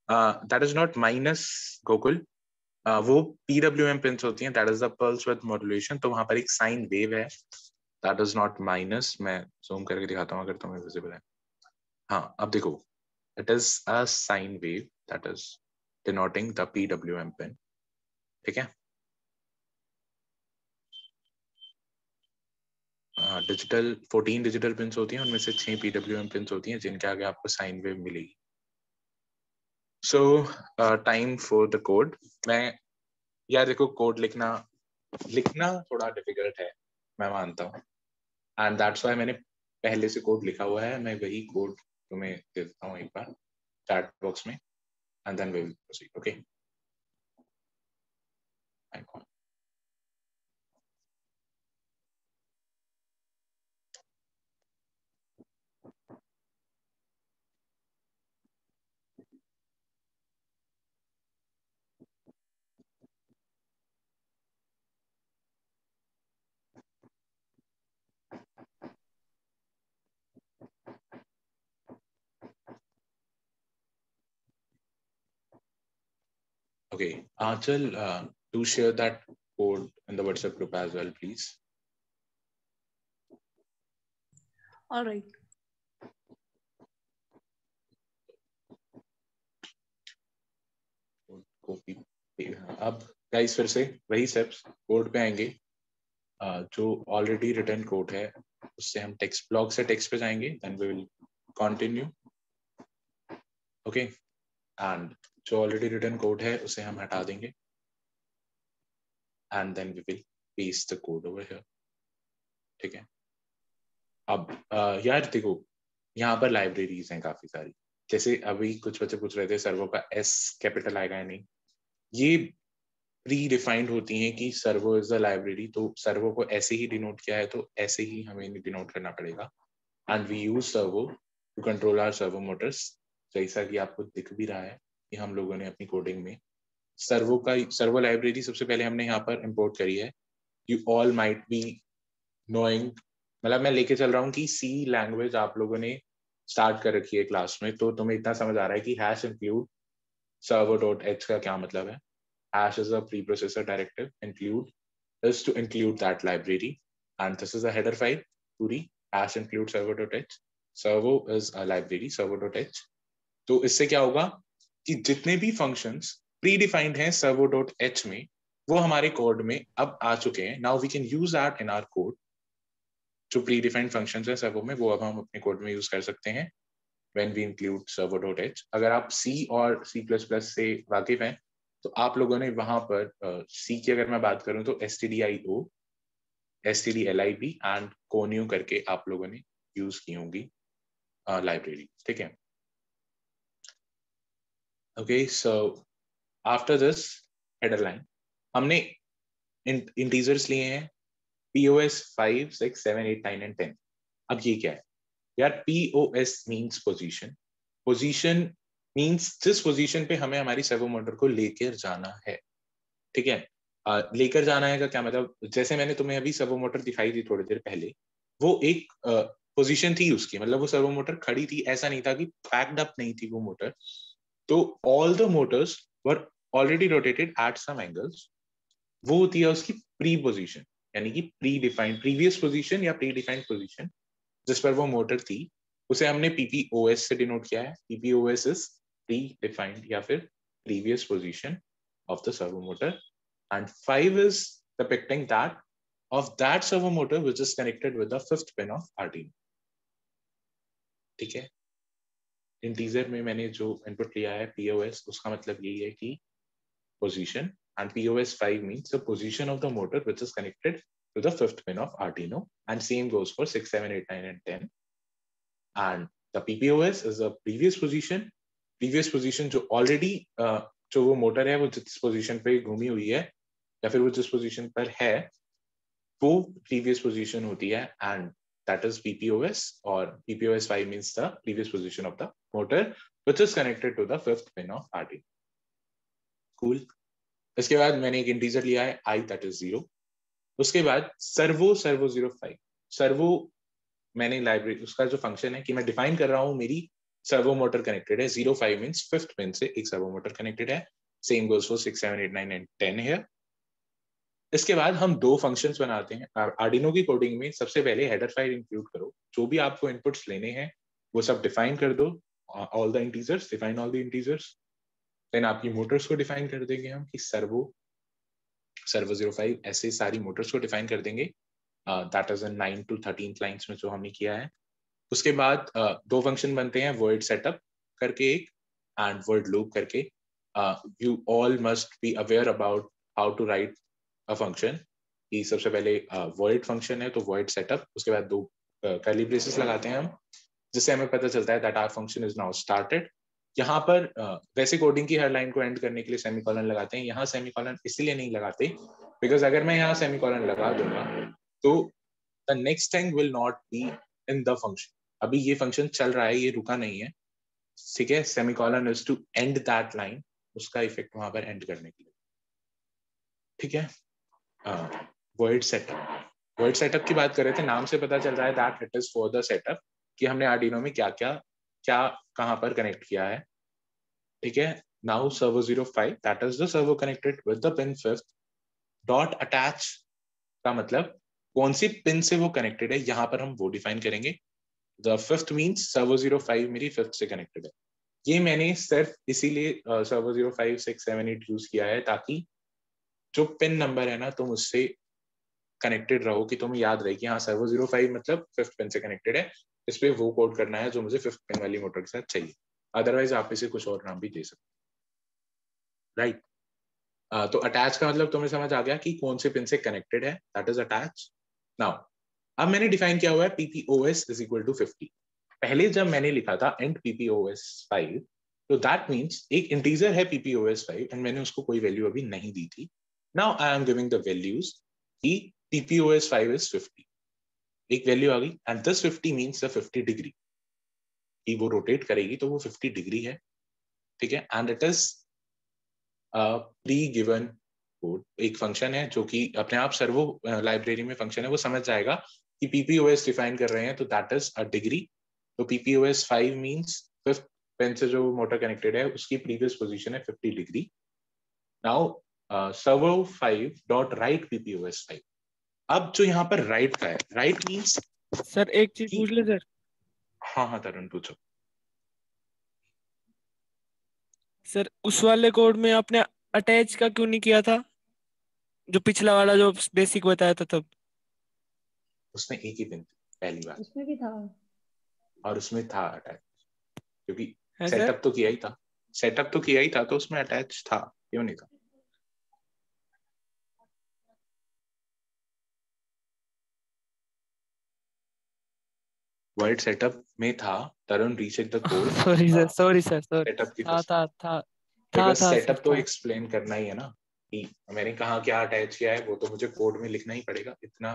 That is not minus Gokul वो पीडब्ल्यूएम पिंस होती हैं that is the pulse with modulation तो वहाँ पर एक साइन वेव है। दैट इज़ नॉट माइनस मैं जूम करके दिखाता हूँ अगर तुम्हें विजिबल है। हाँ अब देखो। It is a sine wave that is denoting the PWM pin ठीक है? डिजिटल फोर्टीन डिजिटल पिंस होती हैं, उनमें से छह पीडब्ल्यूएम पिंस होती हैं, जिनके आगे आपको साइन वेव मिलेगी। So time for the code मैं, यार देखो कोड लिखना लिखना थोड़ा डिफ़िकल्ट है, मैं मानता हूँ। एंड दैट्स वाई मैंने पहले से कोड लिखा हुआ है। मैं वही कोड तुम्हें दे देता हूँ एक बार चैट बॉक्स में and then we will proceed okay Okay, Achal, uh, do share that code in the WhatsApp group as well, please. All right. Copy अब गाइस फिर से वही स्टेप्स कोड पे आएँगे जो ऑलरेडी रिटर्न कोड है उससे हम टेक्स्ट ब्लॉक से टेक्स्ट पे जाएँगे then we will continue okay and जो ऑलरेडी रिटर्न कोड है, उसे हम हटा देंगे। And then we will paste the code over here ठीक है? अब यार देखो, यहाँ पर लाइब्रेरीज हैं काफ़ी सारी। जैसे अभी कुछ बच्चे पूछ रहे थे सर्वो का एस कैपिटल आएगा या नहीं? ये प्री डिफाइंड होती हैं कि सर्वो इज़ द लाइब्रेरी तो सर्वो को ऐसे ही डिनोट किया है तो ऐसे ही हमें डिनोट करना पड़ेगा। And we use servo to control our servo motors जैसा कि आपको दिख भी रहा है। हम लोगों ने अपनी कोडिंग में सर्वो का सर्वो लाइब्रेरी सबसे पहले हमने यहाँ पर इम्पोर्ट करी है। You all might be knowing मतलब मैं लेके चल रहा हूँ कि सी लैंग्वेज आप लोगों ने स्टार्ट कर रखी है क्लास में तो तुम्हें इतना समझ आ रहा है कि hash include servo dot h का क्या मतलब है। Hash is a preprocessor directive, include is to include that library, and this पूरी a header file puri hash include servo.h servo is a library servo.h तो इससे क्या होगा? कि जितने भी फ़ंक्शंस प्री डिफाइंड हैं सर्वो डॉट एच में वो हमारे कोड में अब आ चुके हैं। Now we can use that in our code जो प्री डिफाइंड फ़ंक्शन है सर्वो में वो अब हम अपने कोड में यूज़ कर सकते हैं when we include servo dot h अगर आप सी और सी प्लस प्लस से वाकिफ हैं तो आप लोगों ने वहाँ पर सी uh, की अगर मैं बात करूँ तो S T D I O S T D L I B and conio करके आप लोगों ने यूज़ की होंगी लाइब्रेरी ठीक है? Okay so after this line हमने इंटीजर्स लिए हैं POS five six seven eight nine and ten अब ये क्या है? यार POS means position position means जिस पोजीशन पे हमें हमारी सर्वो मोटर को लेकर जाना है, ठीक है? लेकर जाना है का क्या मतलब? जैसे मैंने तुम्हें अभी सर्वो मोटर दिखाई थी थोड़ी देर पहले, वो एक पोजीशन थी उसकी मतलब वो सर्वो मोटर खड़ी थी, ऐसा नहीं था कि पैक्ड अप नहीं थी वो मोटर तो all the motors were already rotated at some angles वो होती है उसकी प्री पोजिशन यानी कि प्री डिफाइंड प्रीवियस पोजिशन या प्री डिफाइंड पोजिशन जिस पर वो मोटर थी, उसे हमने पीपीओएस से डिनोट किया है। पीपीओएस इज़ प्री डिफाइंड या फिर previous position of the servo motor and five is depicting that of that servo motor which is connected with the fifth pin of our ठीक है? इंटीजर में मैंने जो इनपुट लिया है पीओएस उसका मतलब यही है कि position and POS five means the position of the motor which is connected to the fifth pin of Arduino and same goes for six seven eight nine and ten and the PPOS is a previous position previous position जो already जो वो motor है, वो जिस position पे घूमी हुई है, या फिर वो जिस पोजीशन पर है, वो प्रीवियस पोजीशन होती है एंड दैट इज़ पीपीओएस और PPOS five means the previous position of the motor, which is connected to the fifth pin of RT. Cool. इसके बाद मैंने एक इंटीजर लिया है, i that is zero. उसके बाद servo servo zero five servo मैंने लाइब्रेरी उसका जो फ़ंक्शन है कि मैं डिफाइन कर रहा हूँ, मेरी सर्वो मोटर कनेक्टेड है. Zero five mean fifth pin से एक सर्वो मोटर कनेक्टेड है. Same goes for six seven eight nine and ten है इसके बाद हम दो फ़ंक्शंस बनाते हैं. आर्डिनो की कोडिंग में सबसे पहले हेडर फ़ाइल इंक्लूड करो. जो भी आपको इनपुट्स लेने हैं, वो सब डिफाइन कर दो. All the integers define all the integers then आपकी मोटर्स को डिफाइन कर देंगे हम कि सर्वो सर्वो ज़ीरो फाइव ऐसे सारी मोटर्स को डिफाइन कर देंगे। That is nine to thirteen lines में जो हमने किया है। उसके बाद uh, दो फ़ंक्शन बनते हैं वर्ड सेटअप करके एक एंड वर्ड लूप करके। You all must be aware about how to write a function कि सबसे पहले वॉइड फ़ंक्शन है तो वॉइड सेटअप उसके बाद दो कर्ली ब्रेसेस लगाते हैं हम। जिससे हमें पता चलता है that our function is now started यहाँ पर वैसे कोडिंग की हर लाइन को एंड करने के लिए सेमीकोलन लगाते हैं। यहाँ सेमीकोलन इसलिए नहीं लगाते बिकॉज़ अगर मैं यहाँ सेमीकोलन लगा दूँगा तो the next thing will not be in the function अभी ये फ़ंक्शन चल रहा है, ये रुका नहीं है। ठीक है? Semicolon is to end that line उसका इफ़ेक्ट वहाँ पर एंड करने के लिए। ठीक है? वर्ड सेटअप वर्ड सेटअप की बात कर रहे थे, नाम से पता चल रहा है that it is for the setup कि हमने आर्डिनो में क्या क्या क्या कहाँ पर कनेक्ट किया है। ठीक है? Now server zero five that is the server connected with the pin fifth dot attach का मतलब कौन सी पिन से वो कनेक्टेड है, यहाँ पर हम वो डिफाइन करेंगे। The fifth means server zero five मेरी फिफ्थ से कनेक्टेड है। ये मैंने सिर्फ़ इसीलिए server zero five six seven eight use किया है ताकि जो पिन नंबर है ना, तुम उससे कनेक्टेड रहो कि तुम्हें याद रहे कि हाँ सर्वर ज़ीरो फाइव मतलब फिफ्थ पिन से कनेक्टेड है। इस पर वो कोड करना है जो मुझे फिफ्थ पिन वाली मोटर के साथ चाहिए। अदरवाइज़ आप इसे कुछ और नाम भी दे सकते राइट right. तो अटैच का मतलब तुम्हें समझ आ गया कि कौन से पिन से कनेक्टेड है। दैट इज़ अटैच नाउ अब मैंने डिफाइन किया हुआ है PPOS is equal to fifty पहले जब मैंने लिखा था एंड पीपीओएस फाइव तो दैट मीन्स एक इंटीजर है पीपीओएस फाइव एंड मैंने उसको कोई वैल्यू अभी नहीं दी थी। Now I am giving the values कि पीपीओएस फाइव इज़ फिफ्टी एक वैल्यू आ गई and this 50 means the 50 degree कि वो रोटेट करेगी तो वो 50 डिग्री है, ठीक है? And it is pre given code एक फ़ंक्शन है जो कि अपने आप सर्वो लाइब्रेरी में फ़ंक्शन है, वो समझ जाएगा कि पीपीओएस डिफाइन कर रहे हैं तो दैट इज़ अ डिग्री तो पीपीओएस 5 मींस फिफ्थ पेन से जो मोटर कनेक्टेड है, उसकी प्रीवियस पोजीशन है 50 degree now servo five dot write PPOS 5 अब जो यहाँ पर राइट का है राइट मीन्स सर एक चीज़ पूछ ले सर। हाँ हाँ तरुण पूछो। सर उस वाले कोड में आपने अटैच का क्यों नहीं किया था? जो पिछला वाला जो बेसिक बताया था तब। उसमें एक ही पिन पहली बार। उसमें भी था। और उसमें था अटैच क्योंकि सेटअप तो किया ही था। सेटअप तो किया ही था तो उसमें अटैच था। क्यों नहीं था? वर्ड सेटअप में था Tarun recheck the code sorry sir sorry sir sorry setup की था था था था था सेटअप तो एक्सप्लेन करना ही है ना कि मैंने कहा क्या अटैच किया है वो तो मुझे कोड में लिखना ही पड़ेगा इतना।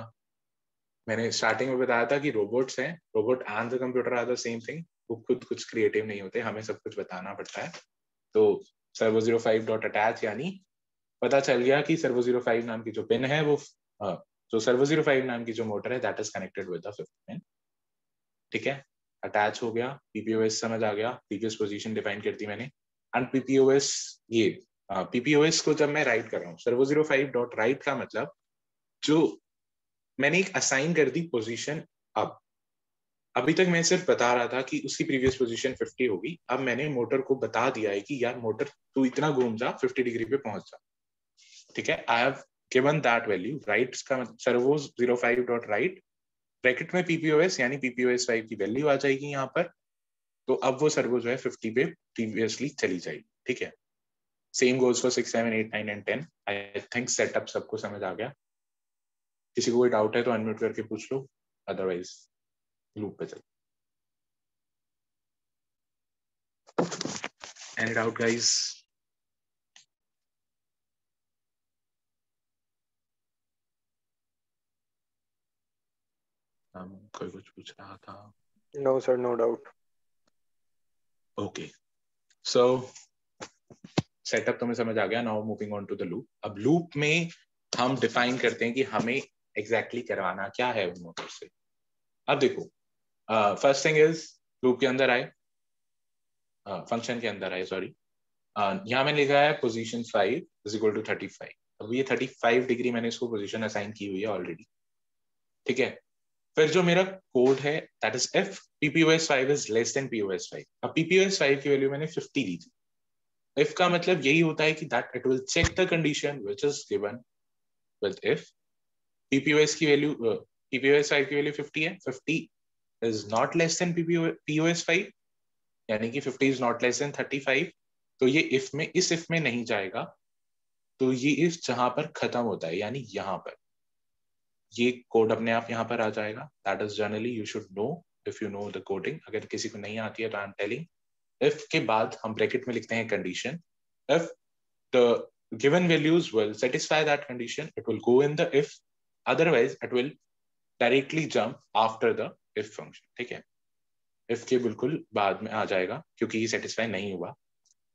मैंने स्टार्टिंग में बताया था कि रोबोट्स हैं robot and the computer are the same thing वो खुद कुछ क्रिएटिव नहीं होते हमें सब कुछ बताना पड़ता है। तो servo zero five dot attach यानी पता चल गया कि सर्वो ज़ीरो फाइव नाम की जो पिन है वो जो सर्वो ज़ीरो फाइव नाम की जो मोटर है that is connected with the fifth pin ठीक है? अटैच हो गया पीपीओएस समझ आ गया प्रीवियस पोजीशन डिफाइन कर दी मैंने। एंड पीपीओएस ये पीपीओएस को जब मैं राइट कर रहा हूँ servo zero five dot write का मतलब जो मैंने एक असाइन कर दी पोजीशन अब, अभी तक मैं सिर्फ़ बता रहा था कि उसकी प्रीवियस पोजीशन 50 होगी। अब मैंने मोटर को बता दिया है कि यार मोटर तू इतना घूम जा 50 डिग्री पे पहुँच जा। ठीक है? I have given that value right का servo zero five dot write bracket में पीपीओएस यानी पीपीओएस फाइव की वैल्यू आ जाएगी यहाँ पर तो अब वो सर्वो जो है फिफ्टी पे प्रीवियसली चली जाएगी, ठीक है? Same goes for six seven eight nine and ten I think setup सबको समझ आ गया। किसी को कोई डाउट है तो अनम्यूट करके पूछ लो अदरवाइज़ लूप पे चल। एनी डाउट गाइस um, कोई कुछ पूछ रहा था। No sir no doubt okay so setup तुम्हें समझ आ गया now moving on to the loop अब लूप में हम डिफाइन करते हैं कि हमें एग्जैक्टली exactly करवाना क्या है उन मोटर से। अब देखो फ़र्स्ट थिंग इज़ लूप के अंदर आए। फ़ंक्शन uh, के अंदर आए सॉरी uh, यहाँ मैंने लिखा है position five is equal to thirty five अब ये थर्टी फाइव डिग्री मैंने इसको पोजीशन असाइन की हुई है ऑलरेडी ठीक है? फिर जो मेरा कोड है that is if PPOS five is less than POS five अब पीपीओएस फाइव की वैल्यू मैंने फिफ्टी दी थी। इफ़ का मतलब यही होता है कि that it will check the condition which is given with if PPOS की वैल्यू पीपीओएस फाइव की वैल्यू फिफ्टी है fifty is not less than POS five यानी कि fifty is not less than thirty five तो ये if में, इस if में नहीं जाएगा तो ये इफ़ जहाँ पर खत्म होता है, यानी यहाँ पर। ये कोड अपने आप यहाँ पर आ जाएगा। That is generally you should know if you know the coding अगर किसी को नहीं आती है तो आई एम टेलिंग इफ़ के बाद हम ब्रैकेट में लिखते हैं condition if the given values will satisfy that condition it will go in the if otherwise it will directly jump after the if function ठीक है? इफ़ के बिल्कुल बाद में आ जाएगा, क्योंकि ये सेटिस्फाई नहीं हुआ।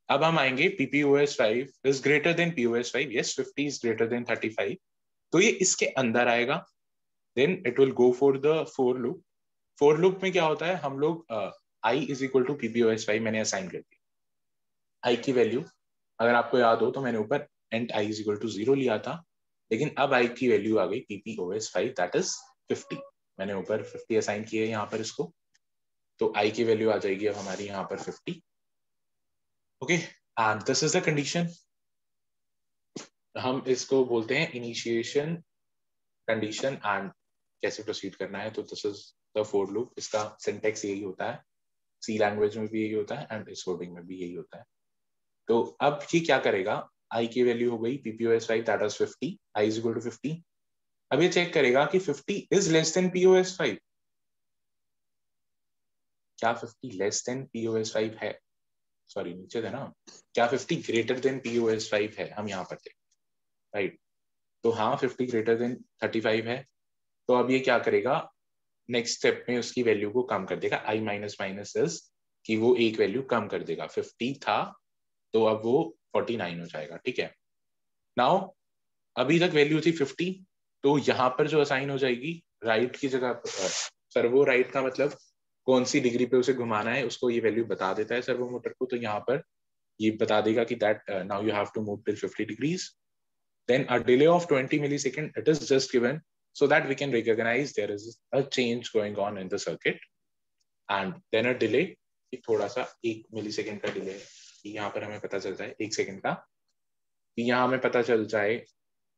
अब हम आएँगे PPOS five is greater than POS five yes fifty is greater than thirty five तो ये इसके अंदर आएगा। Then it will go for the for loop for loop में क्या होता है? हम लोग I is equal to PPOS five मैंने असाइन कर दी आई की वैल्यू अगर आपको याद हो तो मैंने ऊपर and I is equal to zero लिया था, लेकिन अब आई की वैल्यू आ गई PPOS five that is fifty मैंने ऊपर फिफ्टी असाइन किए यहाँ पर इसको। तो आई की वैल्यू आ जाएगी अब हमारी यहाँ पर fifty okay this is the condition हम इसको बोलते हैं इनिशिएशन कंडीशन एंड कैसे प्रोसीड करना है तो this is the for loop इसका सिंटेक्स यही होता है सी लैंग्वेज में भी यही होता है एंड इस कोडिंग में भी यही होता है। तो अब ये क्या करेगा? आई की वैल्यू हो गई PPOS five that is fifty I is equal to fifty अब ये चेक करेगा कि fifty is less than POS five क्या fifty less than POS five है? सॉरी नीचे थे ना? क्या fifty greater than POS five है? हम यहाँ पर थे। राइट तो हाँ fifty greater than thirty five है। तो अब ये क्या करेगा? नेक्स्ट स्टेप में उसकी वैल्यू को कम कर देगा। आई माइनस माइनस इज़ कि वो एक वैल्यू कम कर देगा। फिफ्टी था तो अब वो फोर्टी नाइन हो जाएगा। ठीक है? नाउ अभी तक वैल्यू थी फिफ्टी तो यहाँ पर जो असाइन हो जाएगी राइट की जगह सर्वो राइट का मतलब कौन सी डिग्री पे उसे घुमाना है, उसको ये वैल्यू बता देता है सर्वो मोटर को तो यहाँ पर ये बता देगा कि that now you have to move till 50 degrees then a delay of 20 millisecond it is just given so that we can recognize there is a change going on in the circuit and then a delay थोड़ा सा एक मिली second का delay है यहाँ पर हमें पता चल जाए एक सेकेंड का यहाँ हमें पता चल जाए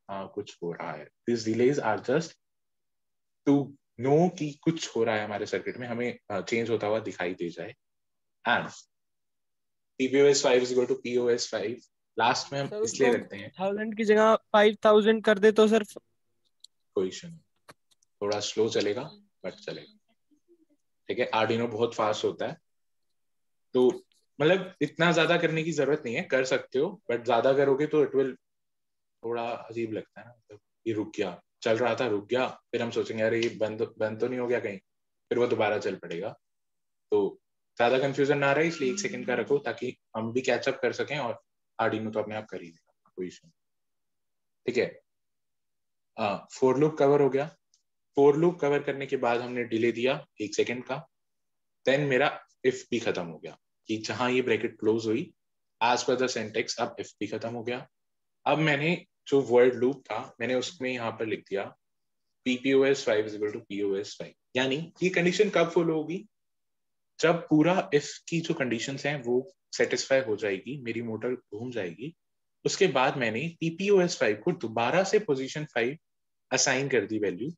आ, कुछ हो रहा है this delays are just to know कि कुछ हो रहा है हमारे सर्किट में हमें चेंज होता हुआ दिखाई दे जाए and PPOS 5 is equal to POS 5 last में हम इसलिए रखते हैं। थाउज़ेंड की जगह फाइव थाउज़ेंड कर दे तो सर कोई इशू नहीं। थोड़ा स्लो चलेगा बट चलेगा। ठीक है आर्डिनो बहुत फास्ट होता है। तो मतलब इतना ज़्यादा करने की ज़रूरत नहीं है कर सकते हो बट ज़्यादा करोगे तो इट विल थोड़ा अजीब लगता है ना। मतलब ये रुक गया चल रहा था रुक गया। फिर हम सोचेंगे अरे ये बंद बंद तो नहीं हो गया कहीं। फिर वो दोबारा चल पड़ेगा। तो ज़्यादा कंफ्यूजन ना रहे इसलिए एक सेकंड का रखो ताकि हम भी कैचअप कर सकें और आर्डिनो तो अपने आप कर ही देगा कोई इशू ठीक है? फोर लूप कवर हो गया। फोर लूप कवर करने के बाद हमने डिले दिया एक सेकेंड का। देन मेरा इफ़ भी खत्म हो गया, कि जहाँ ये ब्रैकेट क्लोज हुई एज पर द सेंटेक्स अब इफ़ भी खत्म हो गया। अब मैंने जो वर्ड लूप था, मैंने उसमें यहाँ पर लिख दिया PPOS five is equal to POS five यानी ये कंडीशन कब फॉलो होगी? जब पूरा इफ़ की जो कंडीशंस हैं, वो सेटिस्फाई हो जाएगी मेरी मोटर घूम जाएगी। उसके बाद मैंने पीपीओएस फाइव को दोबारा से पोजीशन फाइव असाइन कर दी वैल्यू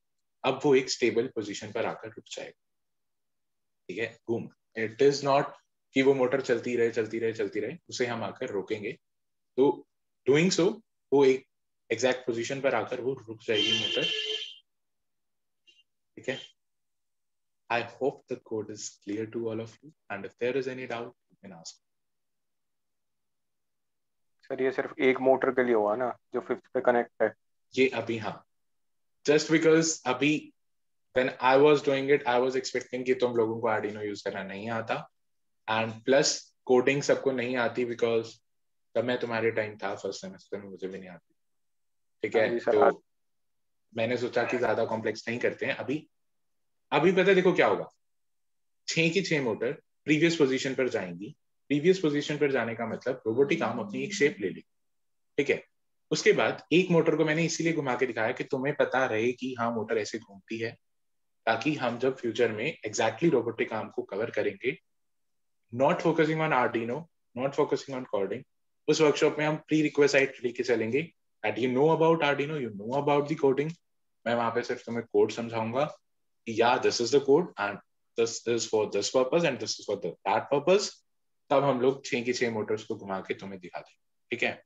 अब वो एक स्टेबल पोजीशन पर आकर रुक जाएगा। ठीक है? घूम। इट इज़ नॉट कि वो मोटर चलती रहे चलती रहे चलती रहे उसे हम आकर रोकेंगे। तो डूइंग सो वो एक एग्जैक्ट पोजीशन पर आकर वो रुक जाएगी मोटर ठीक है? I hope the code is clear to all of you. And if there is any doubt, you can ask. Sir ये सिर्फ़ एक मोटर के लिए हुआ ना जो फिफ्थ पे कनेक्ट है। ये अभी हाँ। जस्ट बिकॉज़ अभी when I was doing it, I was expecting कि तुम लोगों को Arduino यूज़ करना नहीं आता। एंड प्लस कोडिंग सबको नहीं आती बिकॉज़ तब मैं तुम्हारे टाइम था फ़र्स्ट सेमेस्टर में मुझे भी नहीं आती। ठीक है? तो मैंने सोचा कि ज़्यादा कॉम्प्लेक्स नहीं करते हैं। अभी अभी पता देखो क्या होगा? छह की छह मोटर प्रीवियस पोजीशन पर जाएँगी। प्रीवियस पोजीशन पर जाने का मतलब रोबोटिक आर्म अपनी एक शेप ले ली। ठीक है? उसके बाद एक मोटर को मैंने इसीलिए घुमा के दिखाया कि तुम्हें पता रहे कि हाँ मोटर ऐसे घूमती है ताकि हम जब फ्यूचर में एग्जैक्टली रोबोटिक आर्म को कवर करेंगे not focusing on Arduino not focusing on coding उस वर्कशॉप में हम प्री रिक्वेस्ट लेके चलेंगे। At you know about Arduino you know about the coding मैं वहाँ पे सिर्फ़ तुम्हें कोड समझाऊँगा कि या this is the code and this is for this purpose and this is for that purpose तब हम लोग छह की छह मोटर्स को घुमा के तुम्हें दिखा देंगे ठीक है?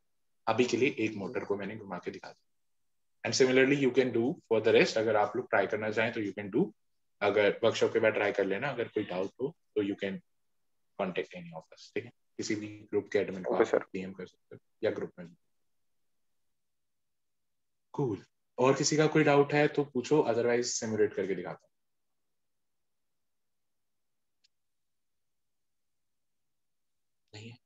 अभी के लिए एक मोटर को मैंने घुमा के दिखा दिया। And similarly you can do for the rest अगर आप लोग ट्राई करना चाहें तो यू कैन डू अगर वर्कशॉप के बाद ट्राई कर लेना अगर कोई डाउट हो तो you can contact any of us ठीक है? किसी भी ग्रुप के एडमिन को डीएम कर सकते हो या ग्रुप में कूल cool. और किसी का कोई डाउट है तो पूछो अदरवाइज़ सिमुलेट करके दिखाता हूँ नहीं है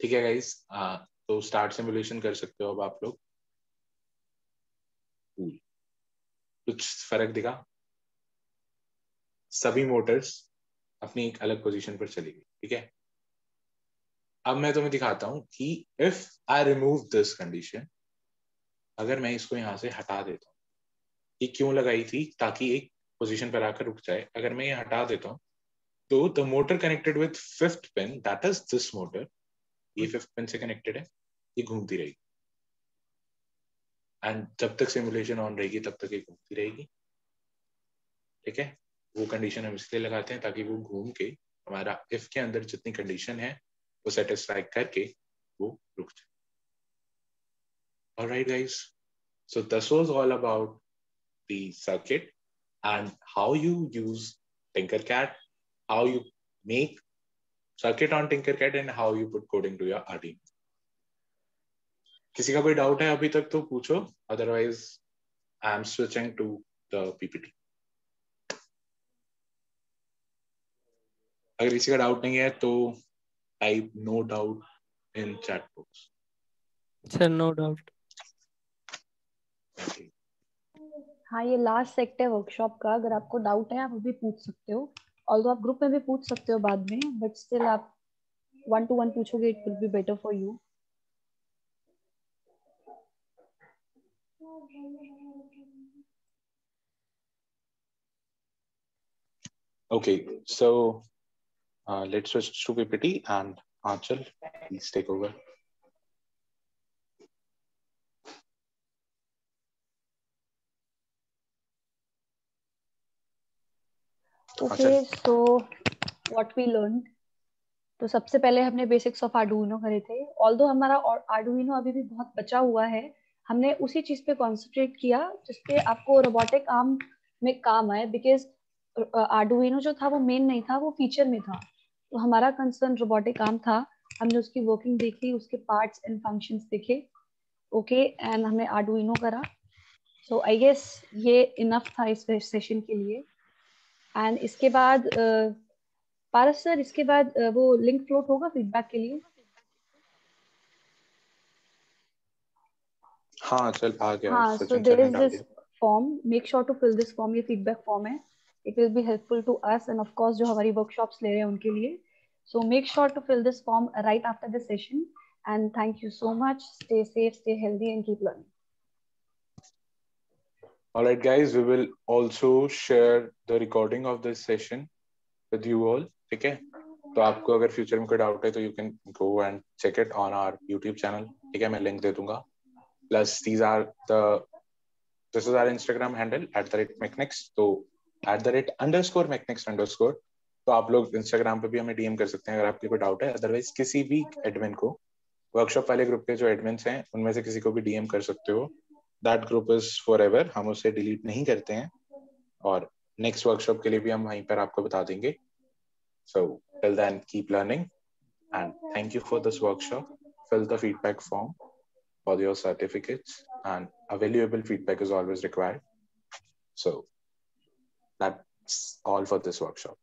ठीक है गाइस तो स्टार्ट सिमुलेशन कर सकते हो अब आप लोग। कुछ फ़र्क दिखा? सभी मोटर्स अपनी एक अलग पोजीशन पर चली गई ठीक है? अब मैं तुम्हें दिखाता हूँ कि if I remove this condition अगर मैं इसको यहाँ से हटा देता हूँ ये क्यों लगाई थी? ताकि एक पोजीशन पर आकर रुक जाए। अगर मैं ये हटा देता हूँ तो the motor connected with fifth pin that is this motor ये फिफ्थ पिन से कनेक्टेड है ये घूमती रहेगी। एंड जब तक सिमुलेशन ऑन रहेगी तब तक ये घूमती रहेगी। ठीक है? वो कंडीशन हम इसलिए लगाते हैं ताकि वो घूम के हमारा इफ़ के अंदर जितनी कंडीशन है वो सेटिस्फाई करके वो रुक जाए। All right, guys. So this was all about the circuit and how you use Tinkercad, how you make circuit on Tinkercad and how you put coding to your Arduino. किसी का कोई doubt है अभी तक तो पूछो otherwise I am switching to the PPT अगर किसी का डाउट नहीं है तो type no doubt in chat box sir no doubt हाँ ये लास्ट सेक्ट है वर्कशॉप का अगर आपको डाउट है आप अभी पूछ सकते हो। ऑल्दो आप ग्रुप में भी पूछ सकते हो बाद में बट स्टिल आप वन टू वन पूछोगे it will be better for you Okay, so uh, let's switch to PPT and Anchal, please take over. Okay so what we learn तो सबसे पहले हमने बेसिक्स ऑफ़ आर्डुइनो करे थे। Although हमारा Arduino अभी भी बहुत बचा हुआ है हमने उसी चीज़ पे कॉन्सेंट्रेट किया जिसपे आपको रोबोटिक आर्म में काम आए। बिकॉज़ आर्डुइनो जो था वो मेन नहीं था वो फीचर में था। तो हमारा कंसर्न रोबोटिक आर्म था। हमने उसकी वर्किंग देखी उसके पार्ट्स एंड फ़ंक्शंस देखे। ओके एंड हमने आर्डुइनो करा। सो आई गेस ये इनफ था इस सेशन के लिए। एंड इसके बाद पारस सर इसके बाद वो लिंक फ्लोट होगा फीडबैक के लिए? हाँ चल आ गया। हाँ so there is this form make sure to fill this form ये फीडबैक फॉर्म है। It will be helpful to us and of course जो हमारी वर्कशॉप्स ले रहे हैं उनके लिए। And thank you so much. Stay safe stay healthy and keep learning. All right, guys, we will also share the recording of this session with you all. ठीक है तो आपको अगर फ्यूचर में कोई डाउट है तो you can go and check it on our YouTube channel ठीक है? मैं लिंक दे दूँगा। Plus these are the this is our Instagram handle at the rate Macnex तो at the rate underscore Macnex underscore तो आप लोग इंस्टाग्राम पे भी हमें डीएम कर सकते हैं अगर आपके कोई डाउट है। अदरवाइज़ किसी भी एडमिन को वर्कशॉप वाले ग्रुप के जो एडमिन्स हैं उनमें से किसी को भी डीएम कर सकते हो। That group is forever हम उसे डिलीट नहीं करते हैं। और नेक्स्ट वर्कशॉप के लिए भी हम वहीं पर आपको बता देंगे। So till then keep learning and thank you for this workshop fill the feedback form for your certificates and valuable feedback is always required so that's all for this workshop